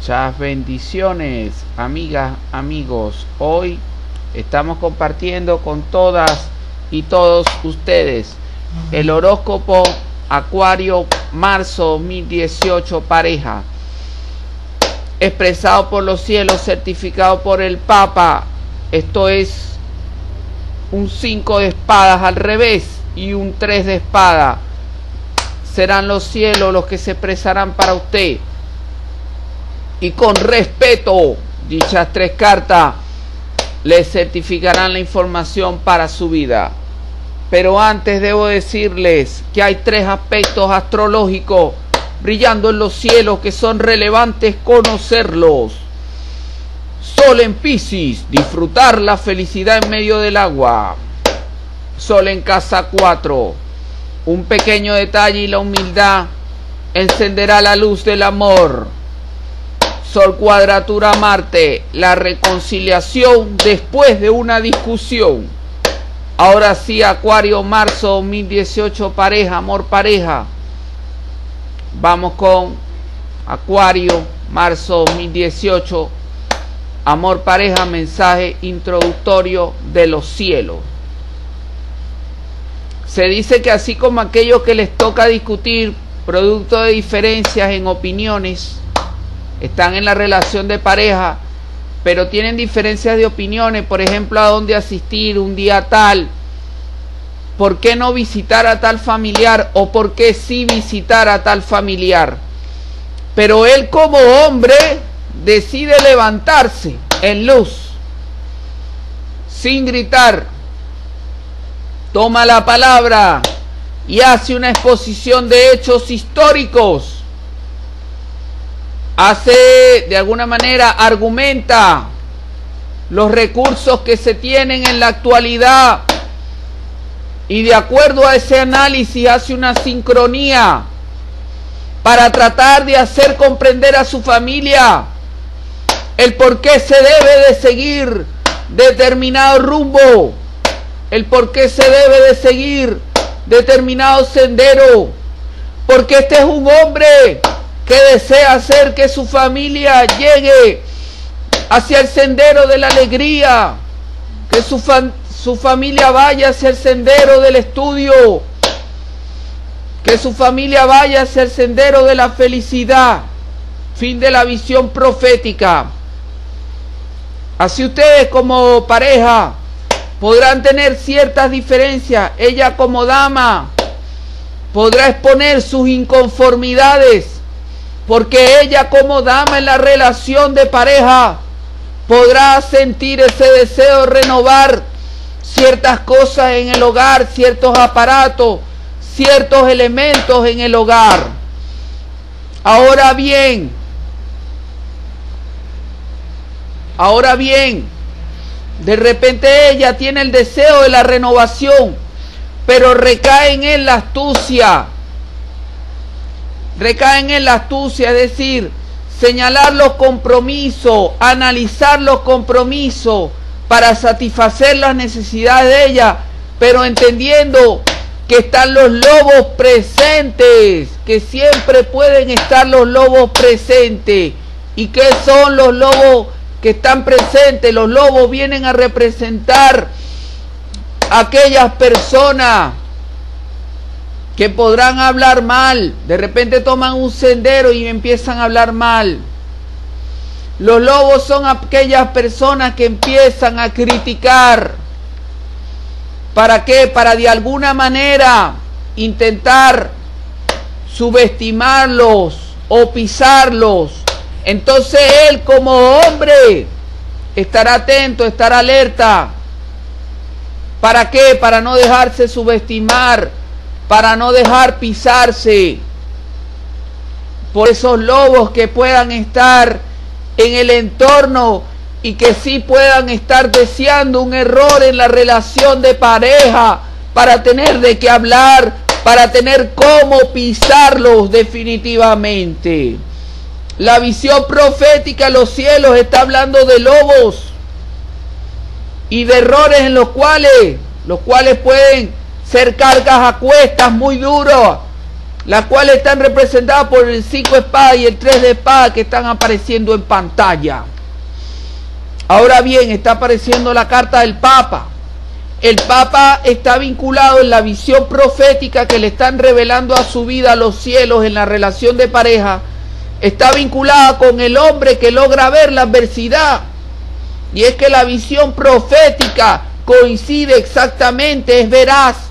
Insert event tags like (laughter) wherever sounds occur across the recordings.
Muchas bendiciones, amigas, amigos. Hoy estamos compartiendo con todas y todos ustedes el horóscopo Acuario marzo 2018 pareja expresado por los cielos, certificado por el Papa. Esto es un 5 de espadas al revés y un 3 de espada. Serán los cielos los que se expresarán para usted. Y con respeto, dichas tres cartas le certificarán la información para su vida. Pero antes debo decirles que hay tres aspectos astrológicos brillando en los cielos que son relevantes conocerlos. Sol en Pisces, disfrutar la felicidad en medio del agua. Sol en casa 4, un pequeño detalle y la humildad encenderá la luz del amor. Sol cuadratura Marte, la reconciliación después de una discusión. Ahora sí, Acuario, marzo 2018, pareja, amor pareja. Vamos con Acuario, marzo 2018. Amor pareja, mensaje introductorio de los cielos. Se dice que así como aquellos que les toca discutir producto de diferencias en opiniones, están en la relación de pareja, pero tienen diferencias de opiniones, por ejemplo, a dónde asistir un día tal, por qué no visitar a tal familiar o por qué sí visitar a tal familiar. Pero él como hombre decide levantarse en luz, sin gritar, toma la palabra y hace una exposición de hechos históricos. Hace, de alguna manera, argumenta los recursos que se tienen en la actualidad. Y de acuerdo a ese análisis hace una sincronía para tratar de hacer comprender a su familia el por qué se debe de seguir determinado rumbo, el por qué se debe de seguir determinado sendero, porque este es un hombre que desea hacer que su familia llegue hacia el sendero de la alegría, que su, su familia vaya hacia el sendero del estudio, que su familia vaya hacia el sendero de la felicidad, fin de la visión profética. Así ustedes como pareja podrán tener ciertas diferencias. Ella como dama podrá exponer sus inconformidades, porque ella como dama en la relación de pareja podrá sentir ese deseo de renovar ciertas cosas en el hogar, ciertos aparatos, ciertos elementos en el hogar. Ahora bien, ahora bien, de repente ella tiene el deseo de la renovación, pero recae en él la astucia. Recae en la astucia, es decir, señalar los compromisos, analizar los compromisos para satisfacer las necesidades de ella, pero entendiendo que están los lobos presentes, que siempre pueden estar los lobos presentes. ¿Y qué son los lobos que están presentes? Los lobos vienen a representar aquellas personas que podrán hablar mal, de repente toman un sendero y empiezan a hablar mal. Los lobos son aquellas personas que empiezan a criticar. ¿Para qué? Para de alguna manera intentar subestimarlos o pisarlos. Entonces él como hombre estará atento, estará alerta. ¿Para qué? Para no dejarse subestimar para no dejar pisarse por esos lobos que puedan estar en el entorno y que sí puedan estar deseando un error en la relación de pareja para tener de qué hablar, para tener cómo pisarlos definitivamente. La visión profética de los cielos está hablando de lobos y de errores en los cuales, los cuales pueden ser cargas a cuestas muy duras, las cuales están representadas por el 5 de espada y el 3 de espada que están apareciendo en pantalla. Ahora bien, está apareciendo la carta del Papa. El Papa está vinculado en la visión profética que le están revelando a su vida a los cielos en la relación de pareja. Está vinculada con el hombre que logra ver la adversidad. Y es que la visión profética coincide exactamente, es veraz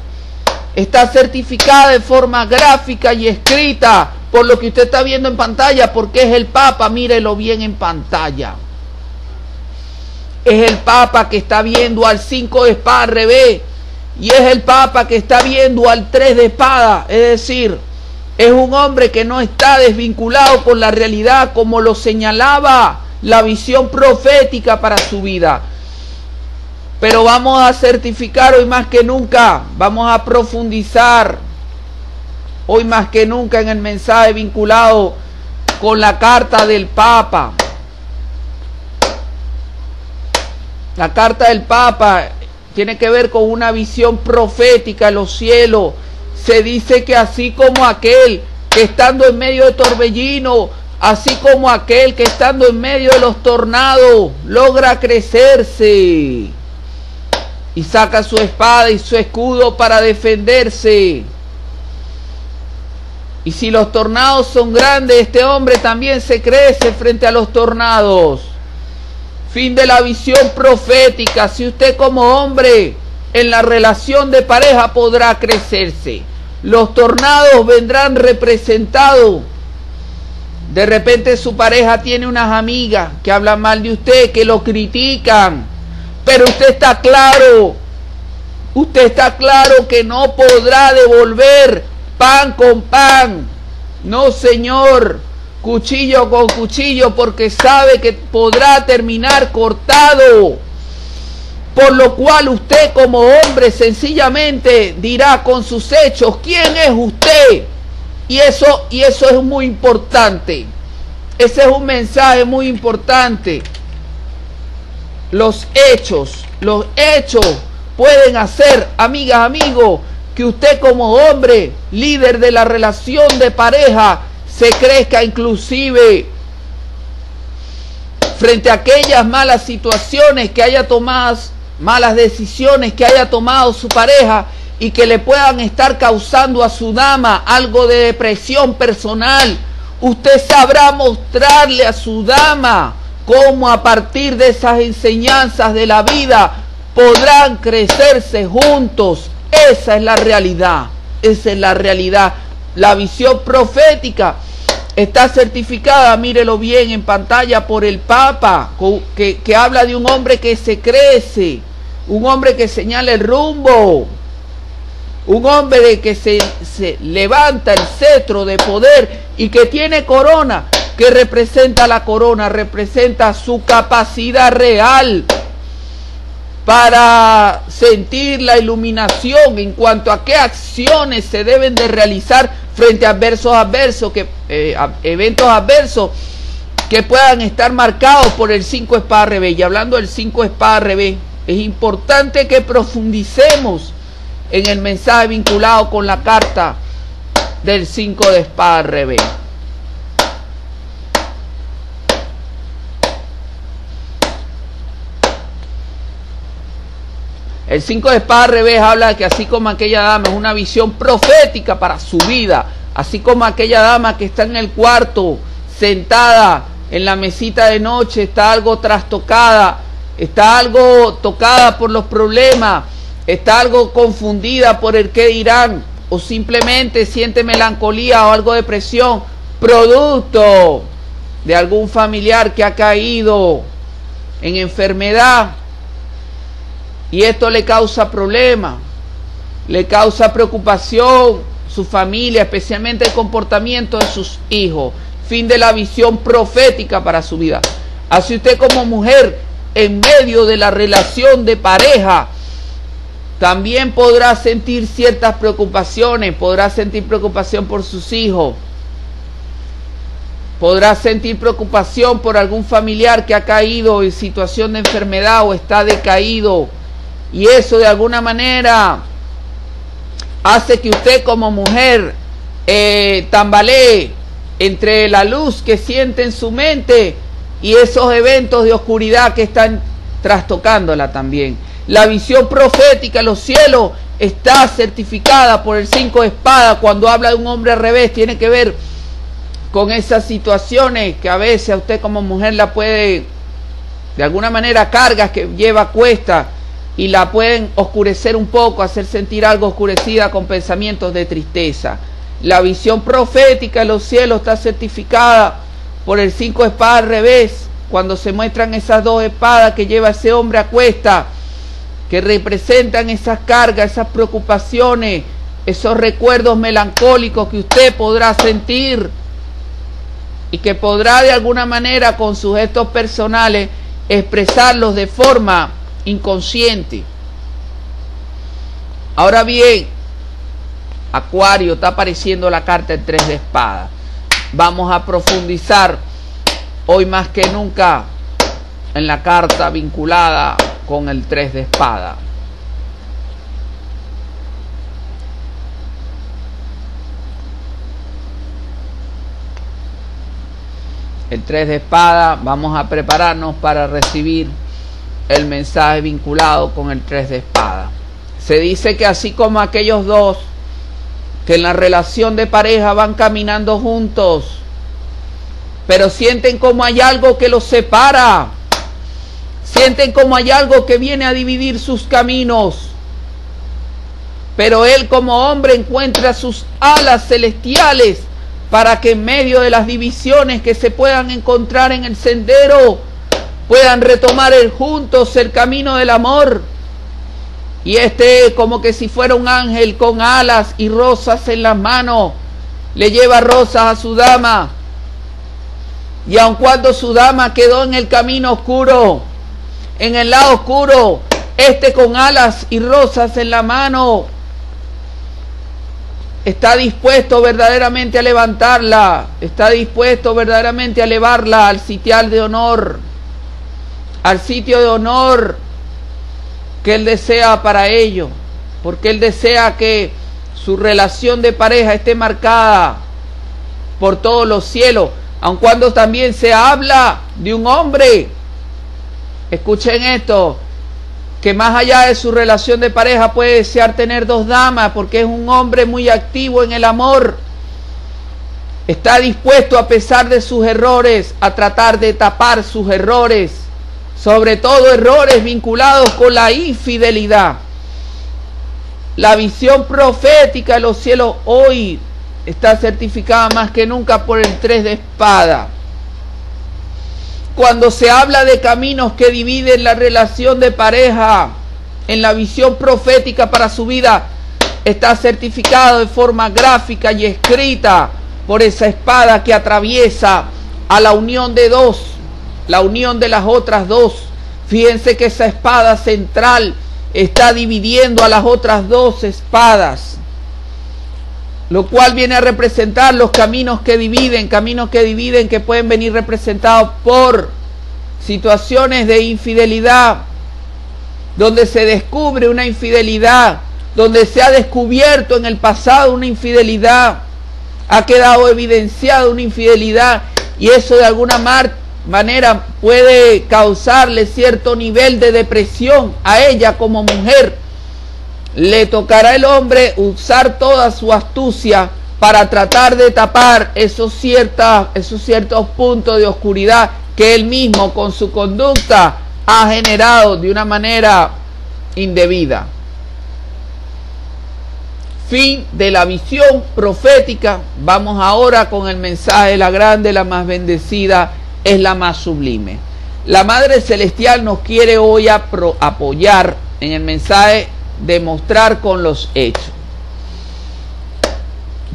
está certificada de forma gráfica y escrita por lo que usted está viendo en pantalla, porque es el Papa, mírelo bien en pantalla. Es el Papa que está viendo al 5 de espada al revés, y es el Papa que está viendo al 3 de espada, es decir, es un hombre que no está desvinculado con la realidad como lo señalaba la visión profética para su vida. Pero vamos a certificar hoy más que nunca, vamos a profundizar hoy más que nunca en el mensaje vinculado con la carta del Papa. La carta del Papa tiene que ver con una visión profética en los cielos. Se dice que así como aquel que estando en medio de torbellino, así como aquel que estando en medio de los tornados logra crecerse y saca su espada y su escudo para defenderse. Y si los tornados son grandes, este hombre también se crece frente a los tornados. Fin de la visión profética. Si usted como hombre en la relación de pareja podrá crecerse. Los tornados vendrán representados. De repente su pareja tiene unas amigas que hablan mal de usted, que lo critican pero usted está claro, usted está claro que no podrá devolver pan con pan. No, señor, cuchillo con cuchillo, porque sabe que podrá terminar cortado. Por lo cual usted como hombre sencillamente dirá con sus hechos, ¿quién es usted? Y eso, y eso es muy importante. Ese es un mensaje muy importante los hechos, los hechos pueden hacer, amigas, amigos, que usted como hombre, líder de la relación de pareja, se crezca inclusive frente a aquellas malas situaciones que haya tomado, malas decisiones que haya tomado su pareja y que le puedan estar causando a su dama algo de depresión personal. Usted sabrá mostrarle a su dama cómo a partir de esas enseñanzas de la vida podrán crecerse juntos. Esa es la realidad, esa es la realidad. La visión profética está certificada, mírelo bien en pantalla, por el Papa, que, que habla de un hombre que se crece, un hombre que señala el rumbo, un hombre que se, se, levanta el cetro de poder y que tiene corona que representa la corona, representa su capacidad real para sentir la iluminación en cuanto a qué acciones se deben de realizar frente a adversos adversos, que, eh, eventos adversos que puedan estar marcados por el 5 espada revés. Y hablando del 5 espada revés, es importante que profundicemos en el mensaje vinculado con la carta del 5 de espada revés. El 5 de espada al revés habla de que así como aquella dama es una visión profética para su vida, así como aquella dama que está en el cuarto sentada en la mesita de noche, está algo trastocada, está algo tocada por los problemas, está algo confundida por el que dirán, o simplemente siente melancolía o algo de presión, producto de algún familiar que ha caído en enfermedad y esto le causa problemas, le causa preocupación, su familia, especialmente el comportamiento de sus hijos. Fin de la visión profética para su vida. Así usted como mujer, en medio de la relación de pareja, también podrá sentir ciertas preocupaciones, podrá sentir preocupación por sus hijos, podrá sentir preocupación por algún familiar que ha caído en situación de enfermedad o está decaído y eso de alguna manera hace que usted como mujer eh, tambalee entre la luz que siente en su mente y esos eventos de oscuridad que están trastocándola también. La visión profética, los cielos, está certificada por el cinco de espada cuando habla de un hombre al revés, tiene que ver con esas situaciones que a veces a usted como mujer la puede, de alguna manera, cargas que lleva a cuesta y la pueden oscurecer un poco, hacer sentir algo oscurecida con pensamientos de tristeza. La visión profética de los cielos está certificada por el cinco de espada al revés, cuando se muestran esas dos espadas que lleva ese hombre a cuesta que representan esas cargas, esas preocupaciones, esos recuerdos melancólicos que usted podrá sentir y que podrá de alguna manera con sus gestos personales expresarlos de forma inconsciente. Ahora bien, Acuario, está apareciendo la carta en tres de espada. Vamos a profundizar hoy más que nunca en la carta vinculada con el 3 de espada. El 3 de espada, vamos a prepararnos para recibir el mensaje vinculado con el 3 de espada. Se dice que así como aquellos dos que en la relación de pareja van caminando juntos, pero sienten como hay algo que los separa, Sienten como hay algo que viene a dividir sus caminos. Pero Él como hombre encuentra sus alas celestiales para que en medio de las divisiones que se puedan encontrar en el sendero puedan retomar juntos el camino del amor. Y este como que si fuera un ángel con alas y rosas en las manos, le lleva rosas a su dama. Y aun cuando su dama quedó en el camino oscuro, en el lado oscuro, este con alas y rosas en la mano, está dispuesto verdaderamente a levantarla, está dispuesto verdaderamente a elevarla al sitial de honor, al sitio de honor que él desea para ello, porque él desea que su relación de pareja esté marcada por todos los cielos, aun cuando también se habla de un hombre Escuchen esto, que más allá de su relación de pareja puede desear tener dos damas porque es un hombre muy activo en el amor. Está dispuesto a pesar de sus errores a tratar de tapar sus errores, sobre todo errores vinculados con la infidelidad. La visión profética de los cielos hoy está certificada más que nunca por el tres de espada cuando se habla de caminos que dividen la relación de pareja en la visión profética para su vida, está certificado de forma gráfica y escrita por esa espada que atraviesa a la unión de dos, la unión de las otras dos. Fíjense que esa espada central está dividiendo a las otras dos espadas lo cual viene a representar los caminos que dividen, caminos que dividen que pueden venir representados por situaciones de infidelidad, donde se descubre una infidelidad, donde se ha descubierto en el pasado una infidelidad, ha quedado evidenciada una infidelidad y eso de alguna manera puede causarle cierto nivel de depresión a ella como mujer le tocará el hombre usar toda su astucia para tratar de tapar esos, esos ciertos puntos de oscuridad que él mismo con su conducta ha generado de una manera indebida. Fin de la visión profética. Vamos ahora con el mensaje, la grande, la más bendecida, es la más sublime. La Madre Celestial nos quiere hoy apoyar en el mensaje demostrar con los hechos.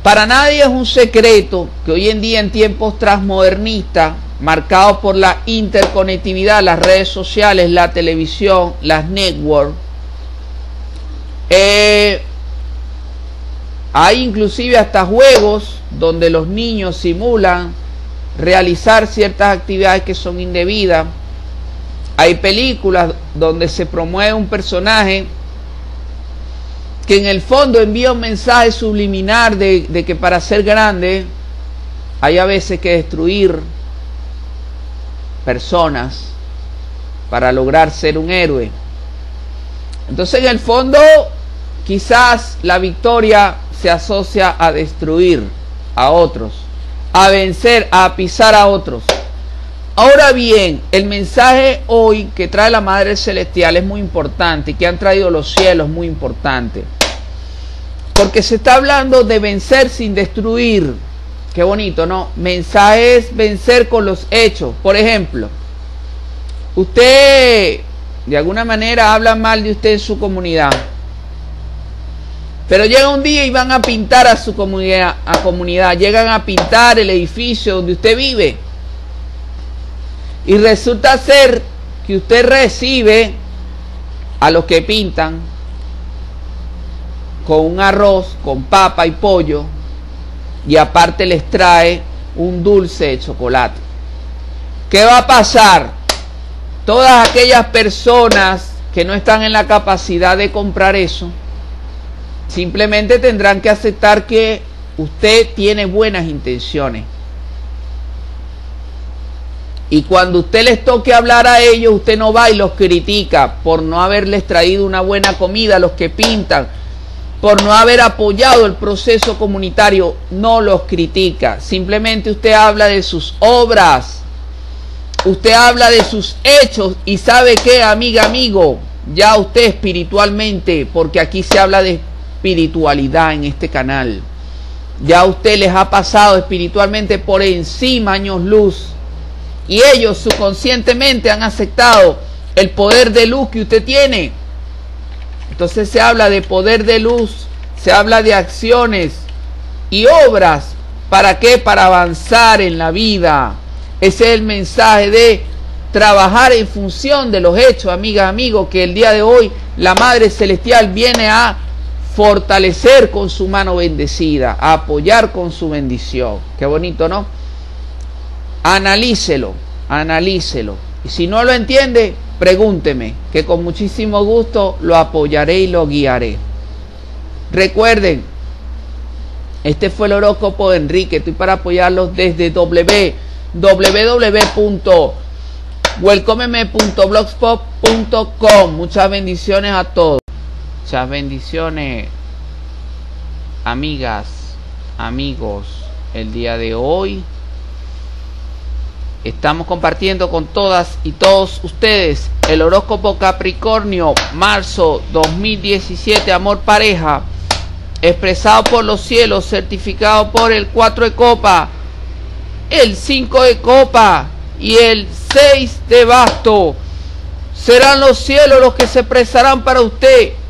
Para nadie es un secreto que hoy en día en tiempos transmodernistas, marcados por la interconectividad, las redes sociales, la televisión, las networks, eh, hay inclusive hasta juegos donde los niños simulan realizar ciertas actividades que son indebidas. Hay películas donde se promueve un personaje que en el fondo envía un mensaje subliminar de, de que para ser grande hay a veces que destruir personas para lograr ser un héroe. Entonces en el fondo quizás la victoria se asocia a destruir a otros, a vencer, a pisar a otros. Ahora bien, el mensaje hoy que trae la Madre Celestial es muy importante y que han traído los cielos muy importante. Porque se está hablando de vencer sin destruir. Qué bonito, ¿no? Mensaje es vencer con los hechos. Por ejemplo, usted de alguna manera habla mal de usted en su comunidad. Pero llega un día y van a pintar a su comunidad, a comunidad, llegan a pintar el edificio donde usted vive. Y resulta ser que usted recibe a los que pintan con un arroz, con papa y pollo, y aparte les trae un dulce de chocolate. ¿Qué va a pasar? Todas aquellas personas que no están en la capacidad de comprar eso, simplemente tendrán que aceptar que usted tiene buenas intenciones y cuando usted les toque hablar a ellos, usted no va y los critica por no haberles traído una buena comida a los que pintan, por no haber apoyado el proceso comunitario, no los critica. Simplemente usted habla de sus obras, usted habla de sus hechos y sabe que, amiga, amigo, ya usted espiritualmente, porque aquí se habla de espiritualidad en este canal, ya usted les ha pasado espiritualmente por encima años luz y ellos subconscientemente han aceptado el poder de luz que usted tiene. Entonces se habla de poder de luz, se habla de acciones y obras. ¿Para qué? Para avanzar en la vida. Ese es el mensaje de trabajar en función de los hechos, amigas, amigos, que el día de hoy la Madre Celestial viene a fortalecer con su mano bendecida, apoyar con su bendición. Qué bonito, ¿no? analícelo, analícelo. Y si no lo entiende, pregúnteme, que con muchísimo gusto lo apoyaré y lo guiaré. Recuerden, este fue el horóscopo de Enrique. Estoy para apoyarlos desde www.welcomeme.blogspot.com. Muchas bendiciones a todos. Muchas bendiciones, amigas, amigos, el día de hoy. Estamos compartiendo con todas y todos ustedes el horóscopo Capricornio, marzo 2017, amor pareja, expresado por los cielos, certificado por el 4 de copa, el 5 de copa y el 6 de basto. Serán los cielos los que se expresarán para usted.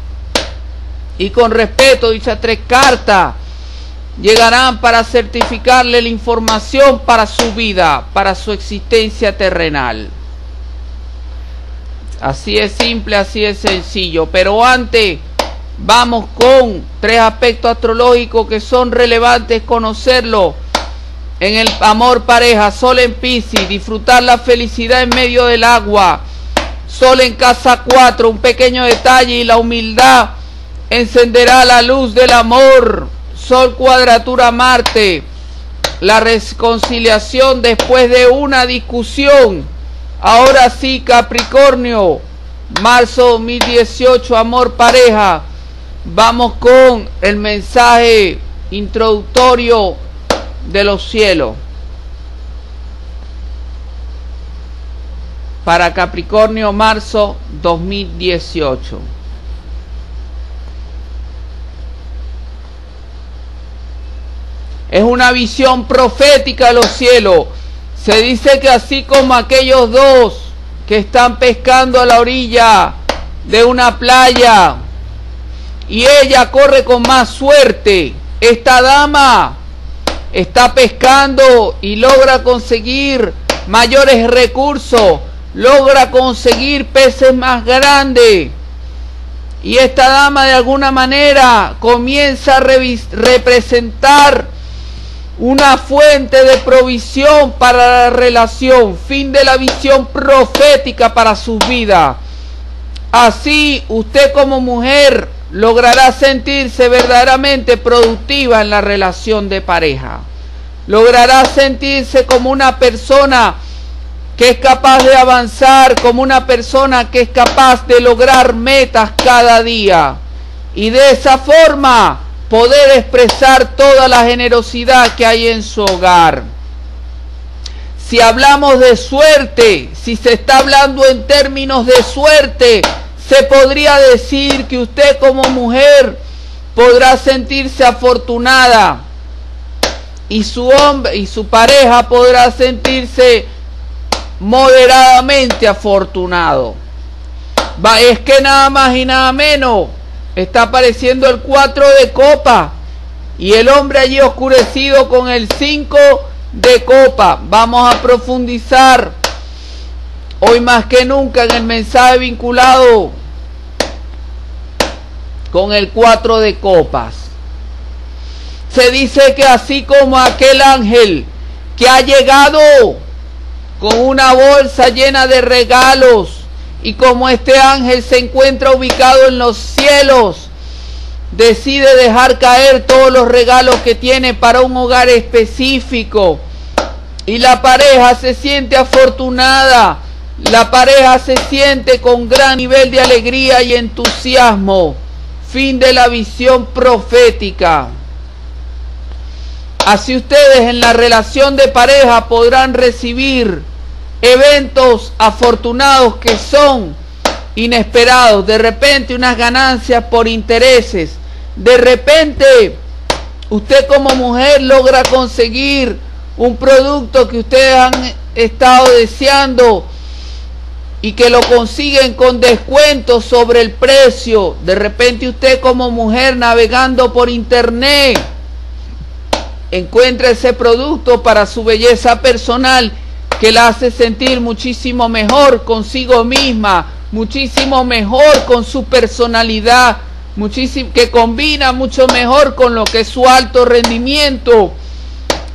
Y con respeto, dichas tres cartas llegarán para certificarle la información para su vida, para su existencia terrenal. Así es simple, así es sencillo. Pero antes vamos con tres aspectos astrológicos que son relevantes conocerlo. En el amor pareja, sol en Piscis, disfrutar la felicidad en medio del agua. Sol en casa 4, un pequeño detalle y la humildad encenderá la luz del amor. Sol cuadratura Marte. La reconciliación después de una discusión. Ahora sí, Capricornio. Marzo 2018, amor pareja. Vamos con el mensaje introductorio de los cielos. Para Capricornio, marzo 2018. Es una visión profética de los cielos. Se dice que así como aquellos dos que están pescando a la orilla de una playa y ella corre con más suerte, esta dama está pescando y logra conseguir mayores recursos, logra conseguir peces más grandes. Y esta dama de alguna manera comienza a representar una fuente de provisión para la relación, fin de la visión profética para su vida. Así usted como mujer logrará sentirse verdaderamente productiva en la relación de pareja. Logrará sentirse como una persona que es capaz de avanzar, como una persona que es capaz de lograr metas cada día. Y de esa forma poder expresar toda la generosidad que hay en su hogar. Si hablamos de suerte, si se está hablando en términos de suerte, se podría decir que usted como mujer podrá sentirse afortunada y su hombre y su pareja podrá sentirse moderadamente afortunado. Es que nada más y nada menos está apareciendo el 4 de copa y el hombre allí oscurecido con el 5 de copa. Vamos a profundizar hoy más que nunca en el mensaje vinculado con el 4 de copas. Se dice que así como aquel ángel que ha llegado con una bolsa llena de regalos y como este ángel se encuentra ubicado en los cielos, decide dejar caer todos los regalos que tiene para un hogar específico. Y la pareja se siente afortunada, la pareja se siente con gran nivel de alegría y entusiasmo. Fin de la visión profética. Así ustedes en la relación de pareja podrán recibir eventos afortunados que son inesperados, de repente unas ganancias por intereses, de repente usted como mujer logra conseguir un producto que ustedes han estado deseando y que lo consiguen con descuento sobre el precio, de repente usted como mujer navegando por internet encuentra ese producto para su belleza personal que la hace sentir muchísimo mejor consigo misma, muchísimo mejor con su personalidad, muchísimo, que combina mucho mejor con lo que es su alto rendimiento,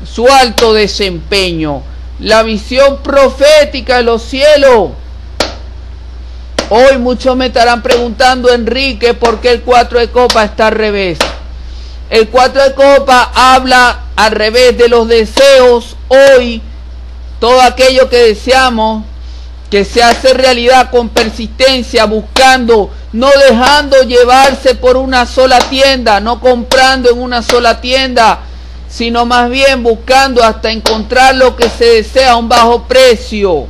su alto desempeño. La visión profética de los cielos. Hoy muchos me estarán preguntando, Enrique, ¿por qué el 4 de copa está al revés? El 4 de copa habla al revés de los deseos hoy todo aquello que deseamos que se hace realidad con persistencia, buscando, no dejando llevarse por una sola tienda, no comprando en una sola tienda, sino más bien buscando hasta encontrar lo que se desea a un bajo precio,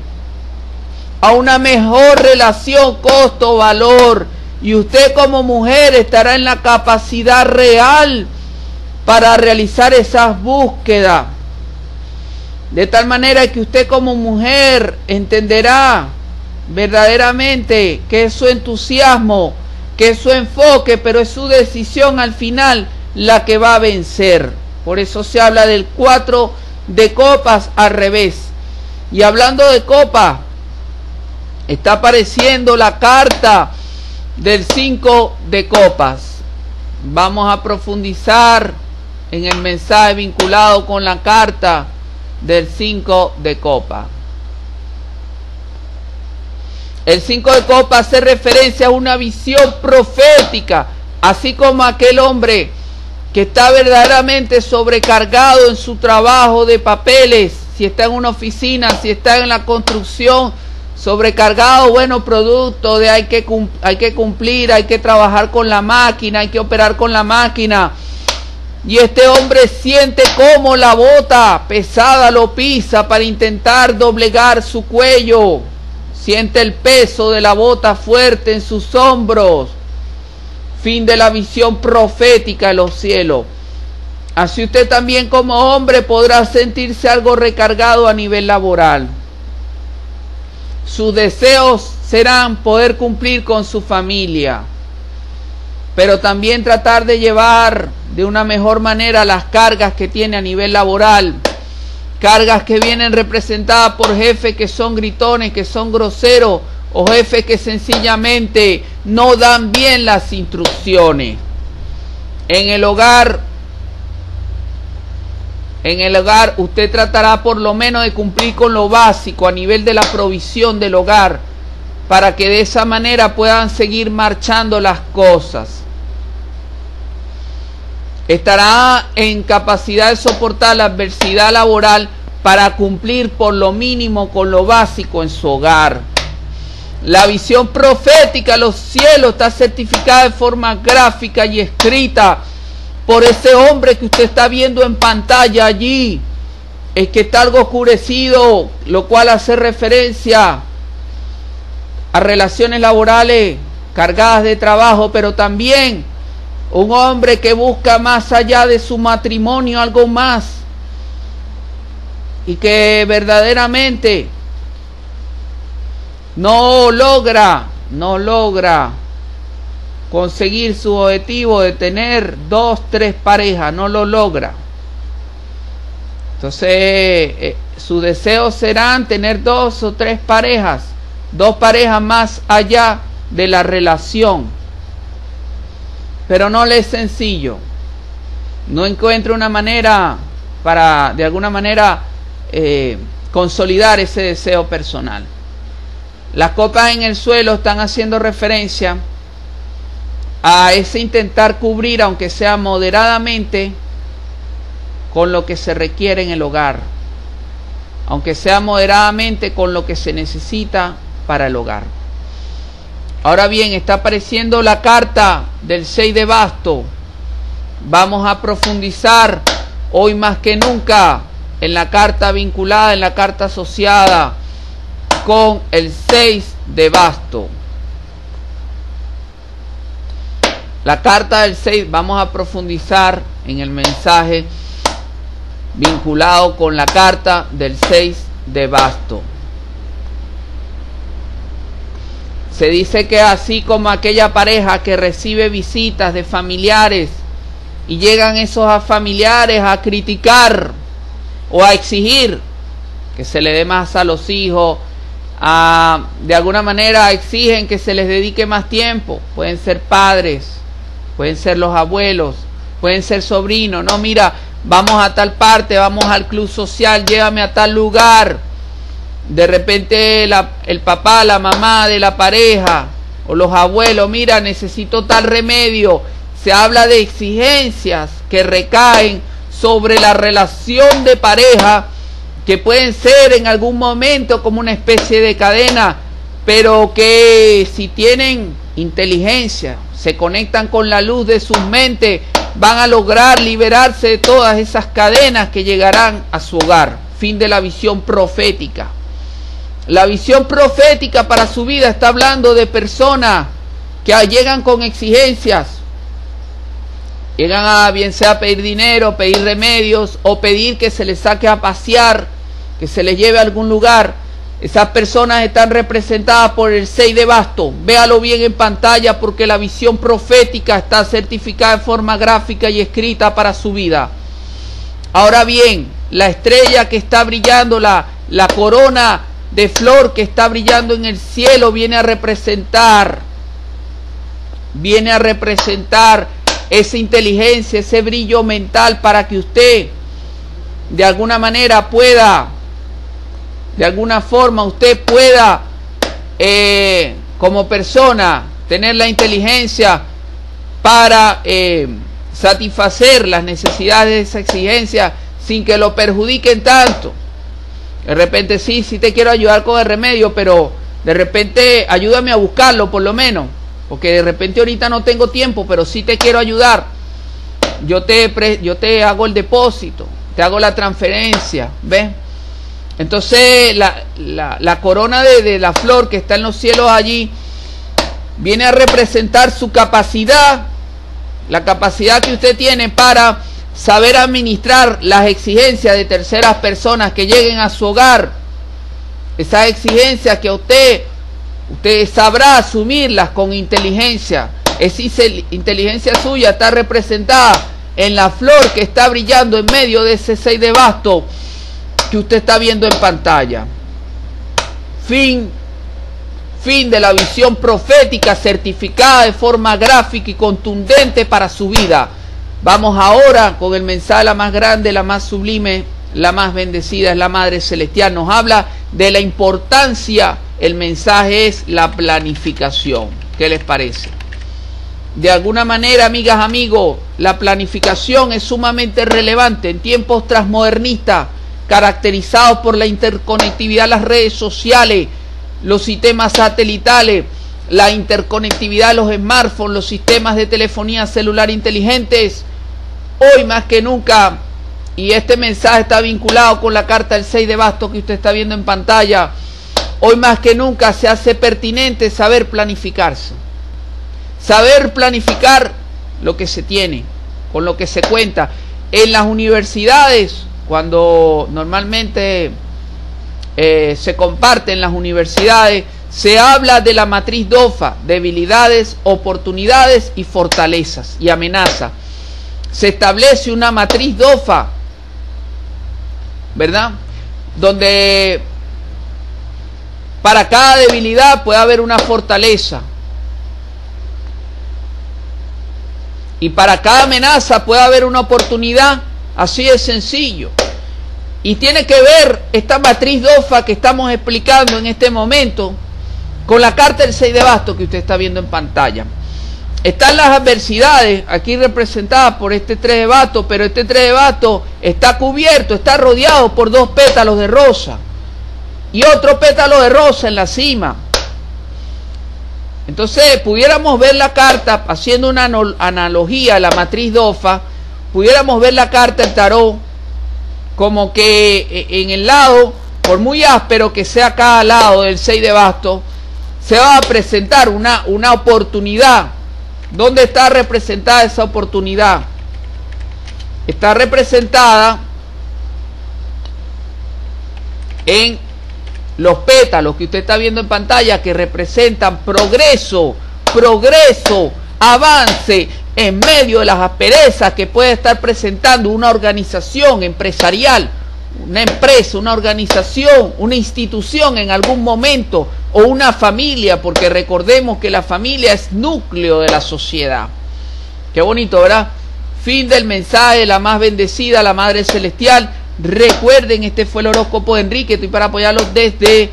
a una mejor relación costo-valor. Y usted como mujer estará en la capacidad real para realizar esas búsquedas de tal manera que usted como mujer entenderá verdaderamente que es su entusiasmo, que es su enfoque, pero es su decisión al final la que va a vencer. Por eso se habla del 4 de copas al revés. Y hablando de copa, está apareciendo la carta del 5 de copas. Vamos a profundizar en el mensaje vinculado con la carta del 5 de copa. El 5 de copa hace referencia a una visión profética, así como aquel hombre que está verdaderamente sobrecargado en su trabajo de papeles, si está en una oficina, si está en la construcción, sobrecargado, bueno, producto de hay que, hay que cumplir, hay que trabajar con la máquina, hay que operar con la máquina y este hombre siente cómo la bota pesada lo pisa para intentar doblegar su cuello. Siente el peso de la bota fuerte en sus hombros. Fin de la visión profética de los cielos. Así usted también como hombre podrá sentirse algo recargado a nivel laboral. Sus deseos serán poder cumplir con su familia, pero también tratar de llevar de una mejor manera las cargas que tiene a nivel laboral. Cargas que vienen representadas por jefes que son gritones, que son groseros, o jefes que sencillamente no dan bien las instrucciones. En el hogar, en el hogar usted tratará por lo menos de cumplir con lo básico a nivel de la provisión del hogar, para que de esa manera puedan seguir marchando las cosas. Estará en capacidad de soportar la adversidad laboral para cumplir por lo mínimo con lo básico en su hogar. La visión profética de los cielos está certificada de forma gráfica y escrita por ese hombre que usted está viendo en pantalla allí. Es que está algo oscurecido, lo cual hace referencia a relaciones laborales cargadas de trabajo, pero también un hombre que busca más allá de su matrimonio algo más y que verdaderamente no logra, no logra conseguir su objetivo de tener dos, tres parejas, no lo logra. Entonces, eh, su deseo serán tener dos o tres parejas, dos parejas más allá de la relación. Pero no le es sencillo. No encuentra una manera para, de alguna manera, eh, consolidar ese deseo personal. Las copas en el suelo están haciendo referencia a ese intentar cubrir, aunque sea moderadamente, con lo que se requiere en el hogar, aunque sea moderadamente con lo que se necesita para el hogar. Ahora bien, está apareciendo la carta del 6 de basto. Vamos a profundizar hoy más que nunca en la carta vinculada, en la carta asociada con el 6 de basto. La carta del 6, vamos a profundizar en el mensaje vinculado con la carta del 6 de basto. Se dice que así como aquella pareja que recibe visitas de familiares y llegan esos familiares a criticar o a exigir que se le dé más a los hijos, de alguna manera exigen que se les dedique más tiempo. Pueden ser padres, pueden ser los abuelos, pueden ser sobrinos. No, mira, vamos a tal parte, vamos al club social, llévame a tal lugar. De repente el papá, la mamá de la pareja o los abuelos, mira, necesito tal remedio. Se habla de exigencias que recaen sobre la relación de pareja que pueden ser en algún momento como una especie de cadena, pero que si tienen inteligencia, se conectan con la luz de sus mentes, van a lograr liberarse de todas esas cadenas que llegarán a su hogar. Fin de la visión profética. La visión profética para su vida está hablando de personas que llegan con exigencias. Llegan a bien sea pedir dinero, pedir remedios o pedir que se les saque a pasear que se les lleve a algún lugar. Esas personas están representadas por el 6 de basto. Véalo bien en pantalla porque la visión profética está certificada en forma gráfica y escrita para su vida. Ahora bien, la estrella que está brillando, la, la corona de flor que está brillando en el cielo viene a representar, viene a representar esa inteligencia, ese brillo mental para que usted de alguna manera pueda de alguna forma usted pueda eh, como persona tener la inteligencia para eh, satisfacer las necesidades de esa exigencia sin que lo perjudiquen tanto. De repente sí, sí te quiero ayudar con el remedio, pero de repente ayúdame a buscarlo por lo menos, porque de repente ahorita no tengo tiempo, pero sí te quiero ayudar. Yo te, yo te hago el depósito, te hago la transferencia, ¿ves? Entonces la, corona de, de, la flor que está en los cielos allí viene a representar su capacidad, la capacidad que usted tiene para saber administrar las exigencias de terceras personas que lleguen a su hogar. Esas exigencias que usted, usted sabrá asumirlas con inteligencia. Esa inteligencia suya está representada en la flor que está brillando en medio de ese seis de basto que usted está viendo en pantalla. Fin, fin de la visión profética certificada de forma gráfica y contundente para su vida. Vamos ahora con el mensaje la más grande, la más sublime, la más bendecida es la Madre Celestial. Nos habla de la importancia, el mensaje es la planificación. ¿Qué les parece? De alguna manera, amigas, amigos, la planificación es sumamente relevante en tiempos transmodernistas, caracterizados por la interconectividad de las redes sociales, los sistemas satelitales, la interconectividad de los smartphones, los sistemas de telefonía celular inteligentes. Hoy más que nunca, y este mensaje está vinculado con la carta del 6 de basto que usted está viendo en pantalla, hoy más que nunca se hace pertinente saber planificarse Saber planificar lo que se tiene, con lo que se cuenta. En las universidades, cuando normalmente eh, se comparte en las universidades, se habla de la matriz DOFA, debilidades, oportunidades y fortalezas y amenazas. Se establece una matriz DOFA, ¿verdad? Donde para cada debilidad puede haber una fortaleza. Y para cada amenaza puede haber una oportunidad, así de sencillo. Y tiene que ver esta matriz DOFA que estamos explicando en este momento con la carta del 6 de basto que usted está viendo en pantalla. Están las adversidades aquí representadas por este 3 de basto, pero este 3 de basto está cubierto, está rodeado por dos pétalos de rosa y otro pétalo de rosa en la cima. Entonces, pudiéramos ver la carta, haciendo una analogía a la matriz DOFA, pudiéramos ver la carta del tarot como que eh, en el lado, por muy áspero que sea cada lado del 6 de basto, se va a presentar una, una oportunidad. ¿Dónde está representada esa oportunidad? Está representada en los pétalos que usted está viendo en pantalla que representan progreso, progreso, avance en medio de las asperezas que puede estar presentando una organización empresarial, una empresa, una organización, una institución en algún momento o una familia, porque recordemos que la familia es núcleo de la sociedad. Qué bonito, ¿verdad? Fin del mensaje, la más bendecida, la Madre Celestial Recuerden, este fue el horóscopo de Enrique. Estoy para apoyarlos desde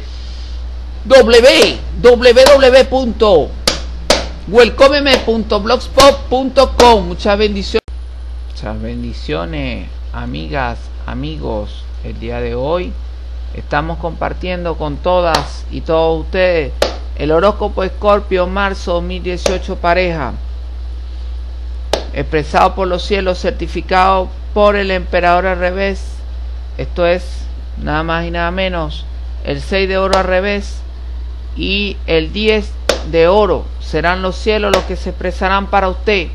www.welcomeme.blogspot.com. Muchas bendiciones. Muchas bendiciones, amigas, amigos. El día de hoy estamos compartiendo con todas y todos ustedes el horóscopo Escorpio marzo 2018 pareja expresado por los cielos certificado por el emperador al revés esto es nada más y nada menos el 6 de oro al revés y el 10 de oro. Serán los cielos los que se expresarán para usted.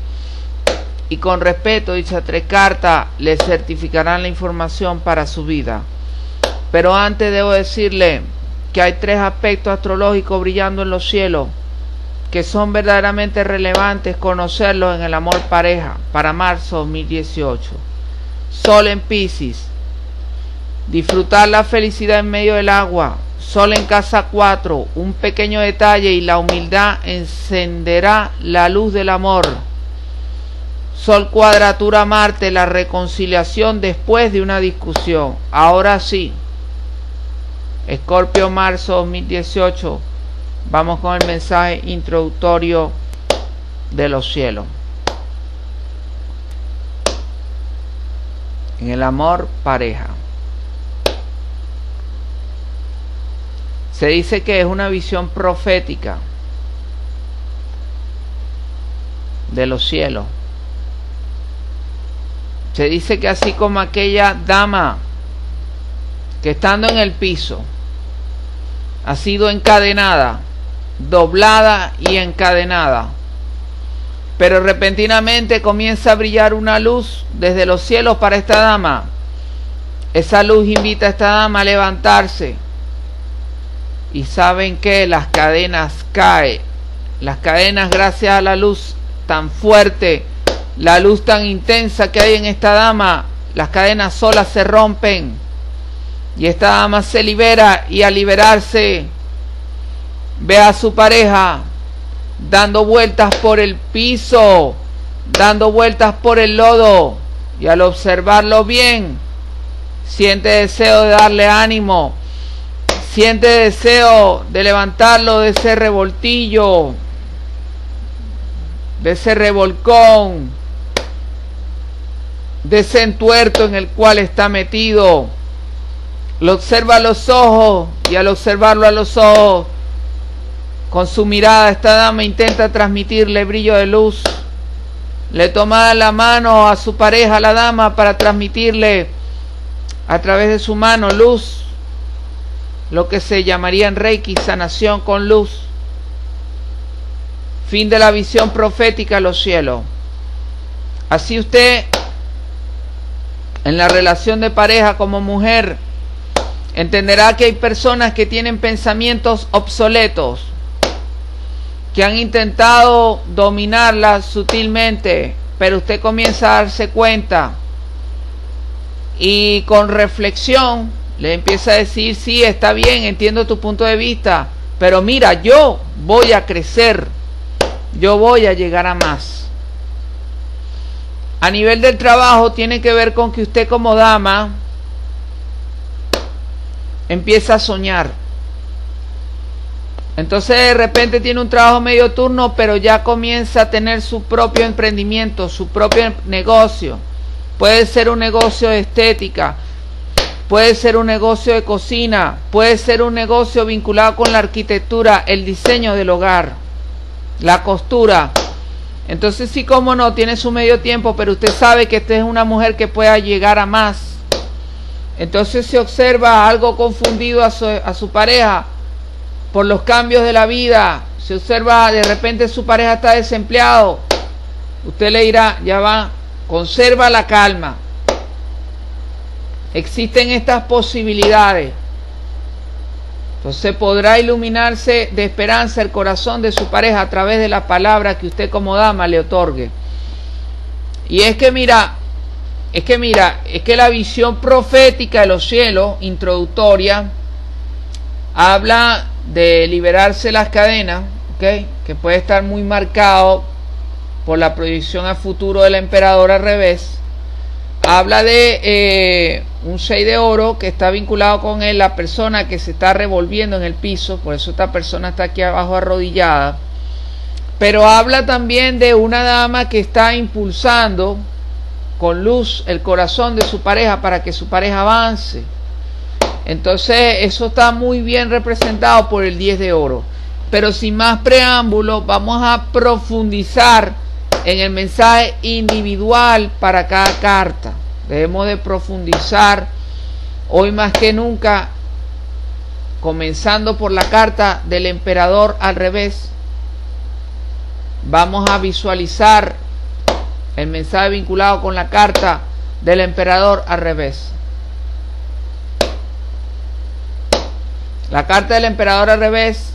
Y con respeto, dicha tres cartas le certificarán la información para su vida. Pero antes debo decirle que hay tres aspectos astrológicos brillando en los cielos que son verdaderamente relevantes conocerlos en el amor pareja para marzo 2018. Sol en Pisces, Disfrutar la felicidad en medio del agua. Sol en casa 4. Un pequeño detalle y la humildad encenderá la luz del amor. Sol cuadratura Marte, la reconciliación después de una discusión. Ahora sí. Escorpio marzo 2018. Vamos con el mensaje introductorio de los cielos. En el amor pareja. Se dice que es una visión profética de los cielos. Se dice que así como aquella dama que estando en el piso ha sido encadenada, doblada y encadenada, pero repentinamente comienza a brillar una luz desde los cielos para esta dama. Esa luz invita a esta dama a levantarse y saben que las cadenas caen. Las cadenas gracias a la luz tan fuerte, la luz tan intensa que hay en esta dama, las cadenas solas se rompen. Y esta dama se libera y al liberarse ve a su pareja dando vueltas por el piso, dando vueltas por el lodo. Y al observarlo bien siente deseo de darle ánimo Siente deseo de levantarlo de ese revoltillo de ese revolcón, de ese entuerto en el cual está metido. Lo observa a los ojos y al observarlo a los ojos, con su mirada esta dama intenta transmitirle brillo de luz. Le toma la mano a su pareja, la dama, para transmitirle a través de su mano luz, lo que se llamaría en Reiki sanación con luz. Fin de la visión profética a los cielos. Así usted, en la relación de pareja como mujer, entenderá que hay personas que tienen pensamientos obsoletos, que han intentado dominarla sutilmente, pero usted comienza a darse cuenta y con reflexión le empieza a decir, sí, está bien, entiendo tu punto de vista, pero mira, yo voy a crecer, yo voy a llegar a más. A nivel del trabajo tiene que ver con que usted como dama empieza a soñar. Entonces de repente tiene un trabajo medio turno, pero ya comienza a tener su propio emprendimiento, su propio negocio puede ser un negocio de estética, puede ser un negocio de cocina, puede ser un negocio vinculado con la arquitectura, el diseño del hogar, la costura. Entonces sí, como no, tiene su medio tiempo, pero usted sabe que esta es una mujer que pueda llegar a más. Entonces se observa algo confundido a su, a su pareja por los cambios de la vida. Se observa de repente su pareja está desempleado. Usted le dirá, ya va, Conserva la calma. Existen estas posibilidades. Entonces podrá iluminarse de esperanza el corazón de su pareja a través de la palabra que usted como dama le otorgue. Y es que mira, es que mira, es que la visión profética de los cielos, introductoria, habla de liberarse las cadenas, que puede estar muy marcado por la proyección a futuro del emperador al revés, habla de eh, un 6 de oro que está vinculado con la persona que se está revolviendo en el piso, por eso esta persona está aquí abajo arrodillada, pero habla también de una dama que está impulsando con luz el corazón de su pareja para que su pareja avance. Entonces eso está muy bien representado por el 10 de oro. Pero sin más preámbulos, vamos a profundizar en el mensaje individual para cada carta. Debemos de profundizar hoy más que nunca, comenzando por la carta del emperador al revés. Vamos a visualizar el mensaje vinculado con la carta del emperador al revés. La carta del emperador al revés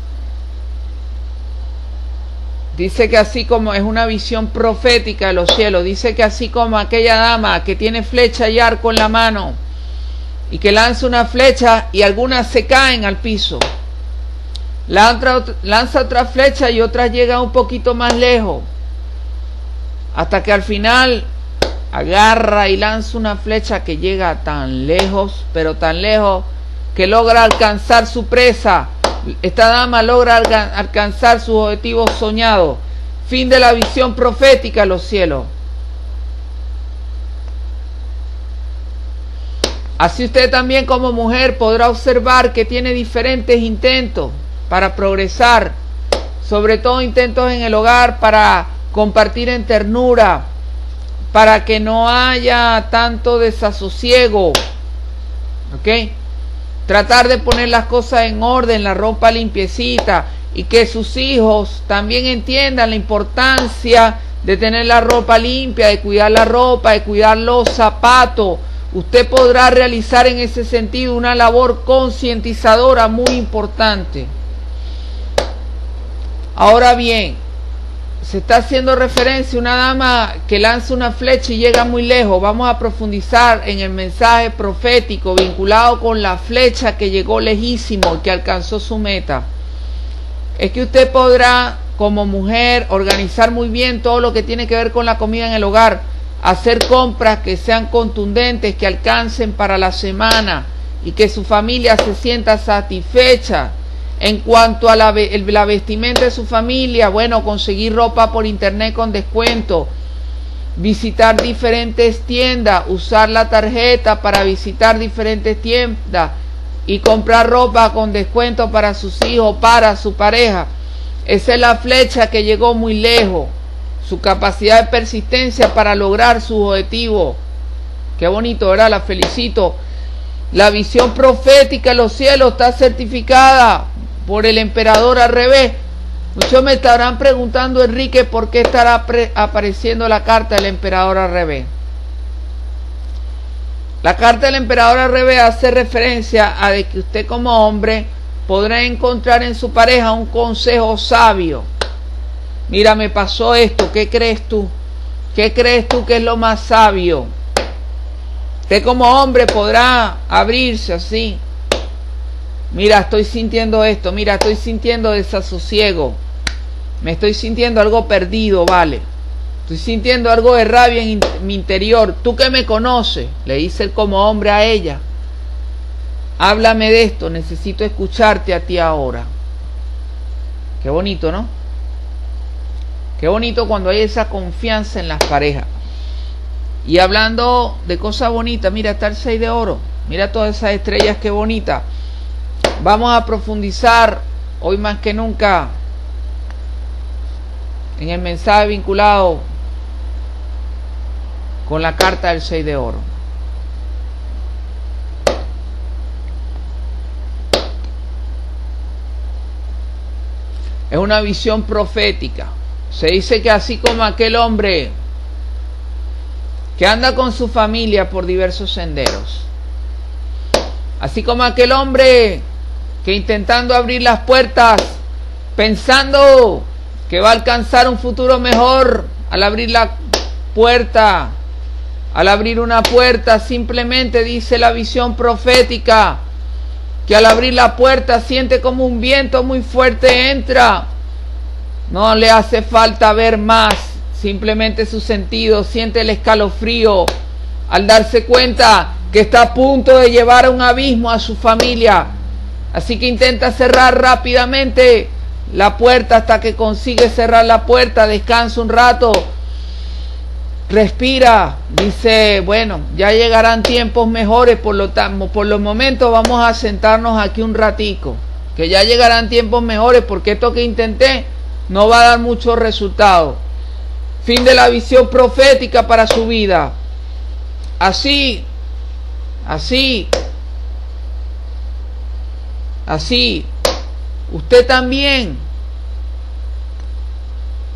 Dice que así como es una visión profética de los cielos, dice que así como aquella dama que tiene flecha y arco en la mano y que lanza una flecha y algunas se caen al piso, lanza, otra flecha y otras llegan un poquito más lejos, hasta que al final agarra y lanza una flecha que llega tan lejos, pero tan lejos, que logra alcanzar su presa esta dama logra alcanzar sus objetivos soñados. Fin de la visión profética a los cielos. Así usted también como mujer podrá observar que tiene diferentes intentos para progresar, sobre todo intentos en el hogar para compartir en ternura, para que no haya tanto desasosiego. ¿Ok? Tratar de poner las cosas en orden, la ropa limpiecita y que sus hijos también entiendan la importancia de tener la ropa limpia, de cuidar la ropa, de cuidar los zapatos. Usted podrá realizar en ese sentido una labor concientizadora muy importante. Ahora bien, se está haciendo referencia a una dama que lanza una flecha y llega muy lejos. Vamos a profundizar en el mensaje profético vinculado con la flecha que llegó lejísimo y que alcanzó su meta. Es que usted podrá, como mujer, organizar muy bien todo lo que tiene que ver con la comida en el hogar, hacer compras que sean contundentes, que alcancen para la semana y que su familia se sienta satisfecha En cuanto a la, vestimenta de su familia, bueno, conseguir ropa por internet con descuento, visitar diferentes tiendas, usar la tarjeta para visitar diferentes tiendas y comprar ropa con descuento para sus hijos, para su pareja. Esa es la flecha que llegó muy lejos. Su capacidad de persistencia para lograr su objetivo. Qué bonito, ¿verdad? La felicito. La visión profética en los cielos está certificada por el emperador al revés. Muchos me estarán preguntando, Enrique, ¿por qué estará apareciendo la carta del emperador al revés? La carta del emperador al revés hace referencia a de que usted como hombre podrá encontrar en su pareja un consejo sabio. Mira, me pasó esto, ¿qué crees tú? ¿Qué crees tú que es lo más sabio? Usted como hombre podrá abrirse así. Mira, estoy sintiendo esto, mira, estoy sintiendo desasosiego. Me estoy sintiendo algo perdido, vale. Estoy sintiendo algo de rabia en mi interior. Tú que me conoces, le dice como hombre a ella. Háblame de esto, necesito escucharte a ti ahora. Qué bonito, ¿no? Qué bonito cuando hay esa confianza en las parejas. Y hablando de cosas bonitas, mira, está el 6 de oro. Mira todas esas estrellas, qué bonita. Vamos a profundizar hoy más que nunca en el mensaje vinculado con la carta del 6 de oro. Es una visión profética. Se dice que así como aquel hombre que anda con su familia por diversos senderos, así como aquel hombre que intentando abrir las puertas, pensando que va a alcanzar un futuro mejor al abrir la puerta. Al abrir una puerta simplemente dice la visión profética que al abrir la puerta siente como un viento muy fuerte entra. No le hace falta ver más, simplemente su sentido siente el escalofrío al darse cuenta que está a punto de llevar a un abismo a su familia. Así que intenta cerrar rápidamente la puerta hasta que consigue cerrar la puerta, descansa un rato, respira, dice, bueno, ya llegarán tiempos mejores, por lo por los momentos vamos a sentarnos aquí un ratico, que ya llegarán tiempos mejores porque esto que intenté no va a dar mucho resultado. Fin de la visión profética para su vida. Así, así, así, usted también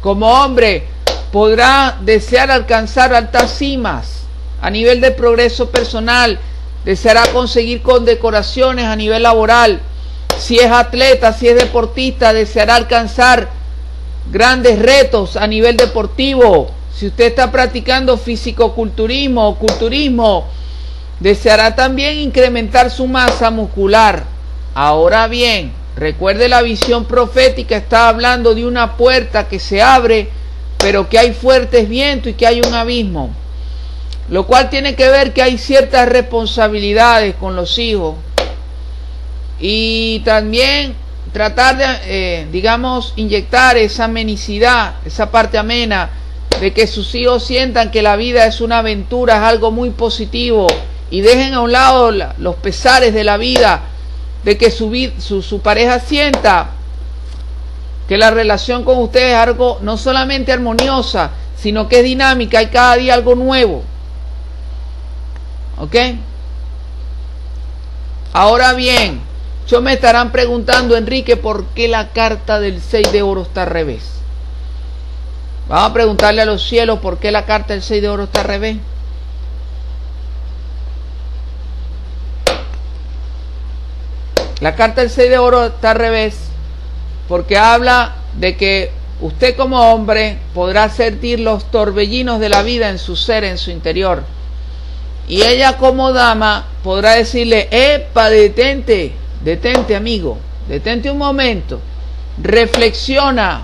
como hombre podrá desear alcanzar altas cimas a nivel de progreso personal, deseará conseguir condecoraciones a nivel laboral, si es atleta, si es deportista, deseará alcanzar grandes retos a nivel deportivo, si usted está practicando fisicoculturismo o culturismo, deseará también incrementar su masa muscular. Ahora bien, Recuerde la visión profética, está hablando de una puerta que se abre, pero que hay fuertes vientos y que hay un abismo. Lo cual tiene que ver que hay ciertas responsabilidades con los hijos. Y también tratar de, eh, digamos, inyectar esa amenicidad, esa parte amena, de que sus hijos sientan que la vida es una aventura, es algo muy positivo, y dejen a un lado los pesares de la vida de que su, su, pareja sienta que la relación con usted es algo no solamente armoniosa, sino que es dinámica, hay cada día algo nuevo. ¿Ok? Ahora bien, yo me estarán preguntando, Enrique, ¿por qué la carta del 6 de oro está al revés? Vamos a preguntarle a los cielos por qué la carta del 6 de oro está al revés. La carta del 6 de oro está al revés porque habla de que usted como hombre podrá sentir los torbellinos de la vida en su ser, en su interior. Y ella como dama podrá decirle, epa, detente, detente amigo, detente un momento, reflexiona,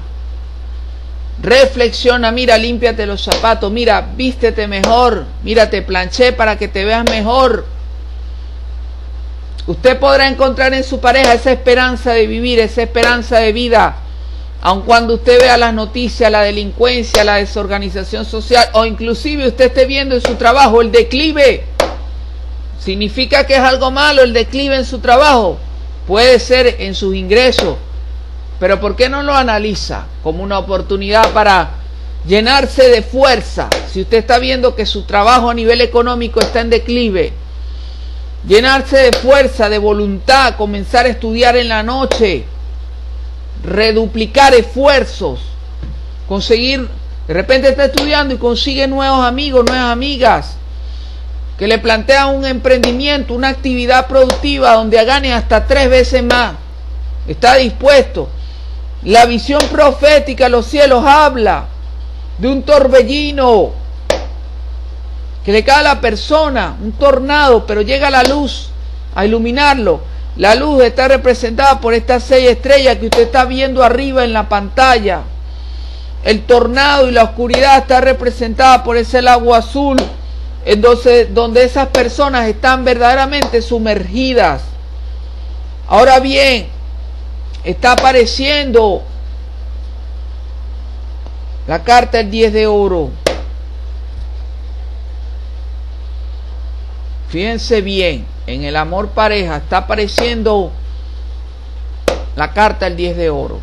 reflexiona, mira, límpiate los zapatos, mira, vístete mejor, mira, te planché para que te veas mejor, Usted podrá encontrar en su pareja esa esperanza de vivir, esa esperanza de vida, aun cuando usted vea las noticias, la delincuencia, la desorganización social, o inclusive usted esté viendo en su trabajo el declive. ¿Significa que es algo malo el declive en su trabajo? Puede ser en sus ingresos, pero ¿por qué no lo analiza como una oportunidad para llenarse de fuerza? Si usted está viendo que su trabajo a nivel económico está en declive, llenarse de fuerza, de voluntad, comenzar a estudiar en la noche, reduplicar esfuerzos, conseguir, de repente está estudiando y consigue nuevos amigos, nuevas amigas, que le plantea un emprendimiento, una actividad productiva donde gane hasta tres veces más. Está dispuesto. La visión profética los cielos habla de un torbellino que le cae a la persona, un tornado, pero llega la luz a iluminarlo. La luz está representada por estas seis estrellas que usted está viendo arriba en la pantalla. El tornado y la oscuridad está representada por ese lago azul entonces donde esas personas están verdaderamente sumergidas. Ahora bien, está apareciendo la carta del 10 de oro. Fíjense bien, en el amor pareja está apareciendo la carta del 10 de oro.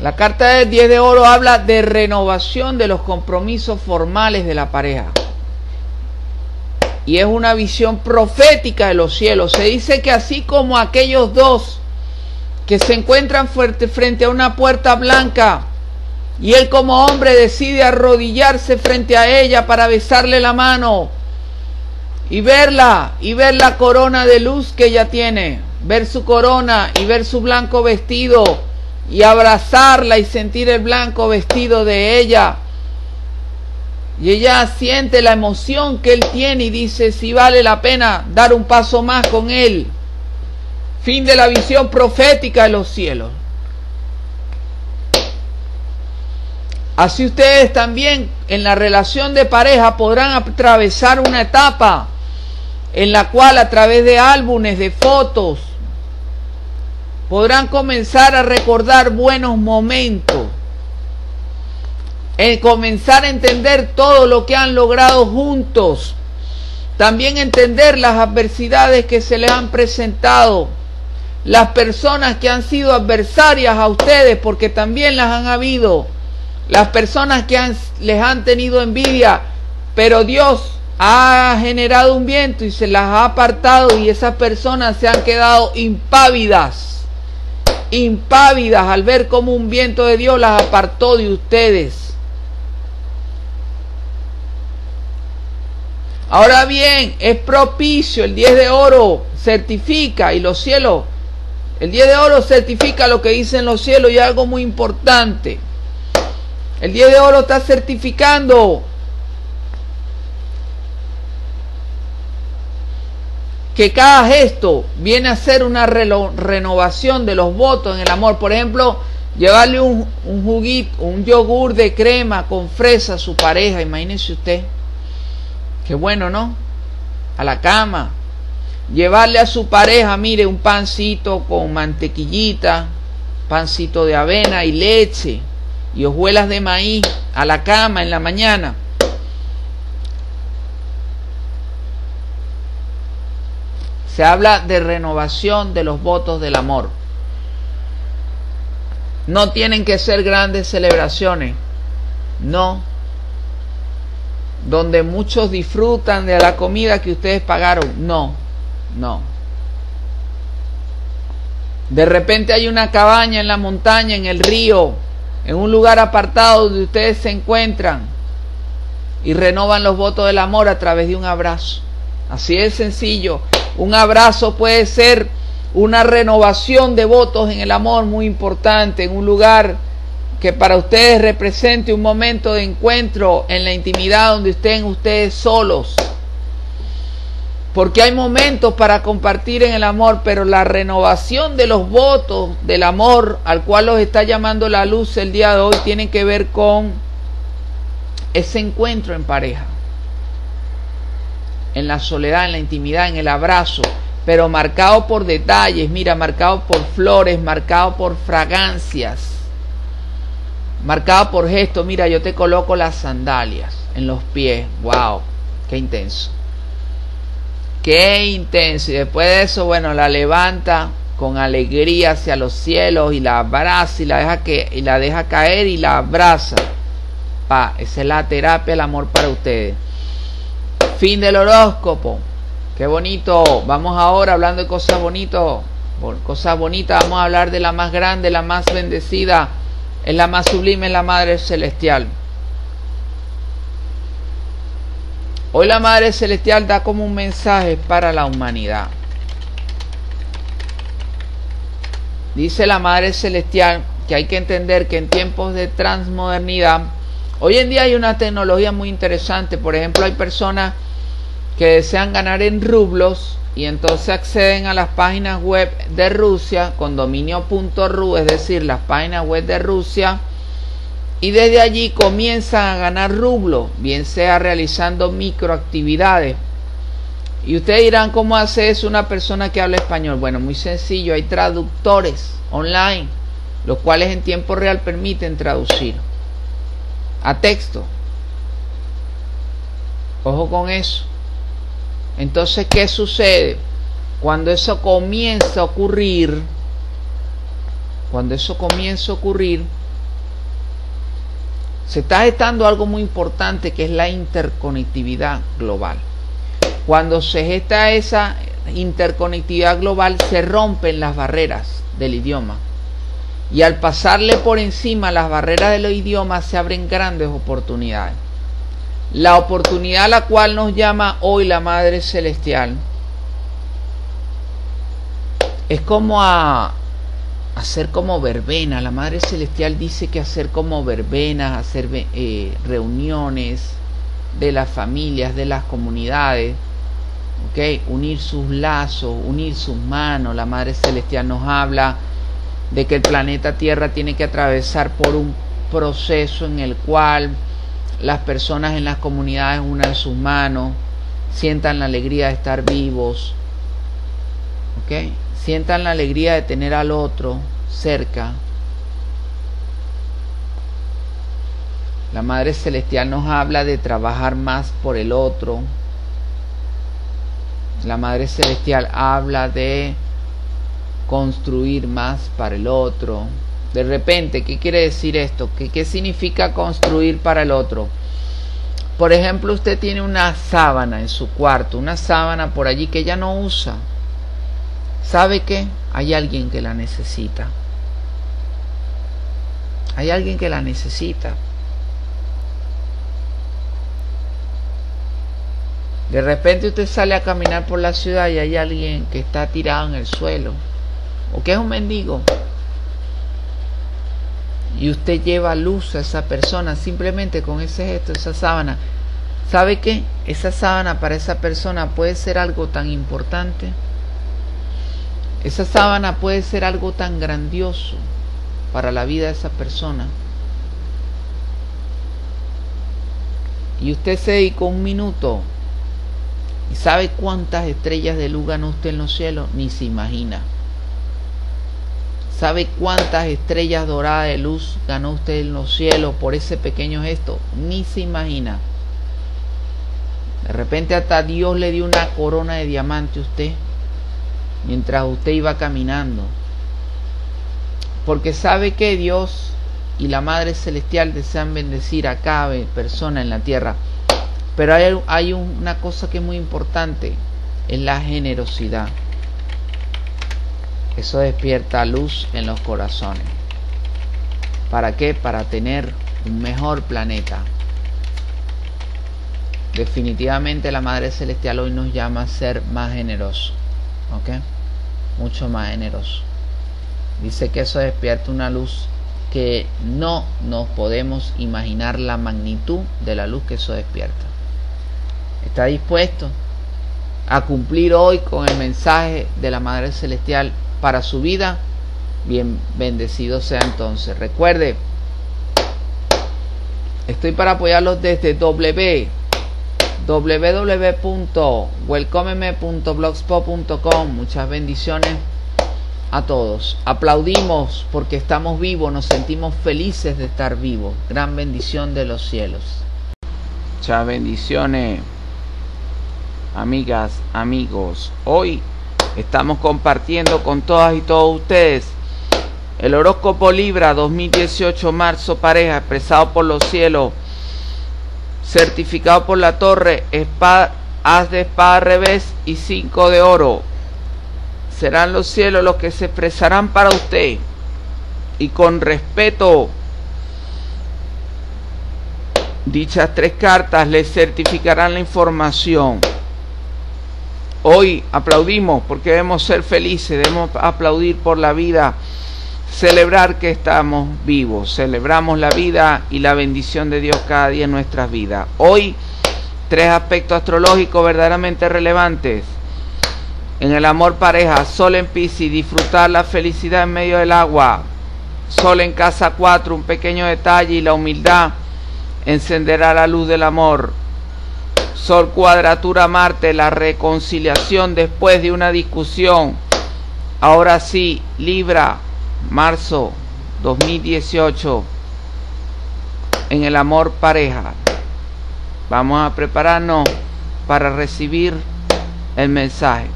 La carta del 10 de oro habla de renovación de los compromisos formales de la pareja. Y es una visión profética de los cielos. Se dice que así como aquellos dos que se encuentran frente a una puerta blanca y él como hombre decide arrodillarse frente a ella para besarle la mano y verla y ver la corona de luz que ella tiene, ver su corona y ver su blanco vestido y abrazarla y sentir el blanco vestido de ella. Y ella siente la emoción que él tiene y dice si vale la pena dar un paso más con él. Fin de la visión profética de los cielos. Así ustedes también en la relación de pareja podrán atravesar una etapa en la cual a través de álbumes, de fotos, podrán comenzar a recordar buenos momentos, en comenzar a entender todo lo que han logrado juntos, también entender las adversidades que se les han presentado, las personas que han sido adversarias a ustedes, porque también las han habido, las personas que les han tenido envidia, pero Dios ha generado un viento y se las ha apartado y esas personas se han quedado impávidas impávidas al ver cómo un viento de Dios las apartó de ustedes. Ahora bien, es propicio, el 10 de oro certifica y los cielos, el 10 de oro certifica lo que dicen los cielos y algo muy importante. El 10 de oro está certificando que cada gesto viene a ser una renovación de los votos en el amor. Por ejemplo, llevarle un, un juguito, un yogur de crema con fresa a su pareja, imagínese usted. Qué bueno, ¿no? A la cama. Llevarle a su pareja, mire, un pancito con mantequillita, pancito de avena y leche y hojuelas de maíz a la cama en la mañana Se habla de renovación de los votos del amor. No tienen que ser grandes celebraciones. No. Donde muchos disfrutan de la comida que ustedes pagaron. No. No. De repente hay una cabaña en la montaña, en el río, en un lugar apartado donde ustedes se encuentran y renovan los votos del amor a través de un abrazo. Así es sencillo. Un abrazo puede ser una renovación de votos en el amor muy importante, en un lugar que para ustedes represente un momento de encuentro en la intimidad donde estén ustedes solos. Porque hay momentos para compartir en el amor, pero la renovación de los votos del amor al cual los está llamando la luz el día de hoy tiene que ver con ese encuentro en pareja, en la soledad, en la intimidad, en el abrazo, pero marcado por detalles, mira, marcado por flores, marcado por fragancias, marcado por gestos, mira, yo te coloco las sandalias en los pies, wow, qué intenso. Qué intenso. Y después de eso, bueno, la levanta con alegría hacia los cielos y la abraza y la deja que y la deja caer y la abraza. Pa, esa es la terapia, el amor para ustedes. Fin del horóscopo. Qué bonito. Vamos ahora hablando de cosas bonitas. Cosas bonitas. Vamos a hablar de la más grande, la más bendecida. Es la más sublime, la Madre Celestial. Hoy la Madre Celestial da como un mensaje para la humanidad. Dice la Madre Celestial que hay que entender que en tiempos de transmodernidad, hoy en día hay una tecnología muy interesante. Por ejemplo, hay personas que desean ganar en rublos y entonces acceden a las páginas web de Rusia con dominio.ru, es decir, las páginas web de Rusia y desde allí comienzan a ganar rublo, bien sea realizando microactividades. Y ustedes dirán, ¿cómo hace eso una persona que habla español? Bueno, muy sencillo, hay traductores online, los cuales en tiempo real permiten traducir a texto. Ojo con eso. Entonces, ¿qué sucede? Cuando eso comienza a ocurrir, cuando eso comienza a ocurrir, se está gestando algo muy importante que es la interconectividad global. Cuando se gesta esa interconectividad global se rompen las barreras del idioma. Y al pasarle por encima las barreras de los idiomas se abren grandes oportunidades. La oportunidad a la cual nos llama hoy la Madre Celestial es como a hacer como verbena. La Madre Celestial dice que hacer como verbenas, hacer eh, reuniones de las familias, de las comunidades, ¿okay? unir sus lazos, unir sus manos. La Madre Celestial nos habla de que el planeta Tierra tiene que atravesar por un proceso en el cual las personas en las comunidades unan sus manos, sientan la alegría de estar vivos, ¿okay? Sientan la alegría de tener al otro cerca. La Madre Celestial nos habla de trabajar más por el otro. La Madre Celestial habla de construir más para el otro. De repente, ¿qué quiere decir esto? ¿Qué, ¿Qué significa construir para el otro? Por ejemplo, usted tiene una sábana en su cuarto, una sábana por allí que ya no usa ¿Sabe qué? Hay alguien que la necesita. Hay alguien que la necesita. De repente usted sale a caminar por la ciudad y hay alguien que está tirado en el suelo. O que es un mendigo. Y usted lleva luz a esa persona simplemente con ese gesto, esa sábana. ¿Sabe qué? Esa sábana para esa persona puede ser algo tan importante esa sábana puede ser algo tan grandioso para la vida de esa persona. Y usted se dedicó un minuto y sabe cuántas estrellas de luz ganó usted en los cielos, ni se imagina. ¿Sabe cuántas estrellas doradas de luz ganó usted en los cielos por ese pequeño gesto? Ni se imagina. De repente hasta Dios le dio una corona de diamante a usted mientras usted iba caminando. Porque sabe que Dios y la Madre Celestial desean bendecir a cada persona en la tierra. Pero hay, hay una cosa que es muy importante, es la generosidad. Eso despierta luz en los corazones. ¿Para qué? Para tener un mejor planeta. Definitivamente la Madre Celestial hoy nos llama a ser más generosos. ¿Ok? mucho más generoso. Dice que eso despierta una luz que no nos podemos imaginar la magnitud de la luz que eso despierta. ¿Está dispuesto a cumplir hoy con el mensaje de la Madre Celestial para su vida? Bien bendecido sea entonces. Recuerde, Estoy para apoyarlos desde w www.welcomeme.blogspot.com. Muchas bendiciones a todos. Aplaudimos porque estamos vivos, nos sentimos felices de estar vivos. Gran bendición de los cielos. Muchas bendiciones, amigas, amigos. Hoy estamos compartiendo con todas y todos ustedes el horóscopo Libra 2018 marzo pareja expresado por los cielos, certificado por la torre, espada, haz de espada revés y cinco de oro. Serán los cielos los que se expresarán para usted y con respeto. Dichas tres cartas le certificarán la información. Hoy aplaudimos porque debemos ser felices, debemos aplaudir por la vida celebrar que estamos vivos, celebramos la vida y la bendición de Dios cada día en nuestras vidas. Hoy, tres aspectos astrológicos verdaderamente relevantes. En el amor pareja, sol en Piscis, disfrutar la felicidad en medio del agua. Sol en casa 4, un pequeño detalle y la humildad encenderá la luz del amor. Sol cuadratura Marte, la reconciliación después de una discusión. Ahora sí, Libra, marzo 2018 en el amor pareja. Vamos a prepararnos para recibir el mensaje.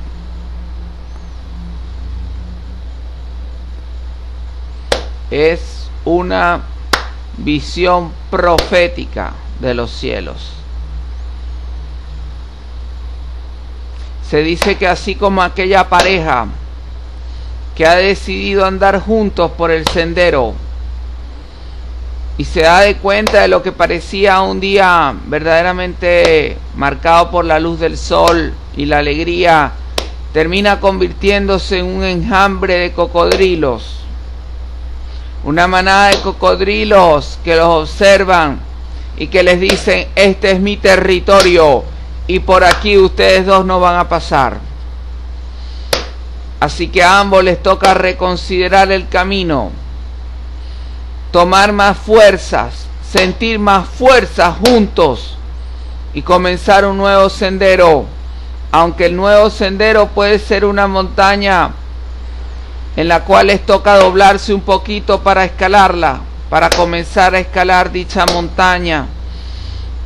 Es una visión profética de los cielos. Se dice que así como aquella pareja que ha decidido andar juntos por el sendero y se da de cuenta de lo que parecía un día verdaderamente marcado por la luz del sol y la alegría, termina convirtiéndose en un enjambre de cocodrilos, una manada de cocodrilos que los observan y que les dicen, este es mi territorio y por aquí ustedes dos no van a pasar. Así que a ambos les toca reconsiderar el camino, tomar más fuerzas, sentir más fuerzas juntos y comenzar un nuevo sendero. Aunque el nuevo sendero puede ser una montaña en la cual les toca doblarse un poquito para escalarla, para comenzar a escalar dicha montaña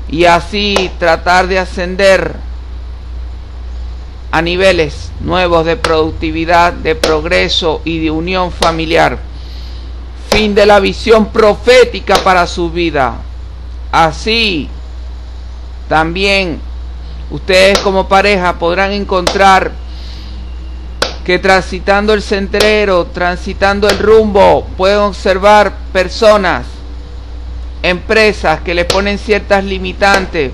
y así tratar de ascender a niveles nuevos de productividad, de progreso y de unión familiar. Fin de la visión profética para su vida. Así, también ustedes como pareja podrán encontrar que transitando el centrero, transitando el rumbo, pueden observar personas, empresas que les ponen ciertas limitantes,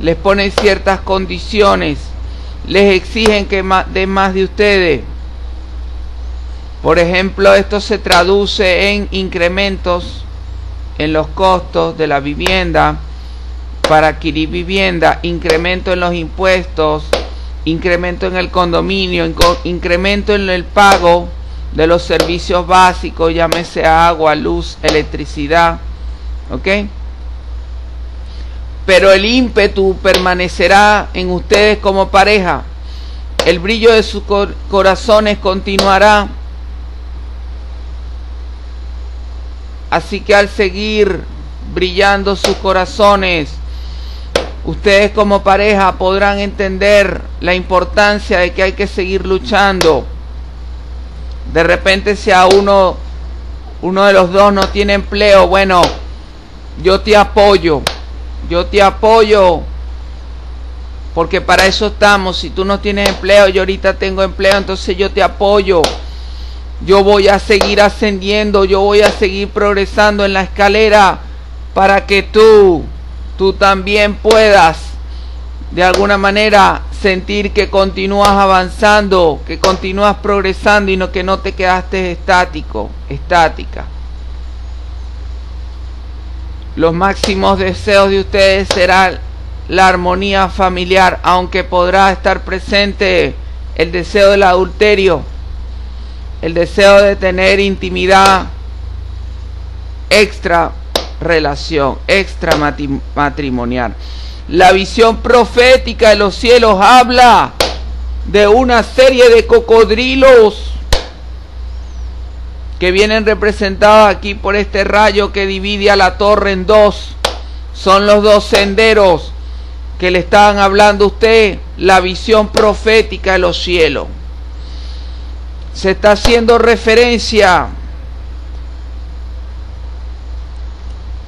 les ponen ciertas condiciones les exigen que den más de ustedes. Por ejemplo, esto se traduce en incrementos en los costos de la vivienda para adquirir vivienda, incremento en los impuestos, incremento en el condominio, incremento en el pago de los servicios básicos, llámese agua, luz, electricidad. ¿Ok? Pero el ímpetu permanecerá en ustedes como pareja. El brillo de sus corazones continuará. Así que al seguir brillando sus corazones, ustedes como pareja podrán entender la importancia de que hay que seguir luchando. De repente si a uno uno de los dos no tiene empleo, bueno, yo te apoyo yo te apoyo. Porque para eso estamos. Si tú no tienes empleo, yo ahorita tengo empleo, entonces yo te apoyo. Yo voy a seguir ascendiendo, yo voy a seguir progresando en la escalera para que tú, tú también puedas de alguna manera sentir que continúas avanzando, que continúas progresando y no que no te quedaste estático, estática. Los máximos deseos de ustedes serán la armonía familiar, aunque podrá estar presente el deseo del adulterio, el deseo de tener intimidad extra relación extramatrimonial. La visión profética de los cielos habla de una serie de cocodrilos que vienen representados aquí por este rayo que divide a la torre en dos. Son los dos senderos que le estaban hablando a usted, la visión profética de los cielos. Se está haciendo referencia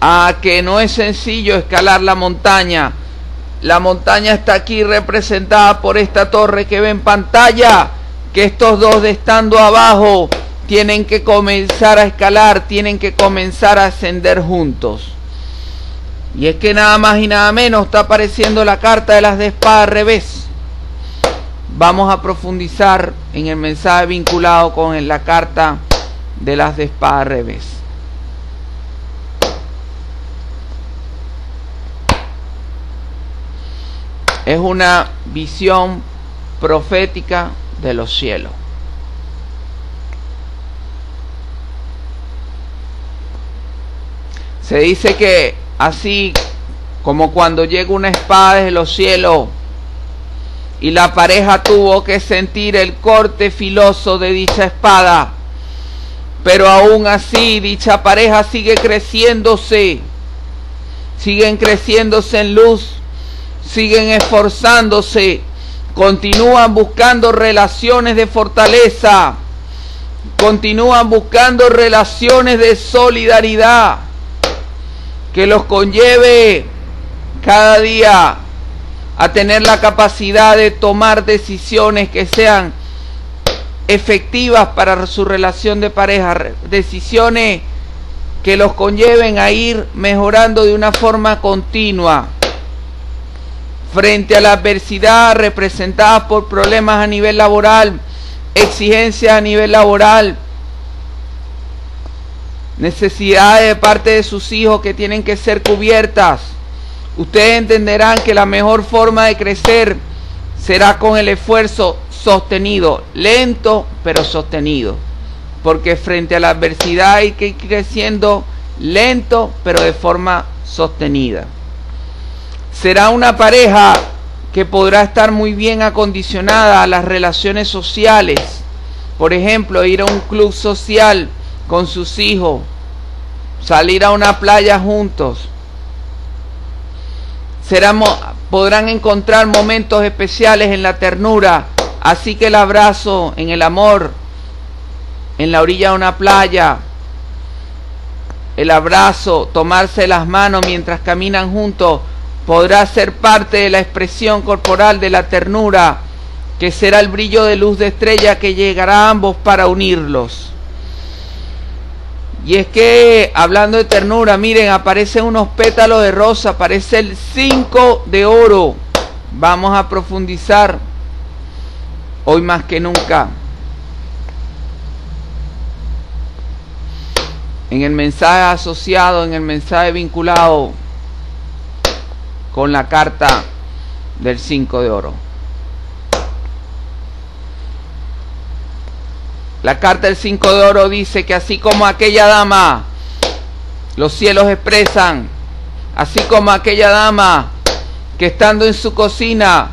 a que no es sencillo escalar la montaña. La montaña está aquí representada por esta torre que ve en pantalla, que estos dos de estando abajo tienen que comenzar a escalar, tienen que comenzar a ascender juntos. Y es que nada más y nada menos está apareciendo la carta de las de espada al revés. Vamos a profundizar en el mensaje vinculado con la carta de las de espada al revés. Es una visión profética de los cielos. Se dice que así como cuando llega una espada desde los cielos y la pareja tuvo que sentir el corte filoso de dicha espada, pero aún así dicha pareja sigue creciéndose, siguen creciéndose en luz, siguen esforzándose, continúan buscando relaciones de fortaleza, continúan buscando relaciones de solidaridad que los conlleve cada día a tener la capacidad de tomar decisiones que sean efectivas para su relación de pareja, decisiones que los conlleven a ir mejorando de una forma continua frente a la adversidad representada por problemas a nivel laboral, exigencias a nivel laboral, necesidades de parte de sus hijos que tienen que ser cubiertas. Ustedes entenderán que la mejor forma de crecer será con el esfuerzo sostenido, lento pero sostenido. Porque frente a la adversidad hay que ir creciendo lento pero de forma sostenida. Será una pareja que podrá estar muy bien acondicionada a las relaciones sociales. Por ejemplo, ir a un club social con sus hijos, salir a una playa juntos. podrán encontrar momentos especiales en la ternura, así que el abrazo en el amor, en la orilla de una playa, el abrazo, tomarse las manos mientras caminan juntos, podrá ser parte de la expresión corporal de la ternura, que será el brillo de luz de estrella que llegará a ambos para unirlos. Y es que, hablando de ternura, miren, aparecen unos pétalos de rosa, aparece el 5 de oro. Vamos a profundizar hoy más que nunca. En el mensaje asociado, en el mensaje vinculado con la carta del 5 de oro. La carta del 5 de oro dice que así como aquella dama, los cielos expresan, así como aquella dama que estando en su cocina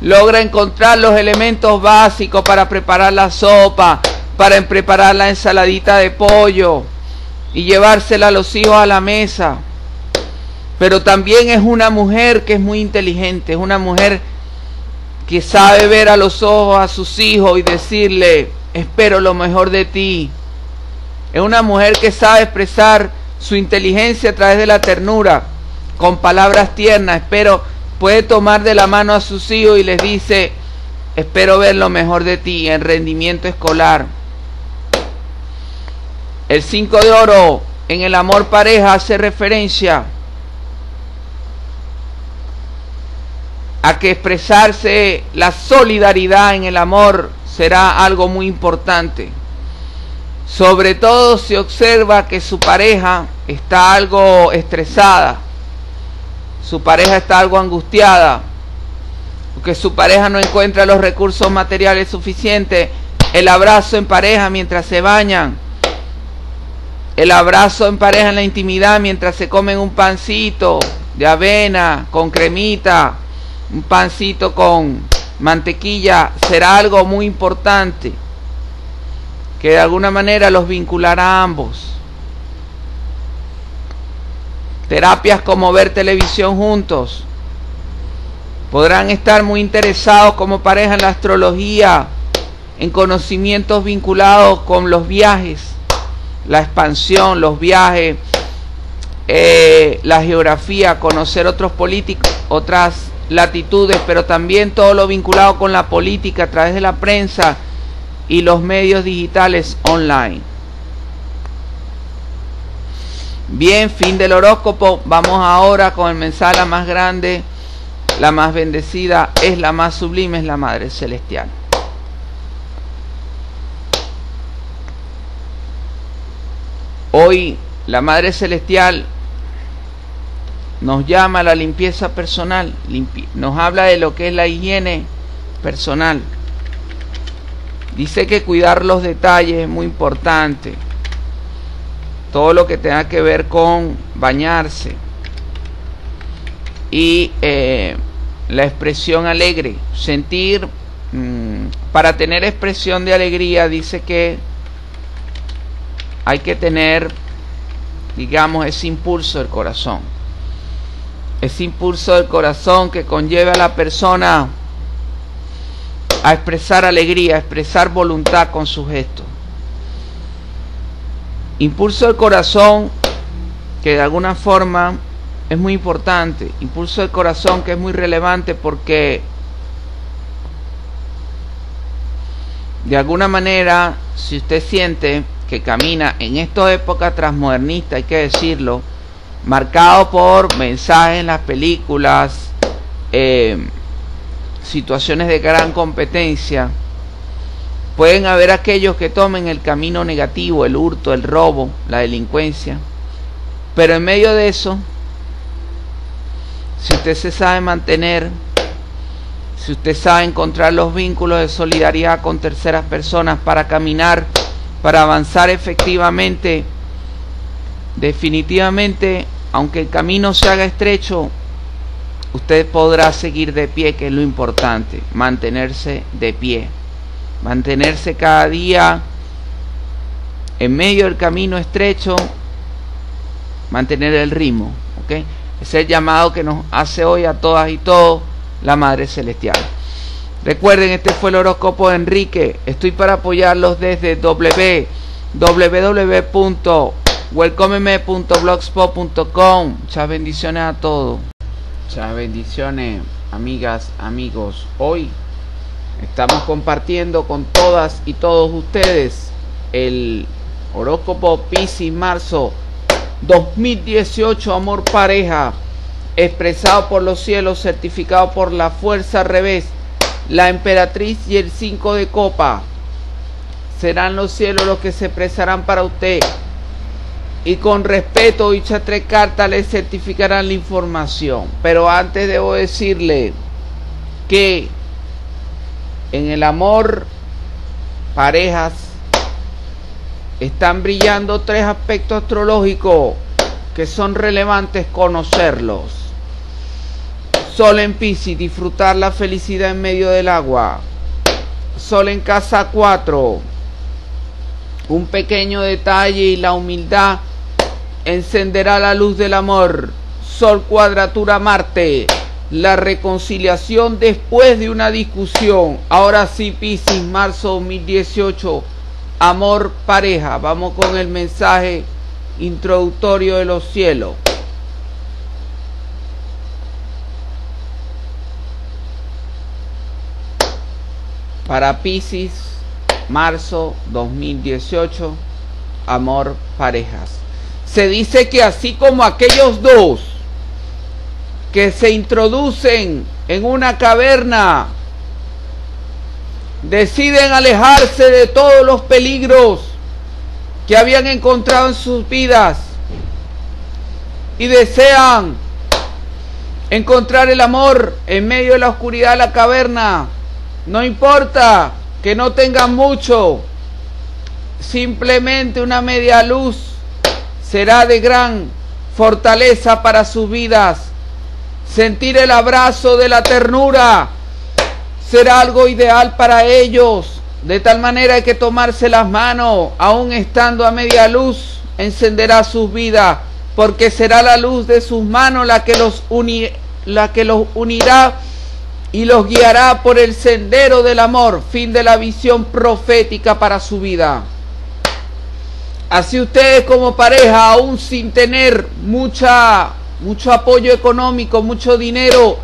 logra encontrar los elementos básicos para preparar la sopa, para preparar la ensaladita de pollo y llevársela a los hijos a la mesa. Pero también es una mujer que es muy inteligente, es una mujer que sabe ver a los ojos a sus hijos y decirle, espero lo mejor de ti. Es una mujer que sabe expresar su inteligencia a través de la ternura, con palabras tiernas. Espero, puede tomar de la mano a sus hijos y les dice, espero ver lo mejor de ti en rendimiento escolar. El 5 de oro en el amor pareja hace referencia a que expresarse la solidaridad en el amor será algo muy importante. Sobre todo si observa que su pareja está algo estresada, su pareja está algo angustiada, que su pareja no encuentra los recursos materiales suficientes, el abrazo en pareja mientras se bañan, el abrazo en pareja en la intimidad mientras se comen un pancito de avena con cremita, un pancito con mantequilla, será algo muy importante que de alguna manera los vinculará a ambos. Terapias como ver televisión juntos. Podrán estar muy interesados como pareja en la astrología, en conocimientos vinculados con los viajes, la expansión, los viajes, eh, la geografía, conocer otros políticos, otras latitudes, pero también todo lo vinculado con la política a través de la prensa y los medios digitales online. Bien, fin del horóscopo. Vamos ahora con el mensaje la más grande, la más bendecida, es la más sublime, es la Madre Celestial. Hoy la Madre Celestial nos llama a la limpieza personal, nos habla de lo que es la higiene personal. Dice que cuidar los detalles es muy importante. Todo lo que tenga que ver con bañarse. Y eh, la expresión alegre. Sentir, mm, para tener expresión de alegría, dice que hay que tener, digamos, ese impulso del corazón ese impulso del corazón que conlleva a la persona a expresar alegría, a expresar voluntad con su gesto. Impulso del corazón que de alguna forma es muy importante. Impulso del corazón que es muy relevante porque de alguna manera, si usted siente que camina en esta época transmodernista, hay que decirlo, marcado por mensajes en las películas, eh, situaciones de gran competencia. Pueden haber aquellos que tomen el camino negativo, el hurto, el robo, la delincuencia. Pero en medio de eso, si usted se sabe mantener, si usted sabe encontrar los vínculos de solidaridad con terceras personas para caminar, para avanzar efectivamente, definitivamente, aunque el camino se haga estrecho, usted podrá seguir de pie, que es lo importante, mantenerse de pie, mantenerse cada día en medio del camino estrecho, mantener el ritmo, ¿ok? Es el llamado que nos hace hoy a todas y todos la Madre Celestial. Recuerden, este fue el horóscopo de Enrique. Estoy para apoyarlos desde www welcomeme.blogspot.com. Muchas bendiciones a todos. Muchas bendiciones, amigas, amigos. Hoy estamos compartiendo con todas y todos ustedes el horóscopo Piscis marzo 2018 amor pareja expresado por los cielos certificado por la fuerza revés la emperatriz y el 5 de copa serán los cielos los que se expresarán para usted y con respeto dichas tres cartas le certificarán la información. Pero antes debo decirle que en el amor parejas están brillando tres aspectos astrológicos que son relevantes conocerlos. Sol en Piscis, disfrutar la felicidad en medio del agua. Sol en casa 4, un pequeño detalle y la humildad encenderá la luz del amor. Sol cuadratura Marte. La reconciliación después de una discusión. Ahora sí, Piscis, marzo 2018. Amor pareja. Vamos con el mensaje introductorio de los cielos. Para Piscis, marzo 2018. Amor parejas se dice que así como aquellos dos que se introducen en una caverna deciden alejarse de todos los peligros que habían encontrado en sus vidas y desean encontrar el amor en medio de la oscuridad de la caverna. No importa que no tengan mucho, simplemente una media luz será de gran fortaleza para sus vidas. Sentir el abrazo de la ternura será algo ideal para ellos. De tal manera que tomarse las manos, aun estando a media luz, encenderá sus vidas, porque será la luz de sus manos la que los, la que los unirá y los guiará por el sendero del amor, fin de la visión profética para su vida. Así ustedes como pareja, aún sin tener mucha, mucho apoyo económico, mucho dinero,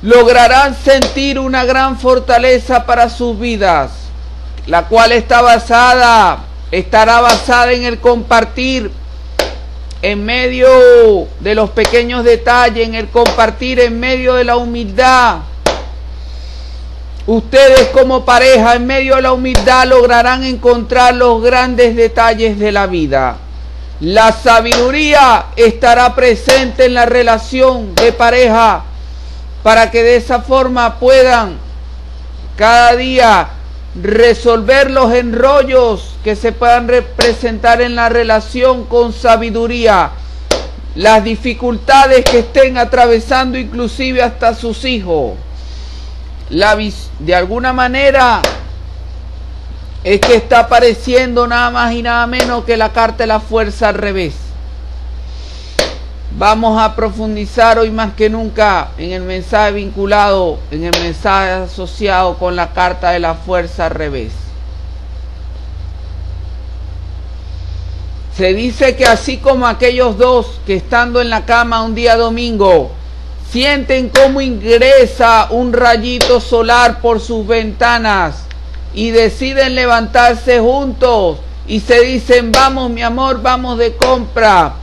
lograrán sentir una gran fortaleza para sus vidas, la cual está basada, estará basada en el compartir en medio de los pequeños detalles, en el compartir en medio de la humildad. Ustedes como pareja en medio de la humildad lograrán encontrar los grandes detalles de la vida. La sabiduría estará presente en la relación de pareja para que de esa forma puedan cada día resolver los enrollos que se puedan representar en la relación con sabiduría, las dificultades que estén atravesando inclusive hasta sus hijos. La, de alguna manera es que está apareciendo nada más y nada menos que la carta de la fuerza al revés. Vamos a profundizar hoy más que nunca en el mensaje vinculado, en el mensaje asociado con la carta de la fuerza al revés. Se dice que así como aquellos dos que estando en la cama un día domingo sienten cómo ingresa un rayito solar por sus ventanas y deciden levantarse juntos y se dicen, vamos mi amor, vamos de compra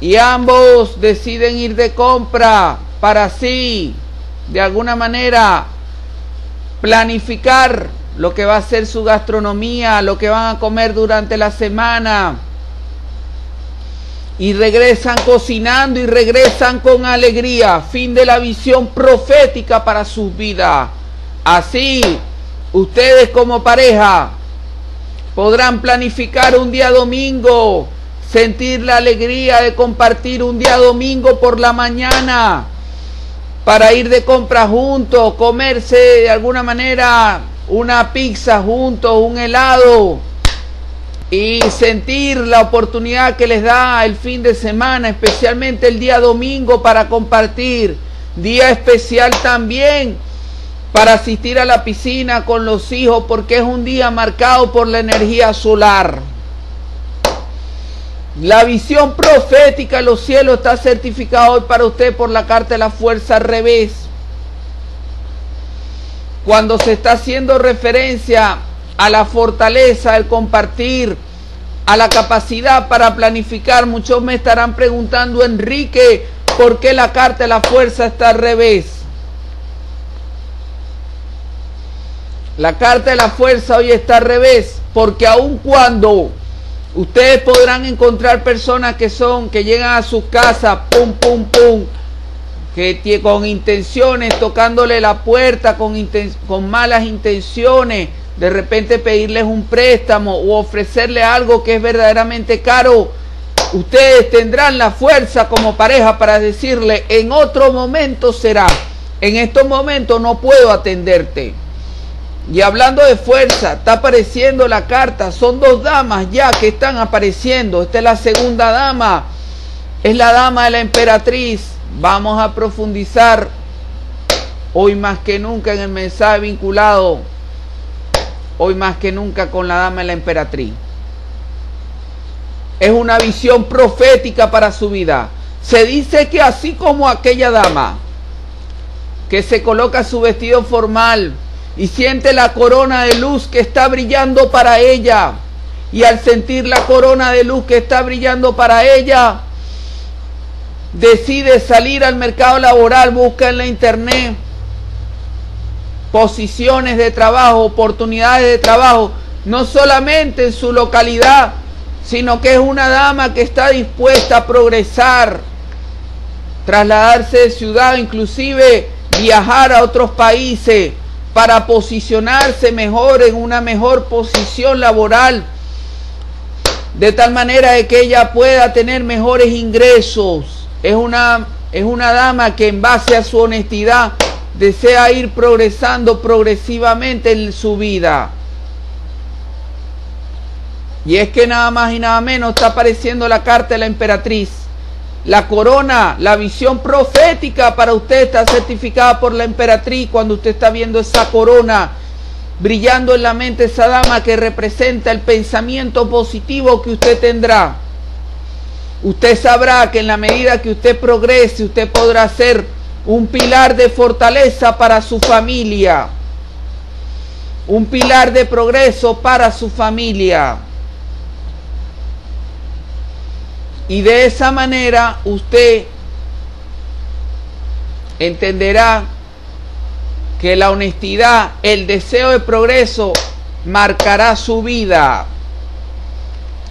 y ambos deciden ir de compra para así, de alguna manera, planificar lo que va a ser su gastronomía, lo que van a comer durante la semana. Y regresan cocinando y regresan con alegría. Fin de la visión profética para sus vidas. Así, ustedes como pareja podrán planificar un día domingo sentir la alegría de compartir un día domingo por la mañana para ir de compra juntos, comerse de alguna manera una pizza juntos, un helado y sentir la oportunidad que les da el fin de semana, especialmente el día domingo para compartir, día especial también para asistir a la piscina con los hijos porque es un día marcado por la energía solar. La visión profética de los cielos está certificada hoy para usted por la carta de la fuerza al revés. Cuando se está haciendo referencia a la fortaleza, al compartir, a la capacidad para planificar, muchos me estarán preguntando, Enrique, ¿por qué la carta de la fuerza está al revés? La carta de la fuerza hoy está al revés, porque aun cuando Ustedes podrán encontrar personas que son, que llegan a su casa, pum, pum, pum, que con intenciones, tocándole la puerta, con, con malas intenciones, de repente pedirles un préstamo o ofrecerle algo que es verdaderamente caro. Ustedes tendrán la fuerza como pareja para decirle, en otro momento será, en estos momentos no puedo atenderte. Y hablando de fuerza, está apareciendo la carta. Son dos damas ya que están apareciendo. Esta es la segunda dama. Es la dama de la emperatriz. Vamos a profundizar hoy más que nunca en el mensaje vinculado. Hoy más que nunca con la dama de la emperatriz. Es una visión profética para su vida. Se dice que así como aquella dama que se coloca su vestido formal, y siente la corona de luz que está brillando para ella. Y al sentir la corona de luz que está brillando para ella, decide salir al mercado laboral, busca en la internet posiciones de trabajo, oportunidades de trabajo, no solamente en su localidad, sino que es una dama que está dispuesta a progresar, trasladarse de ciudad, inclusive viajar a otros países para posicionarse mejor en una mejor posición laboral. de tal manera de que ella pueda tener mejores ingresos. Es una, es una dama que en base a su honestidad desea ir progresando progresivamente en su vida. Y es que nada más y nada menos está apareciendo la carta de la emperatriz. La corona, la visión profética para usted está certificada por la emperatriz cuando usted está viendo esa corona brillando en la mente esa dama que representa el pensamiento positivo que usted tendrá. Usted sabrá que en la medida que usted progrese, usted podrá ser un pilar de fortaleza para su familia, un pilar de progreso para su familia. Y de esa manera usted entenderá que la honestidad, el deseo de progreso marcará su vida.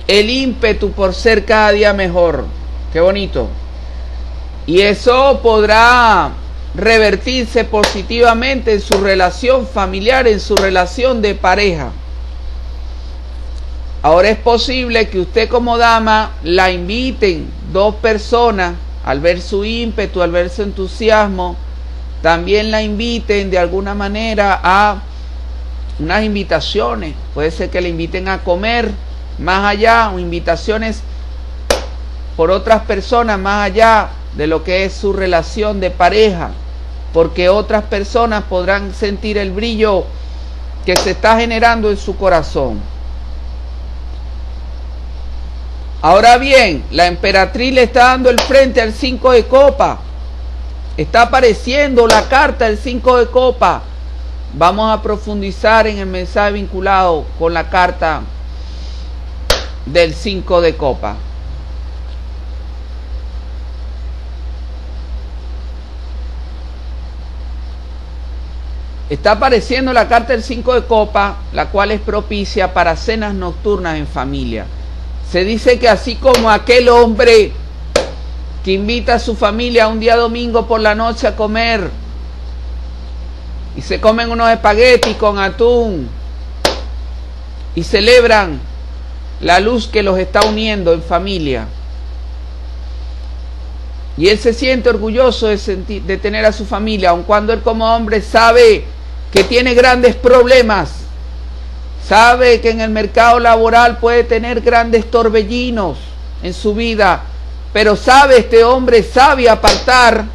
El ímpetu por ser cada día mejor. Qué bonito. Y eso podrá revertirse positivamente en su relación familiar, en su relación de pareja. Ahora es posible que usted como dama la inviten dos personas al ver su ímpetu, al ver su entusiasmo, también la inviten de alguna manera a unas invitaciones. Puede ser que le inviten a comer más allá o invitaciones por otras personas más allá de lo que es su relación de pareja, porque otras personas podrán sentir el brillo que se está generando en su corazón. Ahora bien, la emperatriz le está dando el frente al 5 de copa Está apareciendo la carta del 5 de copa. Vamos a profundizar en el mensaje vinculado con la carta del 5 de copa. Está apareciendo la carta del 5 de copa, la cual es propicia para cenas nocturnas en familia. Se dice que así como aquel hombre que invita a su familia un día domingo por la noche a comer y se comen unos espaguetis con atún y celebran la luz que los está uniendo en familia. Y él se siente orgulloso de, sentir, de tener a su familia, aun cuando él como hombre sabe que tiene grandes problemas, sabe que en el mercado laboral puede tener grandes torbellinos en su vida, pero sabe este hombre, sabe apartar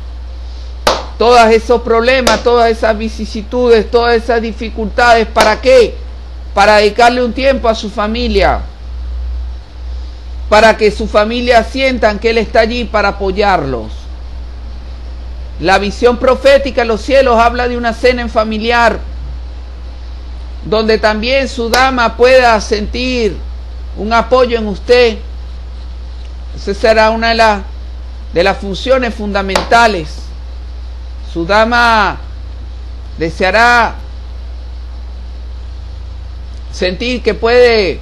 todos esos problemas, todas esas vicisitudes, todas esas dificultades. ¿Para qué? Para dedicarle un tiempo a su familia. Para que su familia sientan que Él está allí para apoyarlos. La visión profética en los cielos habla de una cena en familiar, donde también su dama pueda sentir un apoyo en usted, esa será una de, de las funciones fundamentales. Su dama deseará sentir que puede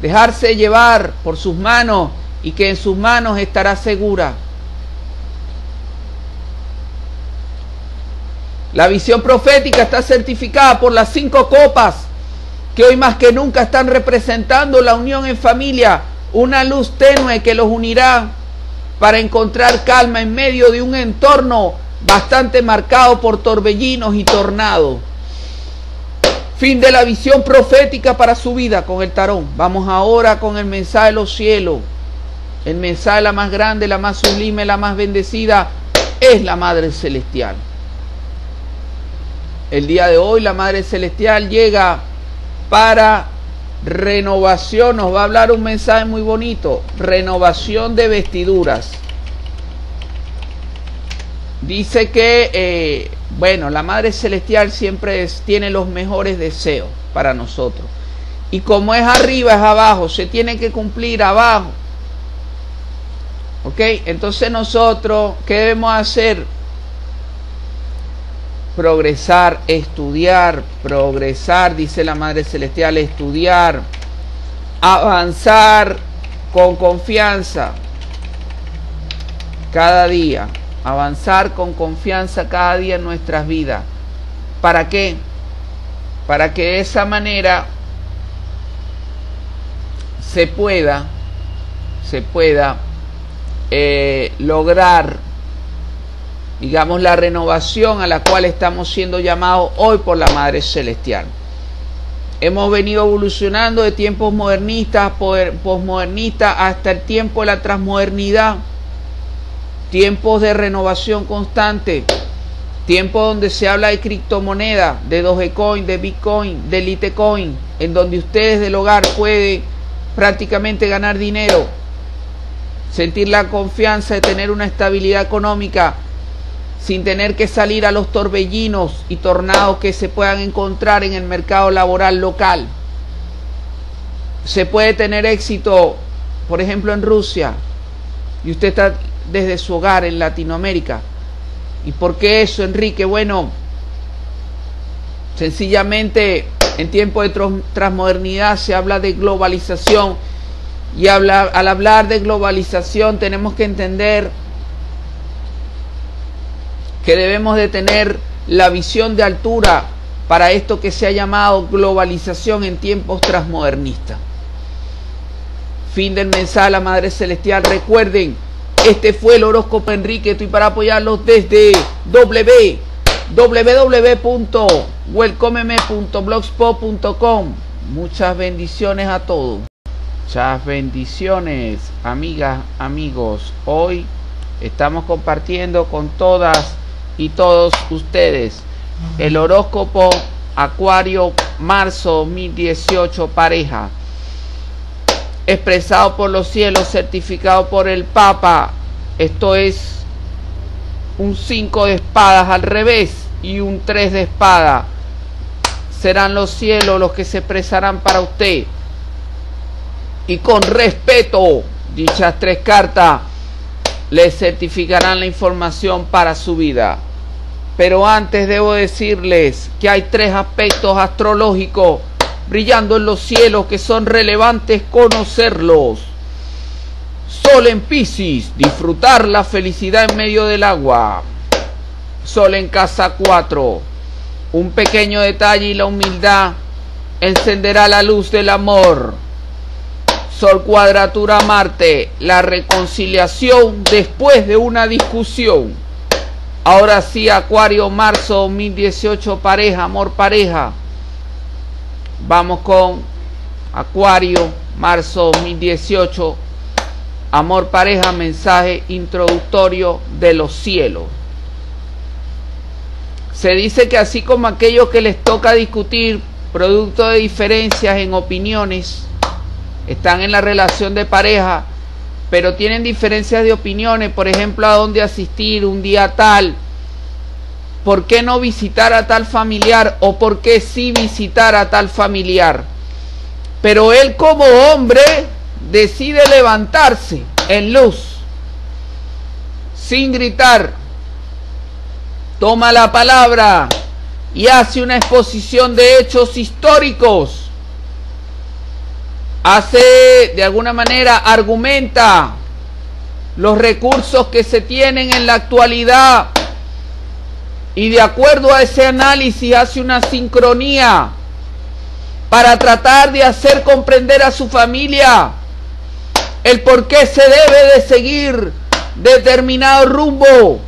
dejarse llevar por sus manos y que en sus manos estará segura. La visión profética está certificada por las cinco copas que hoy más que nunca están representando la unión en familia una luz tenue que los unirá para encontrar calma en medio de un entorno bastante marcado por torbellinos y tornados. Fin de la visión profética para su vida con el tarón. Vamos ahora con el mensaje de los cielos. El mensaje la más grande, la más sublime, la más bendecida es la Madre Celestial. El día de hoy la Madre Celestial llega para Renovación, nos va a hablar un mensaje muy bonito. Renovación de vestiduras. Dice que, eh, bueno, la Madre Celestial siempre tiene los mejores deseos para nosotros. Y como es arriba, es abajo. Se tiene que cumplir abajo. ¿Ok? Entonces nosotros, ¿qué debemos hacer? progresar, estudiar, progresar, dice la Madre Celestial, estudiar, avanzar con confianza cada día, avanzar con confianza cada día en nuestras vidas. ¿Para qué? Para que de esa manera se pueda, se pueda eh, lograr, digamos, la renovación a la cual estamos siendo llamados hoy por la Madre Celestial. Hemos venido evolucionando de tiempos modernistas, posmodernistas, hasta el tiempo de la transmodernidad, tiempos de renovación constante, tiempos donde se habla de criptomoneda, de Dogecoin, de Bitcoin, de Litecoin, en donde ustedes del hogar pueden prácticamente ganar dinero, sentir la confianza de tener una estabilidad económica sin tener que salir a los torbellinos y tornados que se puedan encontrar en el mercado laboral local. Se puede tener éxito, por ejemplo, en Rusia, y usted está desde su hogar en Latinoamérica. ¿Y por qué eso, Enrique? Bueno, sencillamente en tiempo de transmodernidad se habla de globalización y al hablar de globalización tenemos que entender que debemos de tener la visión de altura para esto que se ha llamado globalización en tiempos transmodernistas. Fin del mensaje a la Madre Celestial. Recuerden, este fue el horóscopo Enrique. Estoy para apoyarlos desde www.welcomeme.blogspot.com. Muchas bendiciones a todos. Muchas bendiciones, amigas, amigos. Hoy estamos compartiendo con todas y todos ustedes. El horóscopo Acuario marzo 2018 pareja. Expresado por los cielos, certificado por el Papa. Esto es un 5 de espadas al revés y un 3 de espada. Serán los cielos los que se expresarán para usted. Y con respeto, dichas tres cartas le certificarán la información para su vida. Pero antes debo decirles que hay tres aspectos astrológicos brillando en los cielos que son relevantes conocerlos. Sol en Pisces, disfrutar la felicidad en medio del agua. Sol en casa 4, un pequeño detalle y la humildad encenderá la luz del amor. Sol cuadratura Marte, la reconciliación después de una discusión. Ahora sí, Acuario, marzo 2018, pareja, amor pareja. Vamos con Acuario, marzo 2018, amor pareja, mensaje introductorio de los cielos. Se dice que así como aquellos que les toca discutir producto de diferencias en opiniones, están en la relación de pareja, pero tienen diferencias de opiniones, por ejemplo, a dónde asistir un día tal, por qué no visitar a tal familiar o por qué sí visitar a tal familiar. Pero él como hombre decide levantarse en luz, sin gritar, toma la palabra y hace una exposición de hechos históricos. Hace, de alguna manera, argumenta los recursos que se tienen en la actualidad y de acuerdo a ese análisis hace una sincronía para tratar de hacer comprender a su familia el por qué se debe de seguir determinado rumbo,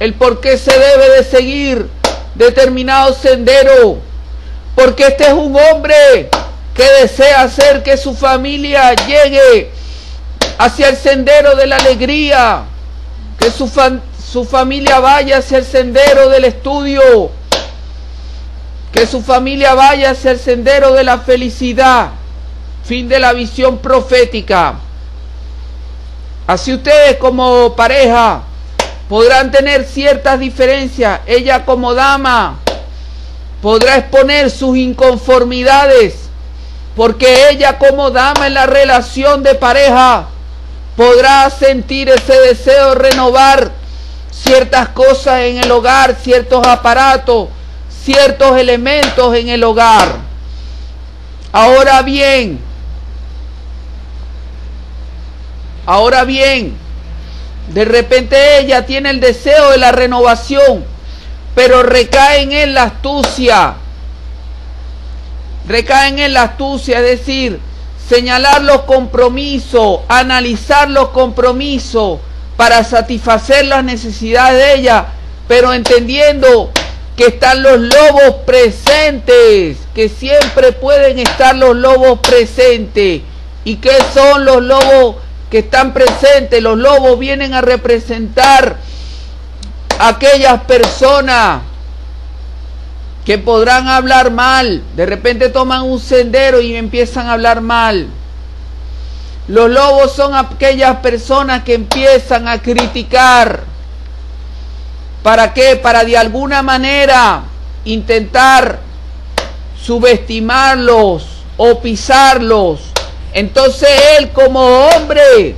el por qué se debe de seguir determinado sendero, porque este es un hombre que desea hacer que su familia llegue hacia el sendero de la alegría, que su, su familia vaya hacia el sendero del estudio, que su familia vaya hacia el sendero de la felicidad, fin de la visión profética. Así ustedes como pareja podrán tener ciertas diferencias. Ella como dama podrá exponer sus inconformidades porque ella como dama en la relación de pareja podrá sentir ese deseo de renovar ciertas cosas en el hogar, ciertos aparatos, ciertos elementos en el hogar. Ahora bien, ahora bien, de repente ella tiene el deseo de la renovación, pero recae en la astucia, recaen en la astucia, es decir, señalar los compromisos, analizar los compromisos para satisfacer las necesidades de ella, pero entendiendo que están los lobos presentes, que siempre pueden estar los lobos presentes. ¿Y qué son los lobos que están presentes? Los lobos vienen a representar aquellas personas que podrán hablar mal, de repente toman un sendero y empiezan a hablar mal. Los lobos son aquellas personas que empiezan a criticar. ¿Para qué? Para de alguna manera intentar subestimarlos o pisarlos. Entonces él como hombre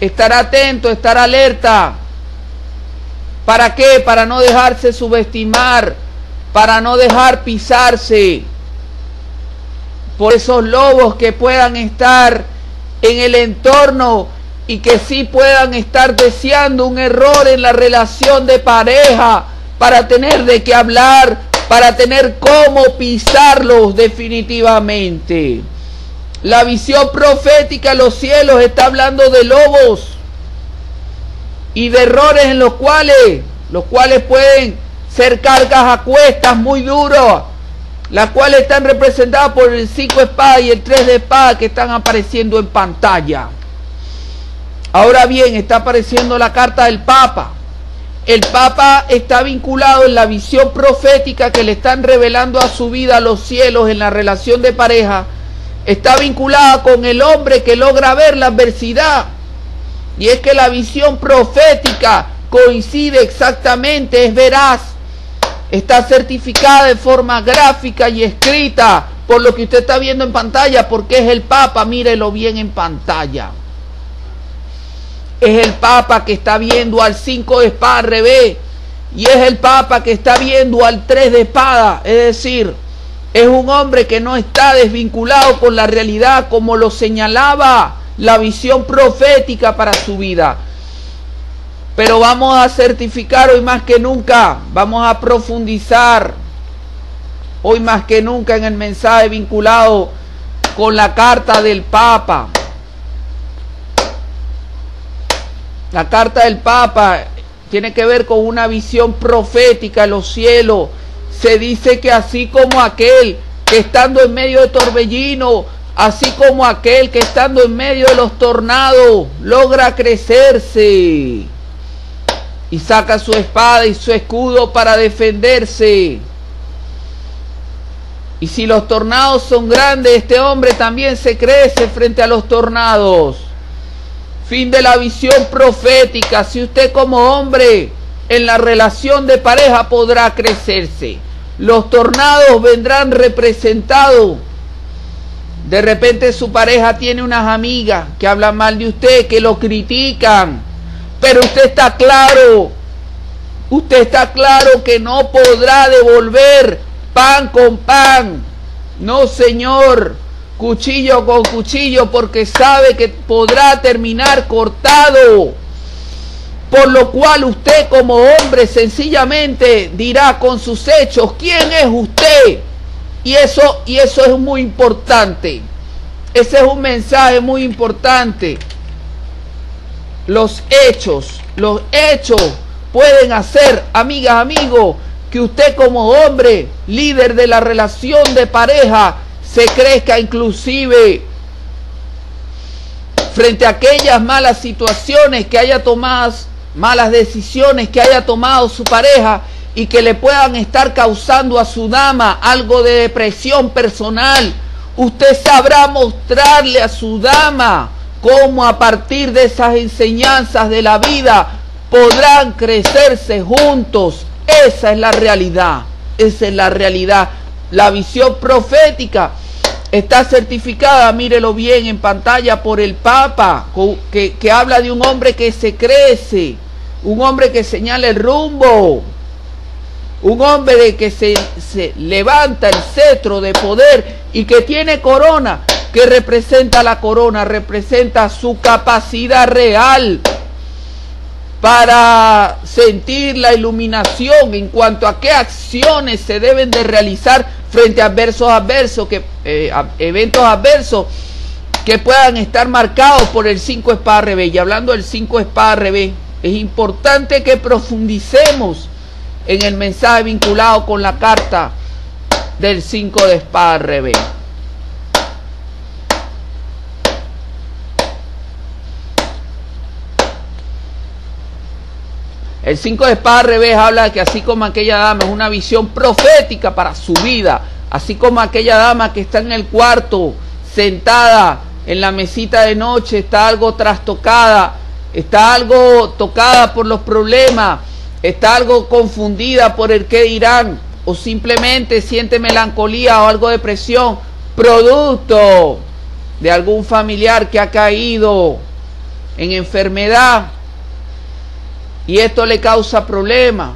estará atento, estará alerta. ¿Para qué? Para no dejarse subestimar para no dejar pisarse por esos lobos que puedan estar en el entorno y que sí puedan estar deseando un error en la relación de pareja para tener de qué hablar, para tener cómo pisarlos definitivamente. La visión profética de los cielos está hablando de lobos y de errores en los cuales, los cuales pueden ser cargas a cuestas muy duras, las cuales están representadas por el 5 espada y el 3 de espada que están apareciendo en pantalla. Ahora bien, está apareciendo la carta del Papa. El Papa está vinculado en la visión profética que le están revelando a su vida a los cielos en la relación de pareja. Está vinculada con el hombre que logra ver la adversidad. Y es que la visión profética coincide exactamente, es veraz está certificada de forma gráfica y escrita por lo que usted está viendo en pantalla, porque es el Papa, mírelo bien en pantalla. Es el Papa que está viendo al 5 de espada al revés. Y es el Papa que está viendo al 3 de espada. Es decir, es un hombre que no está desvinculado con la realidad como lo señalaba la visión profética para su vida. Pero vamos a certificar hoy más que nunca, vamos a profundizar hoy más que nunca en el mensaje vinculado con la carta del Papa. La carta del Papa tiene que ver con una visión profética en los cielos. Se dice que así como aquel que estando en medio de torbellino, así como aquel que estando en medio de los tornados logra crecerse y saca su espada y su escudo para defenderse. Y si los tornados son grandes, este hombre también se crece frente a los tornados. Fin de la visión profética. Si usted como hombre en la relación de pareja podrá crecerse. Los tornados vendrán representados. De repente su pareja tiene unas amigas que hablan mal de usted, que lo critican pero usted está claro, usted está claro que no podrá devolver pan con pan. No, señor, cuchillo con cuchillo, porque sabe que podrá terminar cortado. Por lo cual usted como hombre sencillamente dirá con sus hechos, ¿quién es usted? Y eso, y eso es muy importante. Ese es un mensaje muy importante los hechos, los hechos pueden hacer, amigas, amigos, que usted como hombre, líder de la relación de pareja, se crezca inclusive frente a aquellas malas situaciones que haya tomado, malas decisiones que haya tomado su pareja y que le puedan estar causando a su dama algo de depresión personal. Usted sabrá mostrarle a su dama cómo a partir de esas enseñanzas de la vida podrán crecerse juntos. Esa es la realidad, esa es la realidad. La visión profética está certificada, mírelo bien en pantalla, por el Papa, que, que habla de un hombre que se crece, un hombre que señala el rumbo, un hombre que se, se, levanta el cetro de poder y que tiene corona que representa la corona, representa su capacidad real para sentir la iluminación en cuanto a qué acciones se deben de realizar frente a adversos adversos, que, eh, eventos adversos que puedan estar marcados por el 5 espada revés. Y hablando del 5 espada revés, es importante que profundicemos en el mensaje vinculado con la carta del 5 de espada revés. El 5 de espada al revés habla de que así como aquella dama es una visión profética para su vida, así como aquella dama que está en el cuarto sentada en la mesita de noche, está algo trastocada, está algo tocada por los problemas, está algo confundida por el que dirán, o simplemente siente melancolía o algo de presión, producto de algún familiar que ha caído en enfermedad y esto le causa problemas,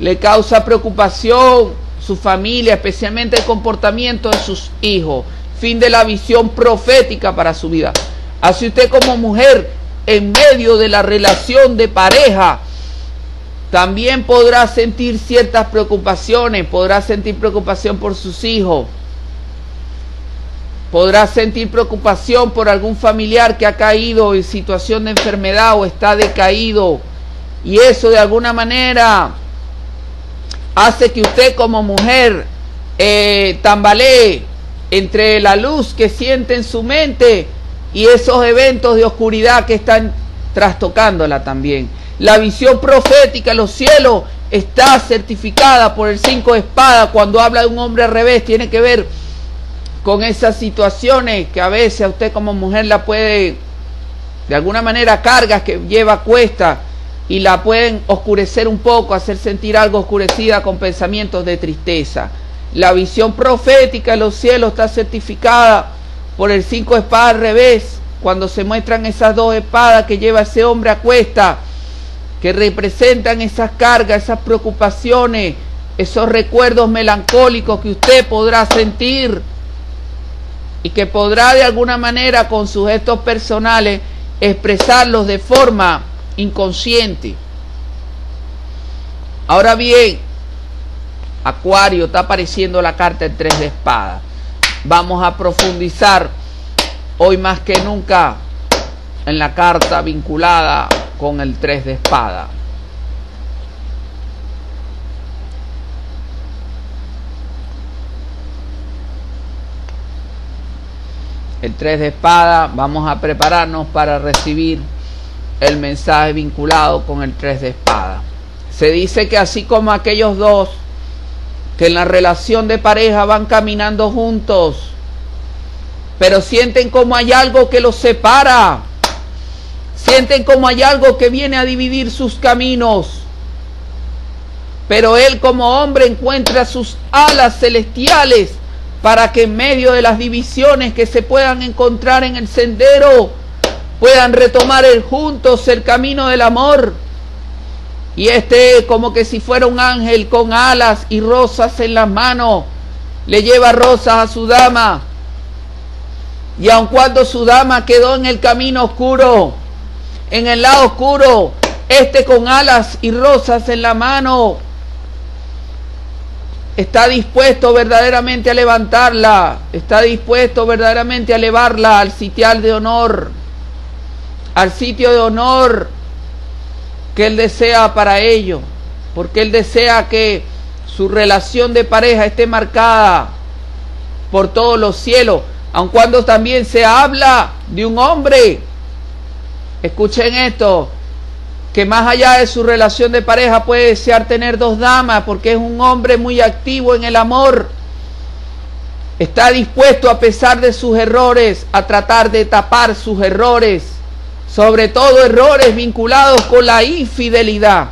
le causa preocupación, su familia, especialmente el comportamiento de sus hijos. Fin de la visión profética para su vida. Así usted como mujer, en medio de la relación de pareja, también podrá sentir ciertas preocupaciones, podrá sentir preocupación por sus hijos, podrá sentir preocupación por algún familiar que ha caído en situación de enfermedad o está decaído y eso de alguna manera hace que usted como mujer eh, tambalee entre la luz que siente en su mente y esos eventos de oscuridad que están trastocándola también. La visión profética los cielos está certificada por el cinco de espada cuando habla de un hombre al revés, tiene que ver con esas situaciones que a veces a usted como mujer la puede, de alguna manera, cargas que lleva a cuesta y la pueden oscurecer un poco, hacer sentir algo oscurecida con pensamientos de tristeza. La visión profética de los cielos está certificada por el cinco espadas al revés, cuando se muestran esas dos espadas que lleva ese hombre a cuesta, que representan esas cargas, esas preocupaciones, esos recuerdos melancólicos que usted podrá sentir y que podrá de alguna manera con sus gestos personales expresarlos de forma inconsciente. Ahora bien, Acuario, está apareciendo la carta en tres de espada. Vamos a profundizar hoy más que nunca en la carta vinculada con el tres de espada. El tres de espada, vamos a prepararnos para recibir el mensaje vinculado con el tres de espada. Se dice que así como aquellos dos que en la relación de pareja van caminando juntos, pero sienten como hay algo que los separa, sienten como hay algo que viene a dividir sus caminos, pero él como hombre encuentra sus alas celestiales para que en medio de las divisiones que se puedan encontrar en el sendero, puedan retomar juntos el camino del amor. Y este, como que si fuera un ángel con alas y rosas en las manos, le lleva rosas a su dama. Y aun cuando su dama quedó en el camino oscuro, en el lado oscuro, este con alas y rosas en la mano, está dispuesto verdaderamente a levantarla, está dispuesto verdaderamente a elevarla al sitial de honor al sitio de honor que Él desea para ellos, porque Él desea que su relación de pareja esté marcada por todos los cielos, aun cuando también se habla de un hombre. Escuchen esto, que más allá de su relación de pareja puede desear tener dos damas, porque es un hombre muy activo en el amor. Está dispuesto a pesar de sus errores a tratar de tapar sus errores sobre todo errores vinculados con la infidelidad.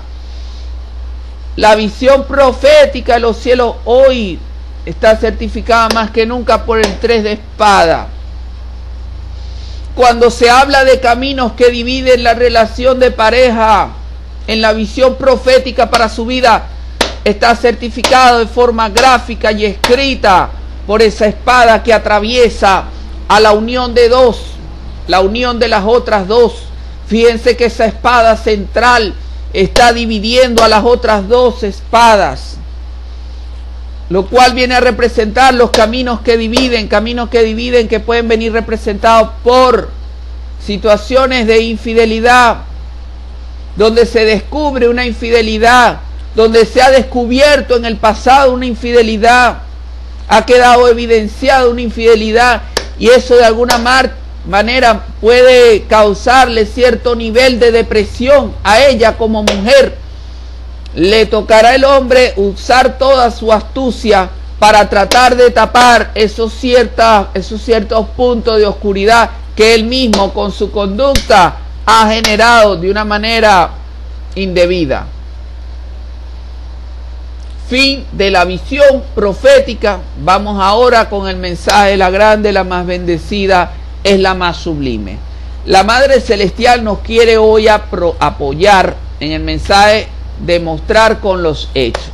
La visión profética de los cielos hoy está certificada más que nunca por el tres de espada. Cuando se habla de caminos que dividen la relación de pareja en la visión profética para su vida, está certificado de forma gráfica y escrita por esa espada que atraviesa a la unión de dos la unión de las otras dos. Fíjense que esa espada central está dividiendo a las otras dos espadas. lo cual viene a representar los caminos que dividen, caminos que dividen que pueden venir representados por situaciones de infidelidad, donde se descubre una infidelidad, donde se ha descubierto en el pasado una infidelidad, ha quedado evidenciada una infidelidad y eso de alguna manera puede causarle cierto nivel de depresión a ella como mujer. Le tocará el hombre usar toda su astucia para tratar de tapar esos, esos ciertos puntos de oscuridad que él mismo con su conducta ha generado de una manera indebida. Fin de la visión profética. Vamos ahora con el mensaje, la grande, la más bendecida, es la más sublime. La Madre Celestial nos quiere hoy apoyar en el mensaje de mostrar con los hechos.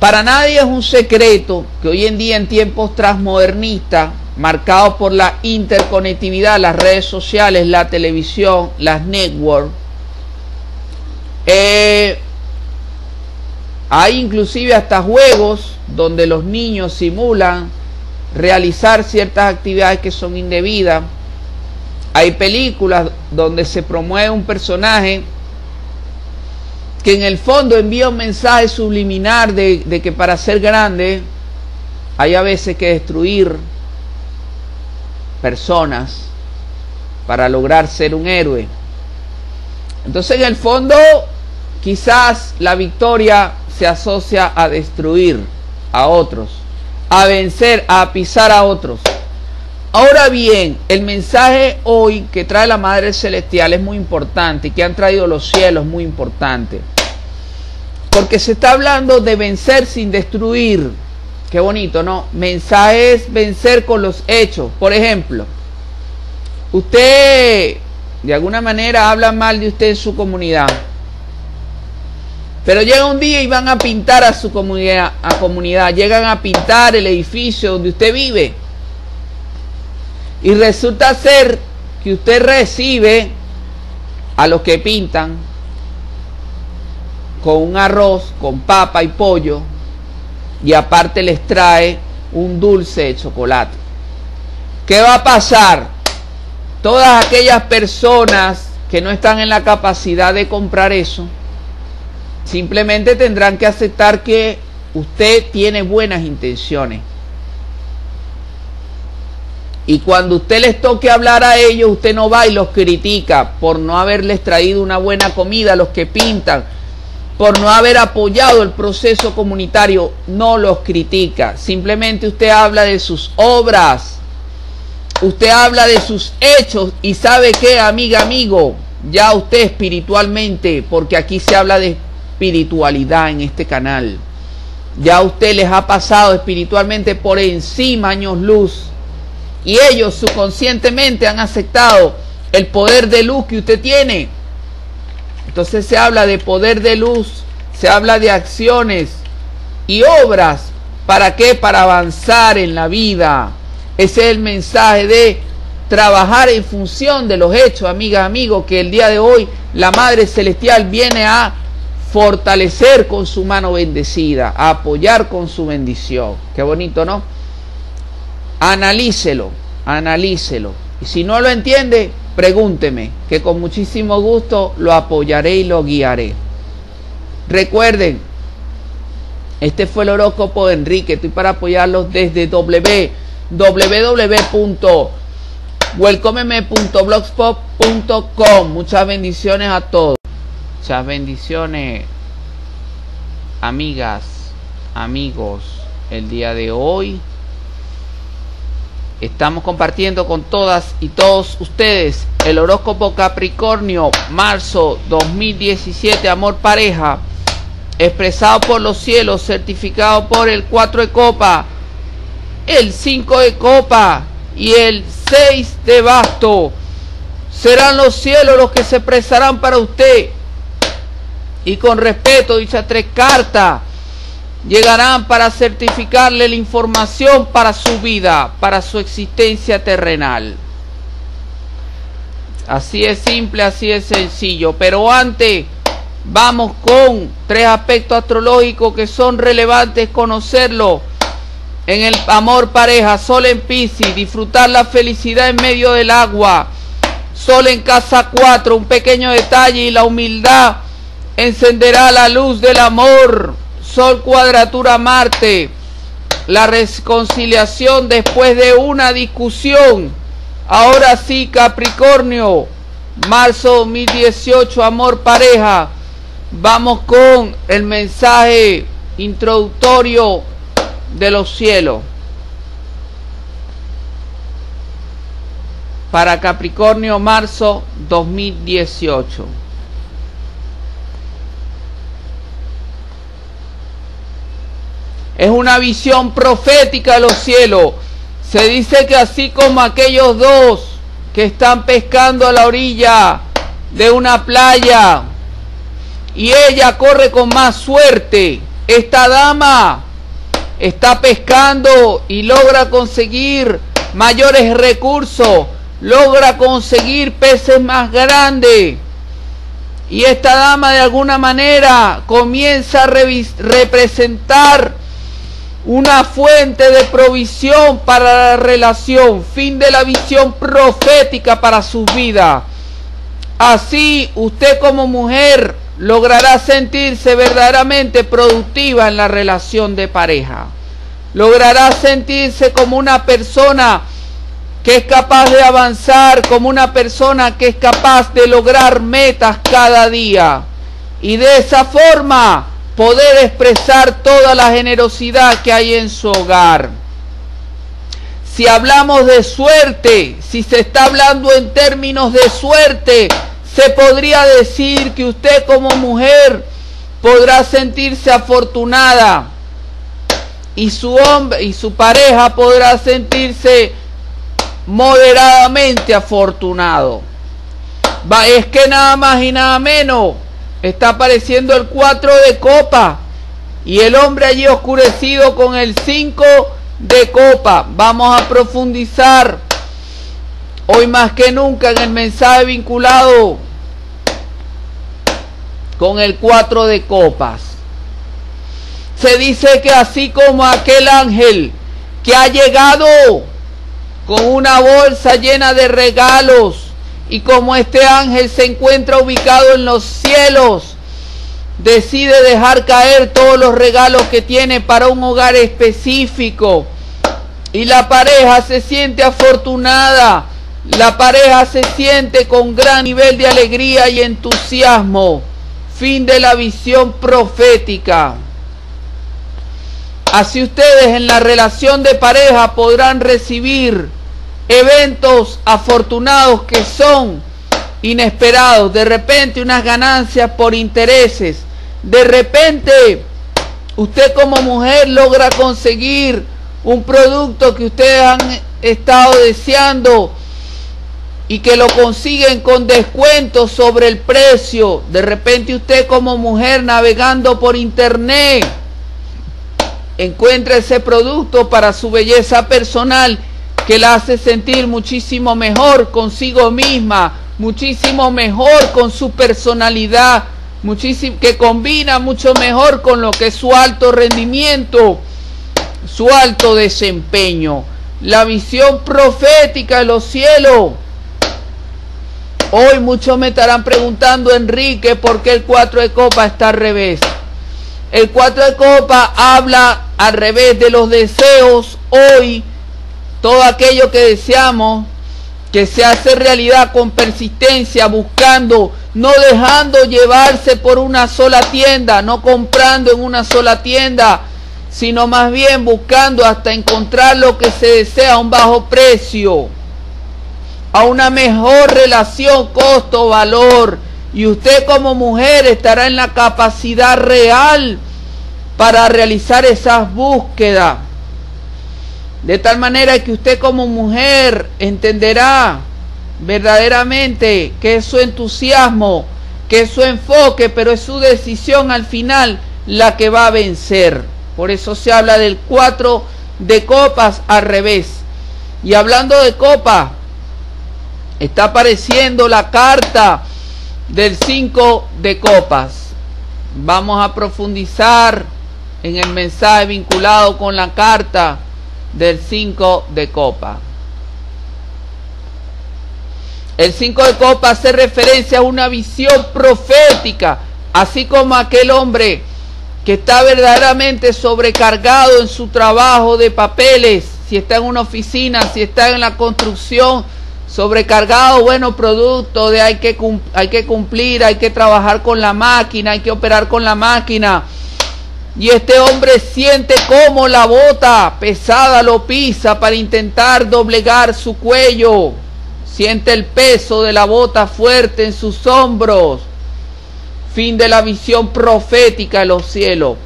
Para nadie es un secreto que hoy en día en tiempos transmodernistas marcado por la interconectividad, las redes sociales, la televisión, las networks. Eh, hay inclusive hasta juegos donde los niños simulan realizar ciertas actividades que son indebidas. Hay películas donde se promueve un personaje que en el fondo envía un mensaje subliminar de, de que para ser grande hay a veces que destruir personas para lograr ser un héroe. Entonces en el fondo quizás la victoria se asocia a destruir a otros, a vencer, a pisar a otros. Ahora bien, el mensaje hoy que trae la Madre Celestial es muy importante que han traído los cielos muy importante. Porque se está hablando de vencer sin destruir. Qué bonito, ¿no? Mensaje es vencer con los hechos. Por ejemplo, usted de alguna manera habla mal de usted en su comunidad. Pero llega un día y van a pintar a su comunidad, a comunidad, llegan a pintar el edificio donde usted vive. Y resulta ser que usted recibe a los que pintan con un arroz, con papa y pollo, y aparte les trae un dulce de chocolate. ¿Qué va a pasar? Todas aquellas personas que no están en la capacidad de comprar eso, simplemente tendrán que aceptar que usted tiene buenas intenciones. Y cuando usted les toque hablar a ellos, usted no va y los critica por no haberles traído una buena comida a los que pintan, por no haber apoyado el proceso comunitario, no los critica. Simplemente usted habla de sus obras, usted habla de sus hechos y sabe que, amiga, amigo, ya usted espiritualmente, porque aquí se habla de espiritualidad en este canal, ya usted les ha pasado espiritualmente por encima años luz y ellos subconscientemente han aceptado el poder de luz que usted tiene entonces se habla de poder de luz, se habla de acciones y obras. ¿Para qué? Para avanzar en la vida. Ese es el mensaje de trabajar en función de los hechos, amiga, amigo, que el día de hoy la Madre Celestial viene a fortalecer con su mano bendecida, apoyar con su bendición. Qué bonito, ¿no? Analícelo, analícelo. Y si no lo entiende, pregúnteme, que con muchísimo gusto lo apoyaré y lo guiaré. Recuerden, este fue el horóscopo de Enrique. Estoy para apoyarlos desde www.welcomeme.blogspot.com. Muchas bendiciones a todos. Muchas bendiciones, amigas, amigos, el día de hoy. Estamos compartiendo con todas y todos ustedes el horóscopo Capricornio, marzo 2017, amor pareja, expresado por los cielos, certificado por el 4 de copa, el 5 de copa y el 6 de basto. Serán los cielos los que se expresarán para usted. Y con respeto, dichas tres cartas llegarán para certificarle la información para su vida, para su existencia terrenal. Así es simple, así es sencillo. Pero antes Vamos con tres aspectos astrológicos que son relevantes conocerlo. En el amor pareja, sol en Piscis, disfrutar la felicidad en medio del agua. Sol en casa 4, un pequeño detalle y la humildad encenderá la luz del amor. Sol cuadratura Marte, la reconciliación después de una discusión. Ahora sí, Capricornio, marzo 2018, amor pareja. Vamos con el mensaje introductorio de los cielos. Para Capricornio, marzo 2018. Es una visión profética de los cielos. Se dice que así como aquellos dos que están pescando a la orilla de una playa, y ella corre con más suerte. Esta dama está pescando y logra conseguir mayores recursos, logra conseguir peces más grandes. Y esta dama de alguna manera comienza a representar una fuente de provisión para la relación, fin de la visión profética para su vida. Así usted como mujer logrará sentirse verdaderamente productiva en la relación de pareja. Logrará sentirse como una persona que es capaz de avanzar, como una persona que es capaz de lograr metas cada día. Y de esa forma poder expresar toda la generosidad que hay en su hogar. Si hablamos de suerte, si se está hablando en términos de suerte, se podría decir que usted como mujer podrá sentirse afortunada y su hombre y su pareja podrá sentirse moderadamente afortunado. Es que nada más y nada menos está apareciendo el 4 de copa y el hombre allí oscurecido con el 5 de copa. Vamos a profundizar hoy más que nunca en el mensaje vinculado con el cuatro de copas. Se dice que así como aquel ángel que ha llegado con una bolsa llena de regalos y como este ángel se encuentra ubicado en los cielos, decide dejar caer todos los regalos que tiene para un hogar específico. Y la pareja se siente afortunada, la pareja se siente con gran nivel de alegría y entusiasmo. Fin de la visión profética. Así ustedes en la relación de pareja podrán recibir eventos afortunados que son inesperados, de repente unas ganancias por intereses, de repente usted como mujer logra conseguir un producto que ustedes han estado deseando y que lo consiguen con descuento sobre el precio. De repente usted como mujer navegando por internet encuentra ese producto para su belleza personal que la hace sentir muchísimo mejor consigo misma, muchísimo mejor con su personalidad, muchísimo que combina mucho mejor con lo que es su alto rendimiento, su alto desempeño, la visión profética de los cielos Hoy muchos me estarán preguntando, Enrique, ¿por qué el 4 de copa está al revés? El 4 de copa habla al revés de los deseos. Hoy, todo aquello que deseamos, que se hace realidad con persistencia, buscando, no dejando llevarse por una sola tienda, no comprando en una sola tienda, sino más bien buscando hasta encontrar lo que se desea a un bajo precio a una mejor relación costo-valor. Y usted como mujer estará en la capacidad real para realizar esas búsquedas. De tal manera que usted como mujer entenderá verdaderamente que es su entusiasmo, que es su enfoque, pero es su decisión al final la que va a vencer. Por eso se habla del 4 de copas al revés. Y hablando de copas, Está apareciendo la carta del 5 de copas. vamos a profundizar en el mensaje vinculado con la carta del 5 de copa. El 5 de copa hace referencia a una visión profética, así como aquel hombre que está verdaderamente sobrecargado en su trabajo de papeles, si está en una oficina, si está en la construcción, sobrecargado, bueno, producto de hay que, hay que cumplir, hay que trabajar con la máquina, hay que operar con la máquina. Y este hombre siente como la bota pesada lo pisa para intentar doblegar su cuello. Siente el peso de la bota fuerte en sus hombros. Fin de la visión profética de los cielos.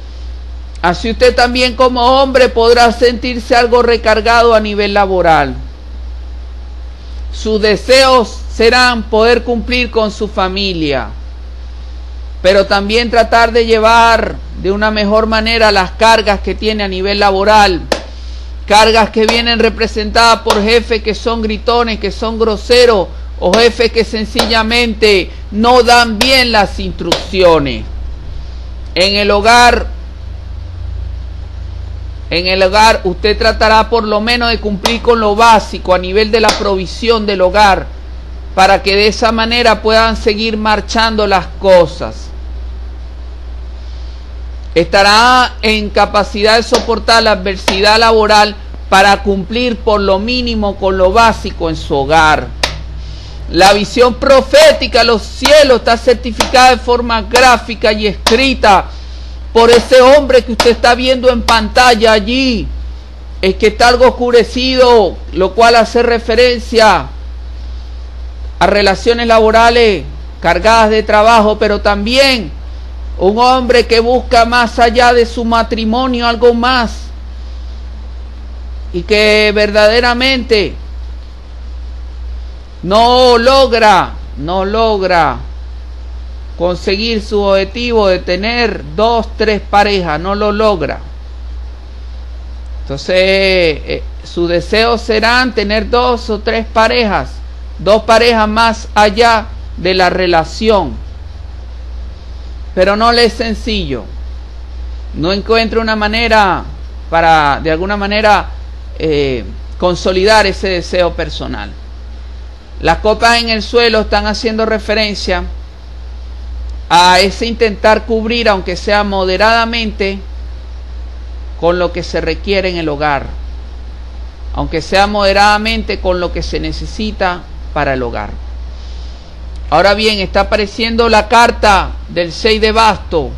Así usted también como hombre podrá sentirse algo recargado a nivel laboral. Sus deseos serán poder cumplir con su familia, pero también tratar de llevar de una mejor manera las cargas que tiene a nivel laboral. Cargas que vienen representadas por jefes que son gritones, que son groseros, o jefes que sencillamente no dan bien las instrucciones. En el hogar en el hogar usted tratará por lo menos de cumplir con lo básico a nivel de la provisión del hogar para que de esa manera puedan seguir marchando las cosas. Estará en capacidad de soportar la adversidad laboral para cumplir por lo mínimo con lo básico en su hogar. La visión profética a los cielos está certificada de forma gráfica y escrita por ese hombre que usted está viendo en pantalla allí. Es que está algo oscurecido, lo cual hace referencia a relaciones laborales cargadas de trabajo, pero también un hombre que busca más allá de su matrimonio algo más y que verdaderamente no logra, no logra conseguir su objetivo de tener dos, tres parejas, no lo logra. Entonces, eh, su deseo serán tener dos o tres parejas, dos parejas más allá de la relación. Pero no le es sencillo. No encuentra una manera para, de alguna manera, eh, consolidar ese deseo personal. Las copas en el suelo están haciendo referencia a ese intentar cubrir, aunque sea moderadamente, con lo que se requiere en el hogar, aunque sea moderadamente con lo que se necesita para el hogar. Ahora bien, está apareciendo la carta del 6 de basto.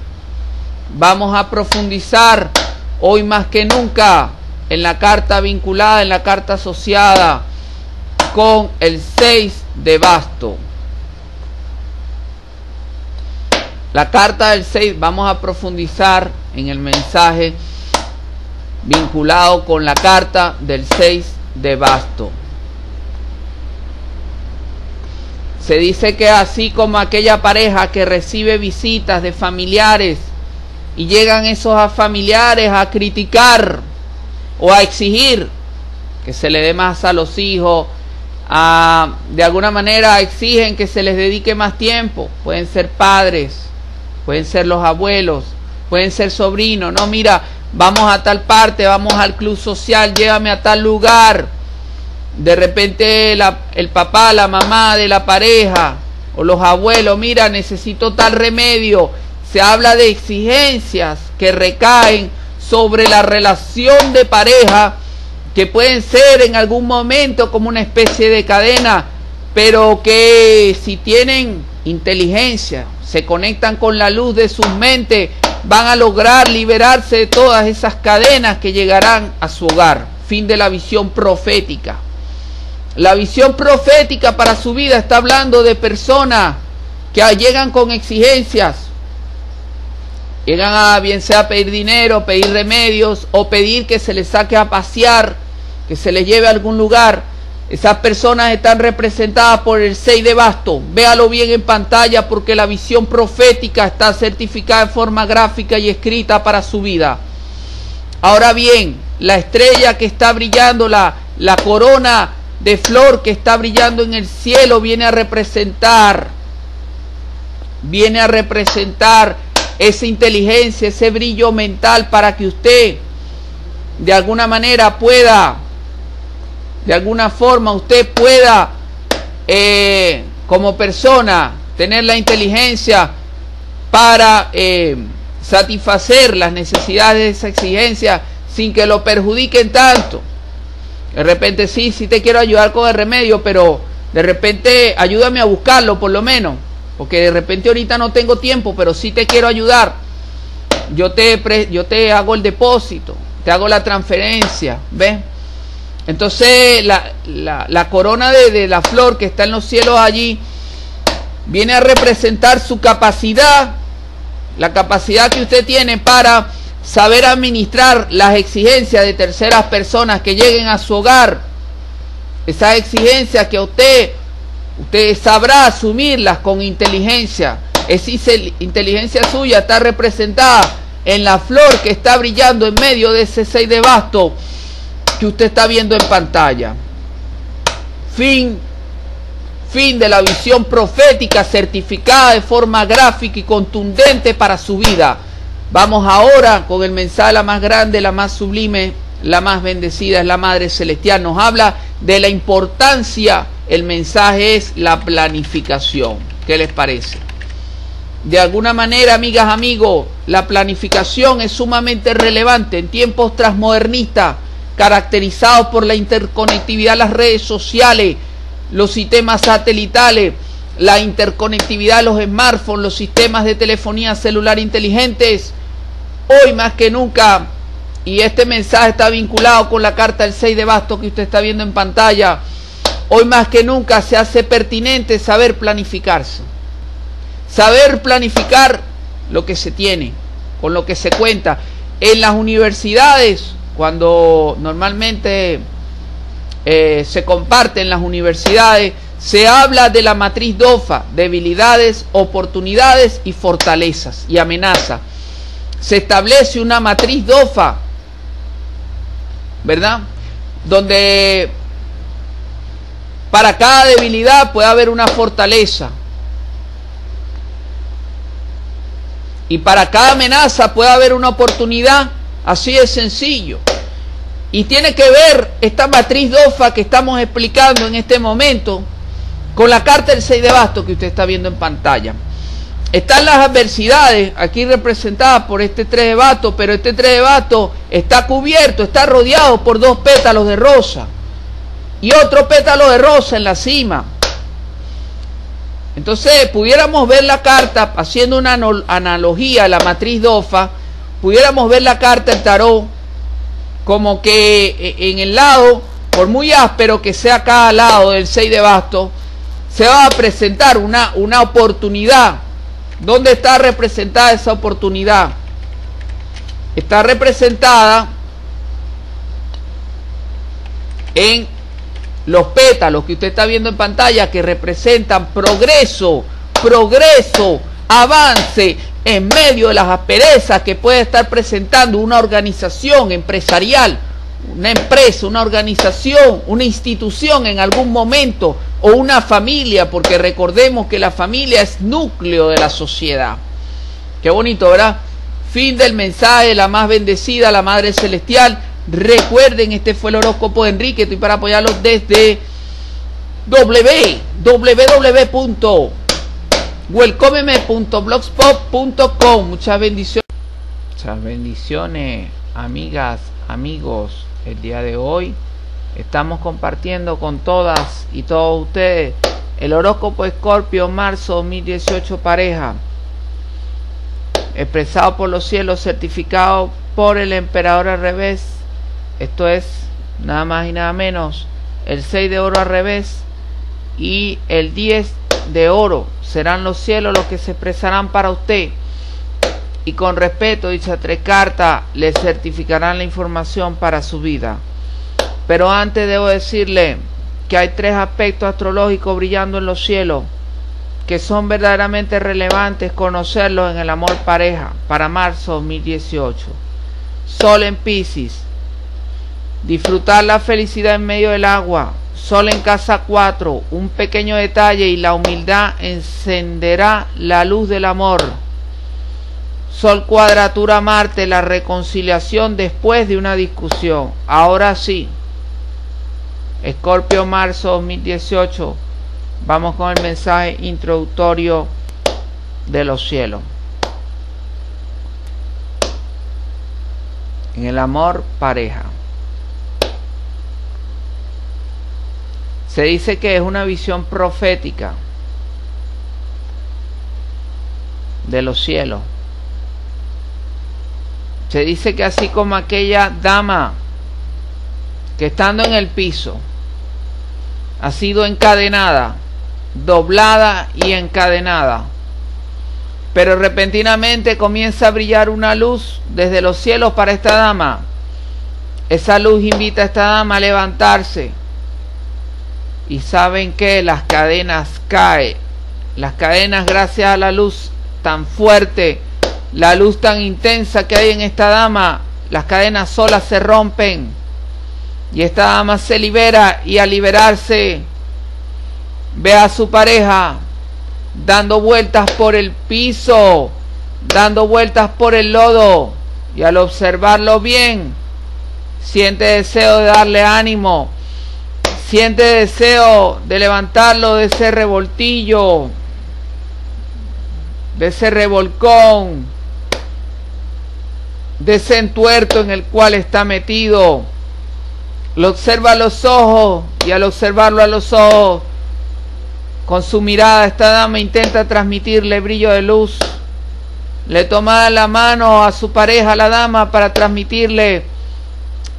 Vamos a profundizar hoy más que nunca en la carta vinculada, en la carta asociada con el 6 de basto. La carta del 6, vamos a profundizar en el mensaje vinculado con la carta del 6 de basto. Se dice que así como aquella pareja que recibe visitas de familiares y llegan esos familiares a criticar o a exigir que se le dé más a los hijos, a, de alguna manera exigen que se les dedique más tiempo, pueden ser padres, pueden ser los abuelos, pueden ser sobrinos, no, mira, vamos a tal parte, vamos al club social, llévame a tal lugar. De repente el papá, la mamá de la pareja o los abuelos, mira, necesito tal remedio. Se habla de exigencias que recaen sobre la relación de pareja, que pueden ser en algún momento como una especie de cadena, pero que si tienen inteligencia, se conectan con la luz de sus mentes, van a lograr liberarse de todas esas cadenas que llegarán a su hogar. Fin de la visión profética. La visión profética para su vida está hablando de personas que llegan con exigencias. Llegan a bien sea pedir dinero, pedir remedios o pedir que se les saque a pasear, que se les lleve a algún lugar esas personas están representadas por el 6 de basto. Véalo bien en pantalla porque la visión profética está certificada en forma gráfica y escrita para su vida. Ahora bien, la estrella que está brillando, la, la corona de flor que está brillando en el cielo viene a representar, viene a representar esa inteligencia, ese brillo mental para que usted de alguna manera pueda, de alguna forma usted pueda eh, como persona tener la inteligencia para eh, satisfacer las necesidades de esa exigencia sin que lo perjudiquen tanto. De repente sí, sí te quiero ayudar con el remedio, pero de repente ayúdame a buscarlo por lo menos, porque de repente ahorita no tengo tiempo, pero sí te quiero ayudar. Yo te, yo te hago el depósito, te hago la transferencia, ¿ves? Entonces la, la, corona de, de la flor que está en los cielos allí viene a representar su capacidad, la capacidad que usted tiene para saber administrar las exigencias de terceras personas que lleguen a su hogar, esas exigencias que usted, usted sabrá asumirlas con inteligencia. Esa inteligencia suya está representada en la flor que está brillando en medio de ese seis de basto que usted está viendo en pantalla. Fin, fin de la visión profética certificada de forma gráfica y contundente para su vida. Vamos ahora con el mensaje la más grande, la más sublime, la más bendecida, es la Madre Celestial. Nos habla de la importancia, el mensaje es la planificación. ¿Qué les parece? De alguna manera, amigas, amigos, la planificación es sumamente relevante en tiempos transmodernistas, caracterizados por la interconectividad las redes sociales, los sistemas satelitales, la interconectividad de los smartphones, los sistemas de telefonía celular inteligentes, hoy más que nunca, y este mensaje está vinculado con la carta del 6 de basto que usted está viendo en pantalla, hoy más que nunca se hace pertinente saber planificarse, saber planificar lo que se tiene, con lo que se cuenta. En las universidades, cuando normalmente eh, se comparte en las universidades, se habla de la matriz DOFA, debilidades, oportunidades y fortalezas y amenazas. Se establece una matriz DOFA, ¿verdad? Donde para cada debilidad puede haber una fortaleza. Y para cada amenaza puede haber una oportunidad. Así de sencillo. Y tiene que ver esta matriz DOFA que estamos explicando en este momento con la carta del 6 de basto que usted está viendo en pantalla. Están las adversidades aquí representadas por este 3 de basto, pero este 3 de basto está cubierto, está rodeado por dos pétalos de rosa y otro pétalo de rosa en la cima. Entonces, pudiéramos ver la carta, haciendo una analogía a la matriz DOFA, pudiéramos ver la carta del tarot como que eh, en el lado, por muy áspero que sea cada lado del 6 de basto, se va a presentar una, una oportunidad. ¿Dónde está representada esa oportunidad? Está representada en los pétalos que usted está viendo en pantalla que representan progreso, progreso, avance en medio de las asperezas que puede estar presentando una organización empresarial, una empresa, una organización, una institución en algún momento o una familia, porque recordemos que la familia es núcleo de la sociedad. Qué bonito, ¿verdad? Fin del mensaje, la más bendecida, la Madre Celestial. Recuerden, este fue el horóscopo de Enrique, estoy para apoyarlos desde www.welcomeme.blogspot.com. Muchas bendiciones. Muchas bendiciones, amigas, amigos el día de hoy. Estamos compartiendo con todas y todos ustedes el horóscopo Escorpio marzo 2018 pareja, expresado por los cielos, certificado por el emperador al revés. Esto es nada más y nada menos el 6 de oro al revés y el 10 de oro. Serán los cielos los que se expresarán para usted y con respeto dicha tres cartas le certificarán la información para su vida. Pero antes debo decirle que hay tres aspectos astrológicos brillando en los cielos que son verdaderamente relevantes conocerlos en el amor pareja para marzo 2018. Sol en Pisces. Disfrutar la felicidad en medio del agua. Sol en casa 4. Un pequeño detalle y la humildad encenderá la luz del amor Sol cuadratura Marte, la reconciliación después de una discusión. Ahora sí. Escorpio marzo 2018. Vamos con el mensaje introductorio de los cielos. En el amor pareja. Se dice que es una visión profética de los cielos. Se dice que así como aquella dama que estando en el piso ha sido encadenada, doblada y encadenada, pero repentinamente comienza a brillar una luz desde los cielos para esta dama. Esa luz invita a esta dama a levantarse. Y saben que las cadenas caen. Las cadenas gracias a la luz tan fuerte, la luz tan intensa que hay en esta dama, las cadenas solas se rompen. Y esta dama se libera y al liberarse ve a su pareja dando vueltas por el piso, dando vueltas por el lodo, y al observarlo bien, siente deseo de darle ánimo, siente deseo de levantarlo de ese revoltillo, de ese revolcón, de ese entuerto en el cual está metido. Lo observa a los ojos y al observarlo a los ojos con su mirada esta dama intenta transmitirle brillo de luz. Le toma la mano a su pareja, la dama, para transmitirle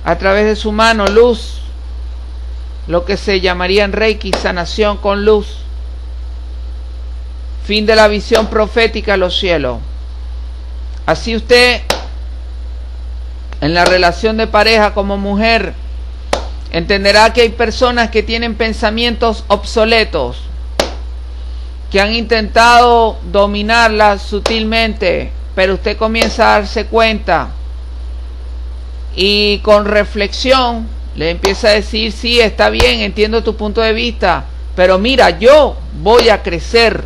a través de su mano luz, lo que se llamaría en Reiki sanación con luz. Fin de la visión profética a los cielos. Así usted, en la relación de pareja como mujer, entenderá que hay personas que tienen pensamientos obsoletos, que han intentado dominarla sutilmente, pero usted comienza a darse cuenta y con reflexión le empieza a decir, sí, está bien, entiendo tu punto de vista, pero mira, yo voy a crecer,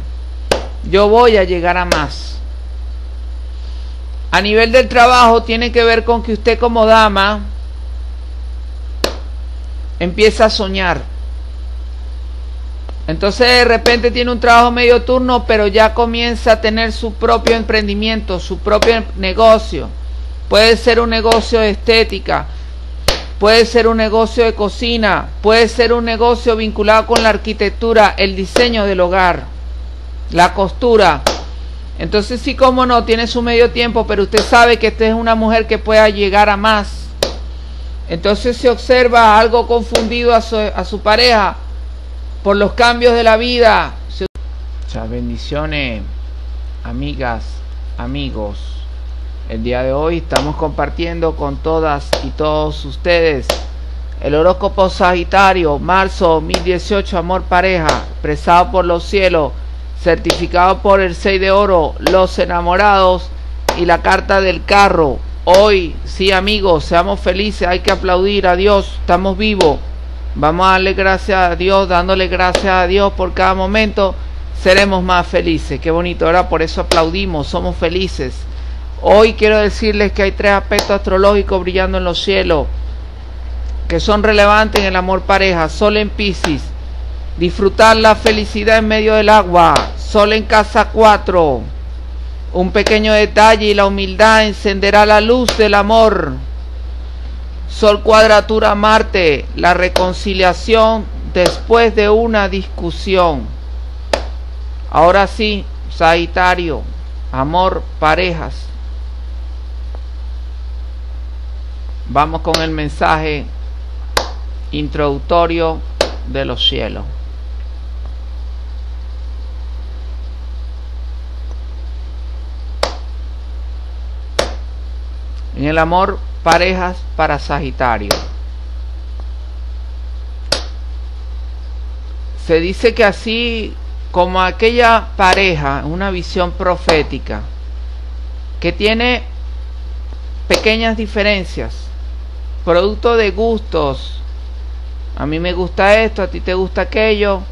yo voy a llegar a más. A nivel del trabajo tiene que ver con que usted como dama empieza a soñar entonces de repente tiene un trabajo medio turno, pero ya comienza a tener su propio emprendimiento, su propio negocio. Puede ser un negocio de estética, puede ser un negocio de cocina, puede ser un negocio vinculado con la arquitectura, el diseño del hogar, la costura. Entonces sí, como no, tiene su medio tiempo, pero usted sabe que esta es una mujer que pueda llegar a más. Entonces se observa algo confundido a su, a su pareja por los cambios de la vida. Muchas bendiciones, amigas, amigos. El día de hoy estamos compartiendo con todas y todos ustedes el horóscopo Sagitario, marzo 2018, amor pareja, expresado por los cielos, certificado por el 6 de oro, los enamorados y la carta del carro. Hoy, sí amigos, seamos felices, hay que aplaudir a Dios, estamos vivos Vamos a darle gracias a Dios, dándole gracias a Dios por cada momento, seremos más felices. Qué bonito, ahora por eso aplaudimos, somos felices. Hoy quiero decirles que hay tres aspectos astrológicos brillando en los cielos que son relevantes en el amor pareja. Sol en Pisces, disfrutar la felicidad en medio del agua. Sol en casa 4, un pequeño detalle y la humildad encenderá la luz del amor. Sol cuadratura Marte, la reconciliación después de una discusión. Ahora sí, Sagitario, amor, parejas. Vamos con el mensaje introductorio de los cielos. En el amor parejas para Sagitario. Se dice que así como aquella pareja, una visión profética, que tiene pequeñas diferencias, producto de gustos, a mí me gusta esto, a ti te gusta aquello,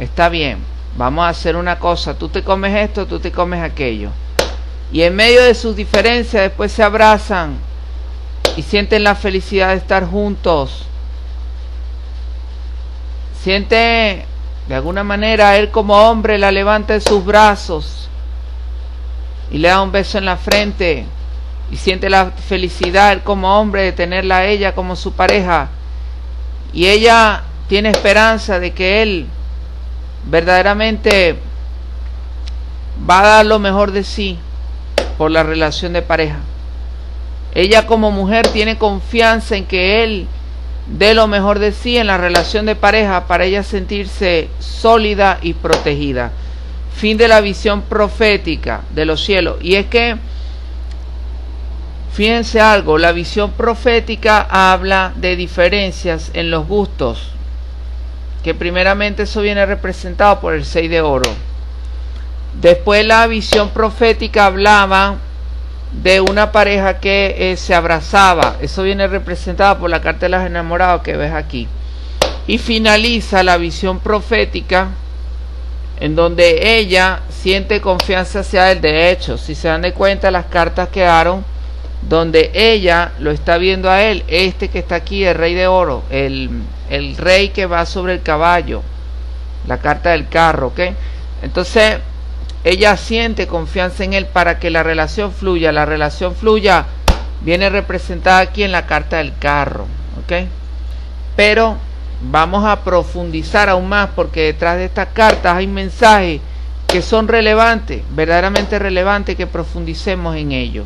está bien, vamos a hacer una cosa, tú te comes esto, tú te comes aquello Y en medio de sus diferencias después se abrazan y sienten la felicidad de estar juntos. Siente de alguna manera él como hombre la levanta de sus brazos y le da un beso en la frente y siente la felicidad él como hombre de tenerla a ella como su pareja y ella tiene esperanza de que él verdaderamente va a dar lo mejor de sí por la relación de pareja. Ella como mujer tiene confianza en que él dé lo mejor de sí en la relación de pareja para ella sentirse sólida y protegida. Fin de la visión profética de los cielos. Y es que, fíjense algo, la visión profética habla de diferencias en los gustos, que primeramente eso viene representado por el 6 de oro. Después la visión profética hablaba de una pareja que eh, se abrazaba. Eso viene representado por la carta de los enamorados que ves aquí. Y finaliza la visión profética en donde ella siente confianza hacia él. De hecho, si se dan de cuenta, las cartas quedaron donde ella lo está viendo a él. Este que está aquí, el rey de oro, el, el rey que va sobre el caballo. La carta del carro, ¿ok? Entonces, ella siente confianza en él para que la relación fluya. La relación fluya viene representada aquí en la carta del carro. Pero vamos a profundizar aún más porque detrás de estas cartas hay mensajes que son relevantes, verdaderamente relevantes, que profundicemos en ello.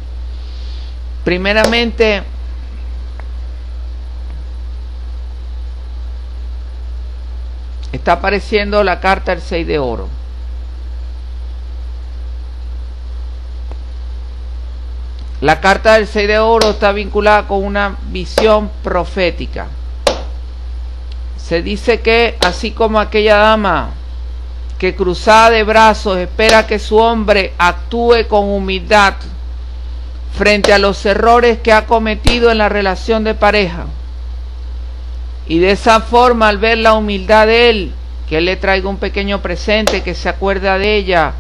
Primeramente, está apareciendo la carta del 6 de oro. La carta del 6 de oro está vinculada con una visión profética. Se dice que así como aquella dama que cruzada de brazos espera que su hombre actúe con humildad frente a los errores que ha cometido en la relación de pareja. Y de esa forma, al ver la humildad de él, que él le traiga un pequeño presente, que se acuerda de ella,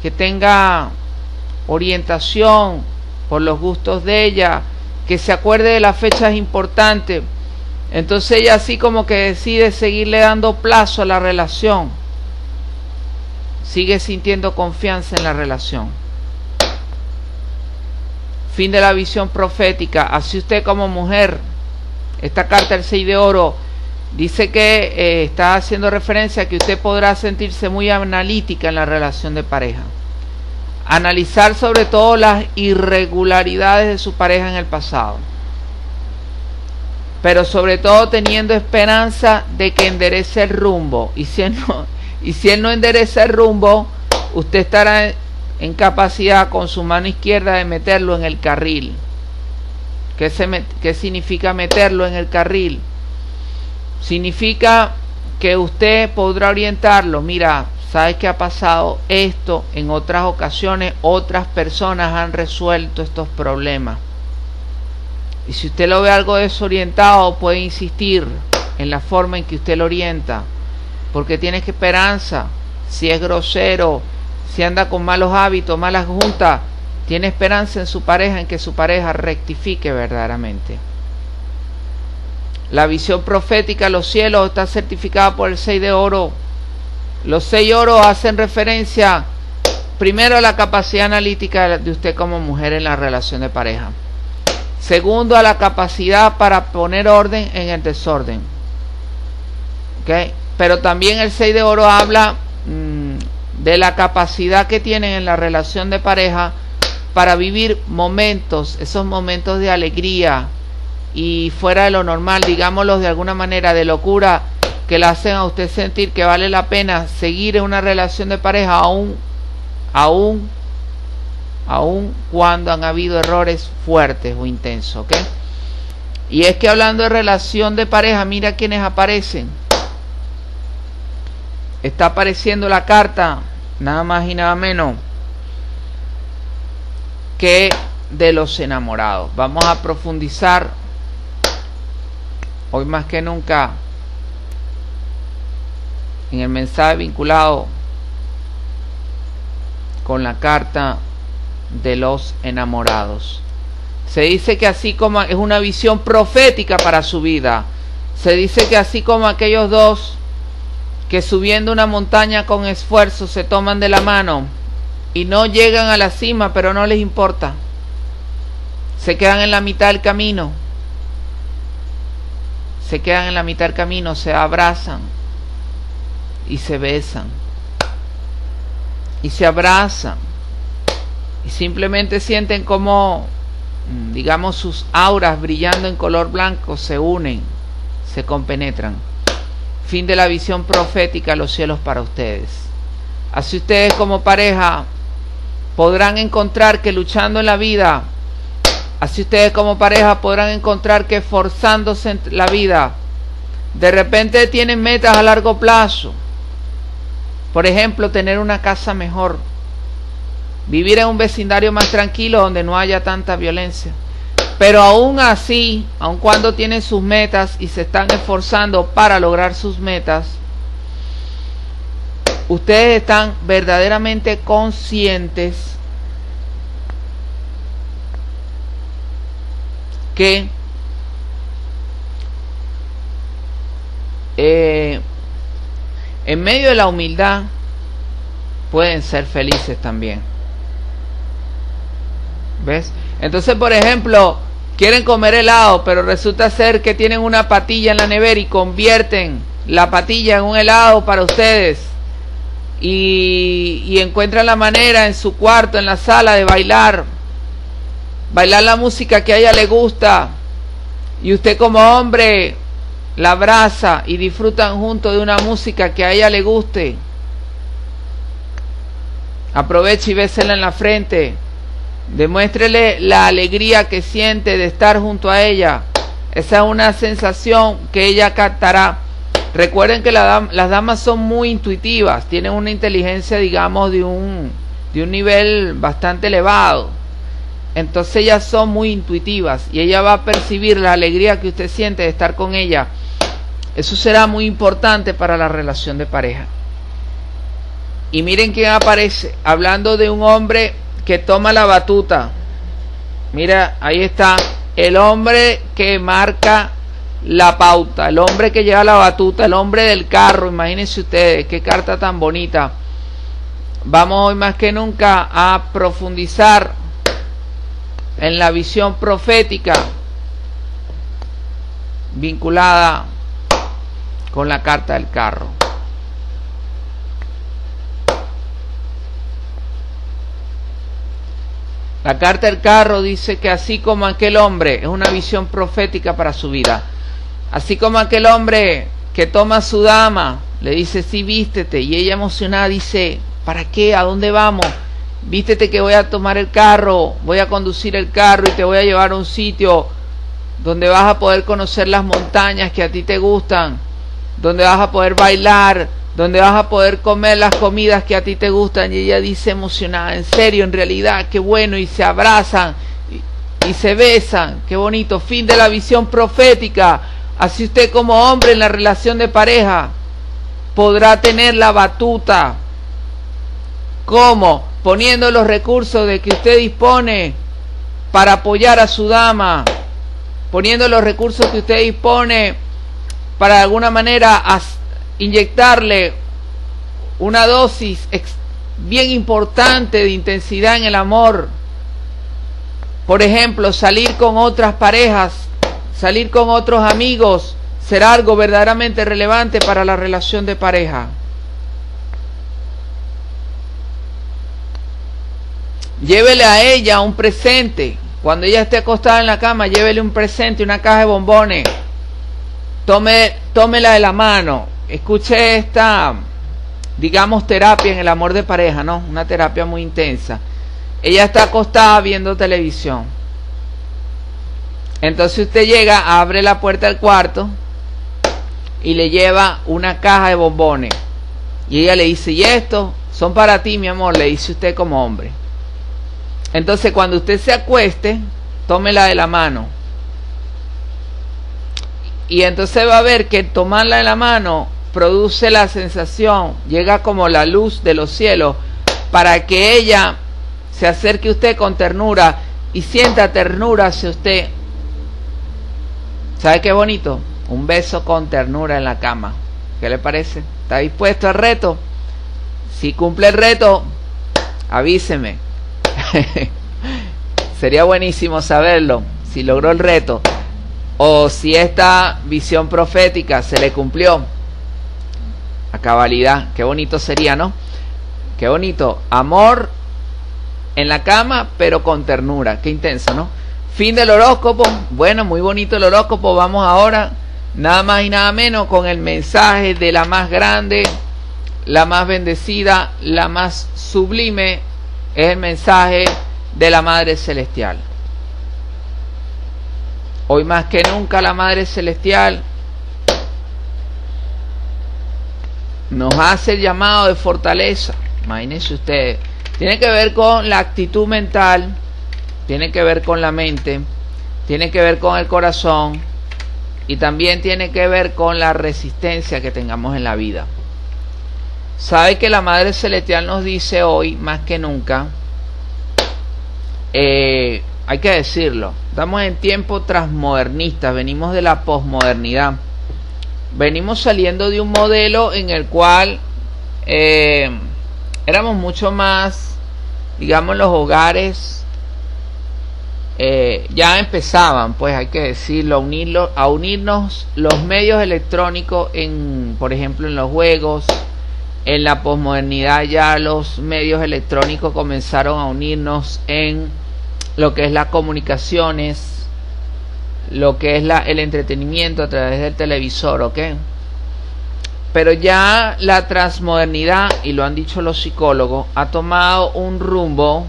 que tenga orientación, por los gustos de ella, que se acuerde de las fechas importantes. Entonces ella así como que decide seguirle dando plazo a la relación. Sigue sintiendo confianza en la relación. Fin de la visión profética. Así usted como mujer, esta carta del 6 de oro dice que eh, está haciendo referencia a que usted podrá sentirse muy analítica en la relación de pareja analizar sobre todo las irregularidades de su pareja en el pasado, pero sobre todo teniendo esperanza de que enderece el rumbo. Y si él no, y si él no endereza el rumbo, usted estará en capacidad con su mano izquierda de meterlo en el carril. ¿Qué, se ¿Qué significa meterlo en el carril? Significa que usted podrá orientarlo. Mira, ¿Sabes qué ha pasado esto en otras ocasiones? Otras personas han resuelto estos problemas. Y si usted lo ve algo desorientado, puede insistir en la forma en que usted lo orienta. Porque tiene esperanza. Si es grosero, si anda con malos hábitos, malas juntas, tiene esperanza en su pareja, en que su pareja rectifique verdaderamente. La visión profética de los cielos está certificada por el 6 de oro los seis oros hacen referencia primero a la capacidad analítica de usted como mujer en la relación de pareja. Segundo, a la capacidad para poner orden en el desorden. Pero también el 6 de oro habla mm, de la capacidad que tienen en la relación de pareja para vivir momentos, esos momentos de alegría y fuera de lo normal, digámoslo de alguna manera, de locura que le hacen a usted sentir que vale la pena seguir en una relación de pareja aún, aún, aún cuando han habido errores fuertes o intensos, ¿ok? Y es que hablando de relación de pareja, mira quienes aparecen. Está apareciendo la carta, nada más y nada menos, que de los enamorados. Vamos a profundizar hoy más que nunca en el mensaje vinculado con la carta de los enamorados. Se dice que así como es una visión profética para su vida, se dice que así como aquellos dos que subiendo una montaña con esfuerzo se toman de la mano y no llegan a la cima, pero no les importa. Se quedan en la mitad del camino. Se quedan en la mitad del camino, se abrazan y se besan. Y se abrazan. Y simplemente sienten como, mm, digamos, sus auras brillando en color blanco se unen se compenetran. Fin de la visión profética, los cielos para ustedes. Así ustedes como pareja podrán encontrar que luchando en la vida, así ustedes como pareja podrán encontrar que forzándose en la vida, de repente tienen metas a largo plazo. Por ejemplo, tener una casa mejor, vivir en un vecindario más tranquilo donde no haya tanta violencia. Pero aún así, aun cuando tienen sus metas y se están esforzando para lograr sus metas, ustedes están verdaderamente conscientes que eh, en medio de la humildad pueden ser felices también. ¿Ves? Entonces, por ejemplo, quieren comer helado, pero resulta ser que tienen una patilla en la nevera y convierten la patilla en un helado para ustedes. Y, encuentran la manera en su cuarto, en la sala, de bailar. Bailar la música que a ella le gusta. Y usted como hombre la abraza y disfrutan juntos de una música que a ella le guste. Aproveche y bésela en la frente. Demuéstrele la alegría que siente de estar junto a ella. Esa es una sensación que ella captará. Recuerden que las damas son muy intuitivas, tienen una inteligencia, digamos, de un, de un nivel bastante elevado. Entonces ellas son muy intuitivas y ella va a percibir la alegría que usted siente de estar con ella. Eso será muy importante para la relación de pareja. Y miren quién aparece, hablando de un hombre que toma la batuta. Mira, ahí está el hombre que marca la pauta, el hombre que lleva la batuta, el hombre del carro. Imagínense ustedes, qué carta tan bonita. Vamos hoy más que nunca a profundizar en la visión profética vinculada con la carta del carro. La carta del carro dice que así como aquel hombre, es una visión profética para su vida, así como aquel hombre que toma a su dama, le dice, sí, vístete, y ella emocionada dice, ¿para qué? ¿A dónde vamos? Vístete que voy a tomar el carro, voy a conducir el carro y te voy a llevar a un sitio donde vas a poder conocer las montañas que a ti te gustan, donde vas a poder bailar, donde vas a poder comer las comidas que a ti te gustan. Y ella dice emocionada, en serio, en realidad, qué bueno, y se abrazan y, se besan, qué bonito, fin de la visión profética, así usted como hombre en la relación de pareja podrá tener la batuta, ¿cómo? Poniendo los recursos de que usted dispone para apoyar a su dama, poniendo los recursos que usted dispone para de alguna manera inyectarle una dosis bien importante de intensidad en el amor. Por ejemplo, salir con otras parejas, salir con otros amigos, será algo verdaderamente relevante para la relación de pareja. Llévele a ella un presente. Cuando ella esté acostada en la cama, llévele un presente, una caja de bombones. Tome, tómela de la mano escuché esta, digamos, terapia en el amor de pareja, ¿no? Una terapia muy intensa. Ella está acostada viendo televisión. Entonces usted llega, abre la puerta del cuarto y le lleva una caja de bombones. Y ella le dice, y esto son para ti, mi amor, le dice usted como hombre. Entonces cuando usted se acueste, tómela de la mano. Y entonces va a ver que tomarla de la mano produce la sensación, llega como la luz de los cielos, para que ella se acerque usted con ternura y sienta ternura hacia usted. ¿Sabe qué bonito? Un beso con ternura en la cama. ¿Qué le parece? ¿Está dispuesto al reto? Si cumple el reto, avíseme. (laughs) Sería buenísimo saberlo, si logró el reto o si esta visión profética se le cumplió a cabalidad. Qué bonito sería, ¿no? Qué bonito. Amor en la cama, pero con ternura. Qué intenso, ¿no? Fin del horóscopo. Bueno, muy bonito el horóscopo. Vamos ahora, nada más y nada menos, con el mensaje de la más grande, la más bendecida, la más sublime. Es el mensaje de la Madre Celestial. Hoy más que nunca la Madre Celestial nos hace el llamado de fortaleza. Imagínense ustedes. Tiene que ver con la actitud mental, tiene que ver con la mente, tiene que ver con el corazón y también tiene que ver con la resistencia que tengamos en la vida. Sabe que la Madre Celestial nos dice hoy, más que nunca, eh, hay que decirlo, estamos en tiempos transmodernistas, venimos de la posmodernidad, venimos saliendo de un modelo en el cual eh, éramos mucho más, digamos, los hogares eh, ya empezaban, pues hay que decirlo, unirlo, a unirnos los medios electrónicos en, por ejemplo, en los juegos, en la posmodernidad ya los medios electrónicos comenzaron a unirnos en lo que es las comunicaciones, lo que es la, el entretenimiento a través del televisor, ¿ok? Pero ya la transmodernidad, y lo han dicho los psicólogos, ha tomado un rumbo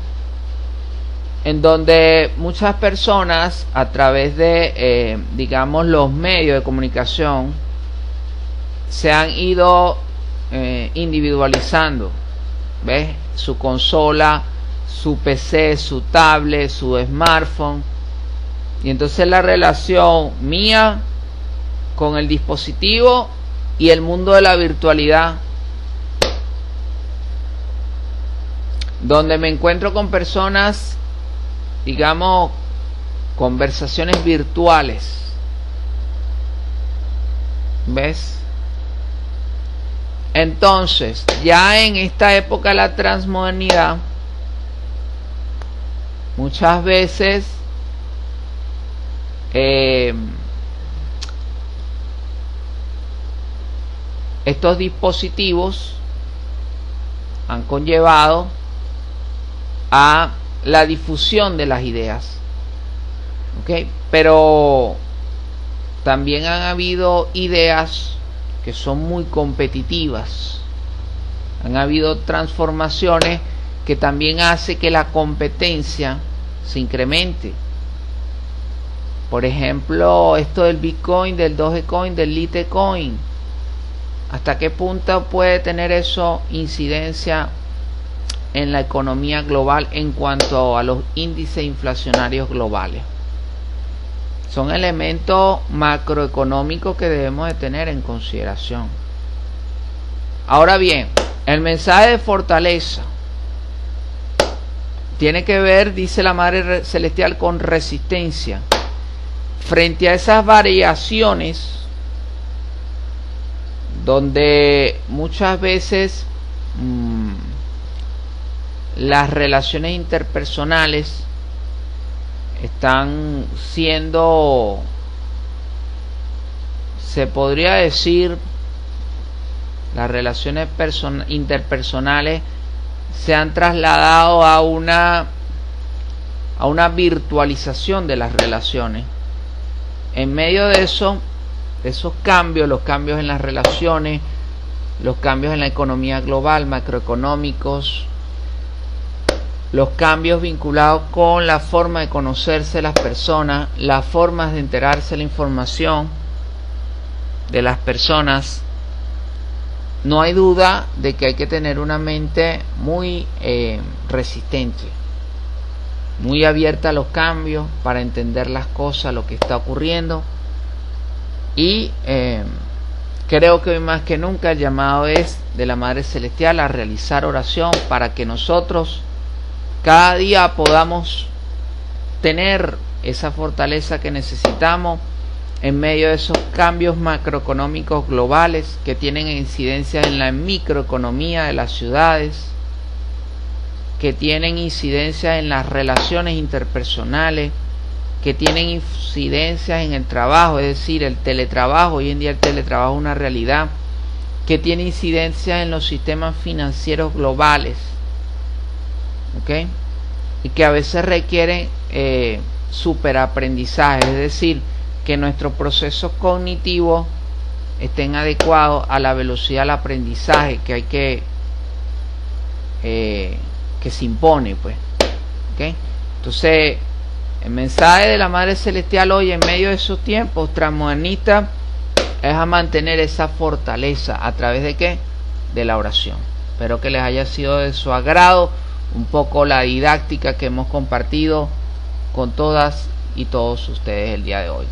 en donde muchas personas a través de, eh, digamos, los medios de comunicación se han ido eh, individualizando, ¿ves? Su consola su PC, su tablet, su smartphone. Y entonces la relación mía con el dispositivo y el mundo de la virtualidad. Donde me encuentro con personas, digamos, conversaciones virtuales. ¿Ves? Entonces, ya en esta época de la transmodernidad, Muchas veces eh, estos dispositivos han conllevado a la difusión de las ideas. Pero también han habido ideas que son muy competitivas. Han habido transformaciones que también hace que la competencia se incremente. Por ejemplo, esto del Bitcoin, del Dogecoin, del Litecoin. ¿Hasta qué punto puede tener eso incidencia en la economía global en cuanto a los índices inflacionarios globales? Son elementos macroeconómicos que debemos de tener en consideración. Ahora bien, el mensaje de fortaleza tiene que ver, dice la Madre Celestial, con resistencia. Frente a esas variaciones, donde muchas veces mm, las relaciones interpersonales están siendo, se podría decir, las relaciones interpersonales se han trasladado a una a una virtualización de las relaciones. En medio de eso, de esos cambios, los cambios en las relaciones, los cambios en la economía global, macroeconómicos, los cambios vinculados con la forma de conocerse las personas, las formas de enterarse la información de las personas, no hay duda de que hay que tener una mente muy eh, resistente, muy abierta a los cambios para entender las cosas, lo que está ocurriendo. Y eh, creo que hoy más que nunca el llamado es de la Madre Celestial a realizar oración para que nosotros cada día podamos tener esa fortaleza que necesitamos en medio de esos cambios macroeconómicos globales que tienen incidencia en la microeconomía de las ciudades, que tienen incidencia en las relaciones interpersonales, que tienen incidencia en el trabajo, es decir, el teletrabajo, hoy en día el teletrabajo es una realidad, que tiene incidencia en los sistemas financieros globales, Y que a veces requieren eh, superaprendizaje, es decir, que nuestros procesos cognitivos estén adecuados a la velocidad del aprendizaje que hay que eh, que se impone pues ¿okay? entonces el mensaje de la Madre Celestial hoy en medio de esos tiempos transmodernistas es a mantener esa fortaleza. A través de qué de la oración. Espero que les haya sido de su agrado un poco la didáctica que hemos compartido con todas y todos ustedes el día de hoy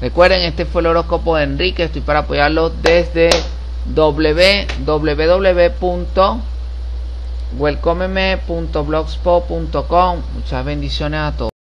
Recuerden, este fue el horóscopo de Enrique. Estoy para apoyarlo desde www.welcomeme.blogspot.com. Muchas bendiciones a todos.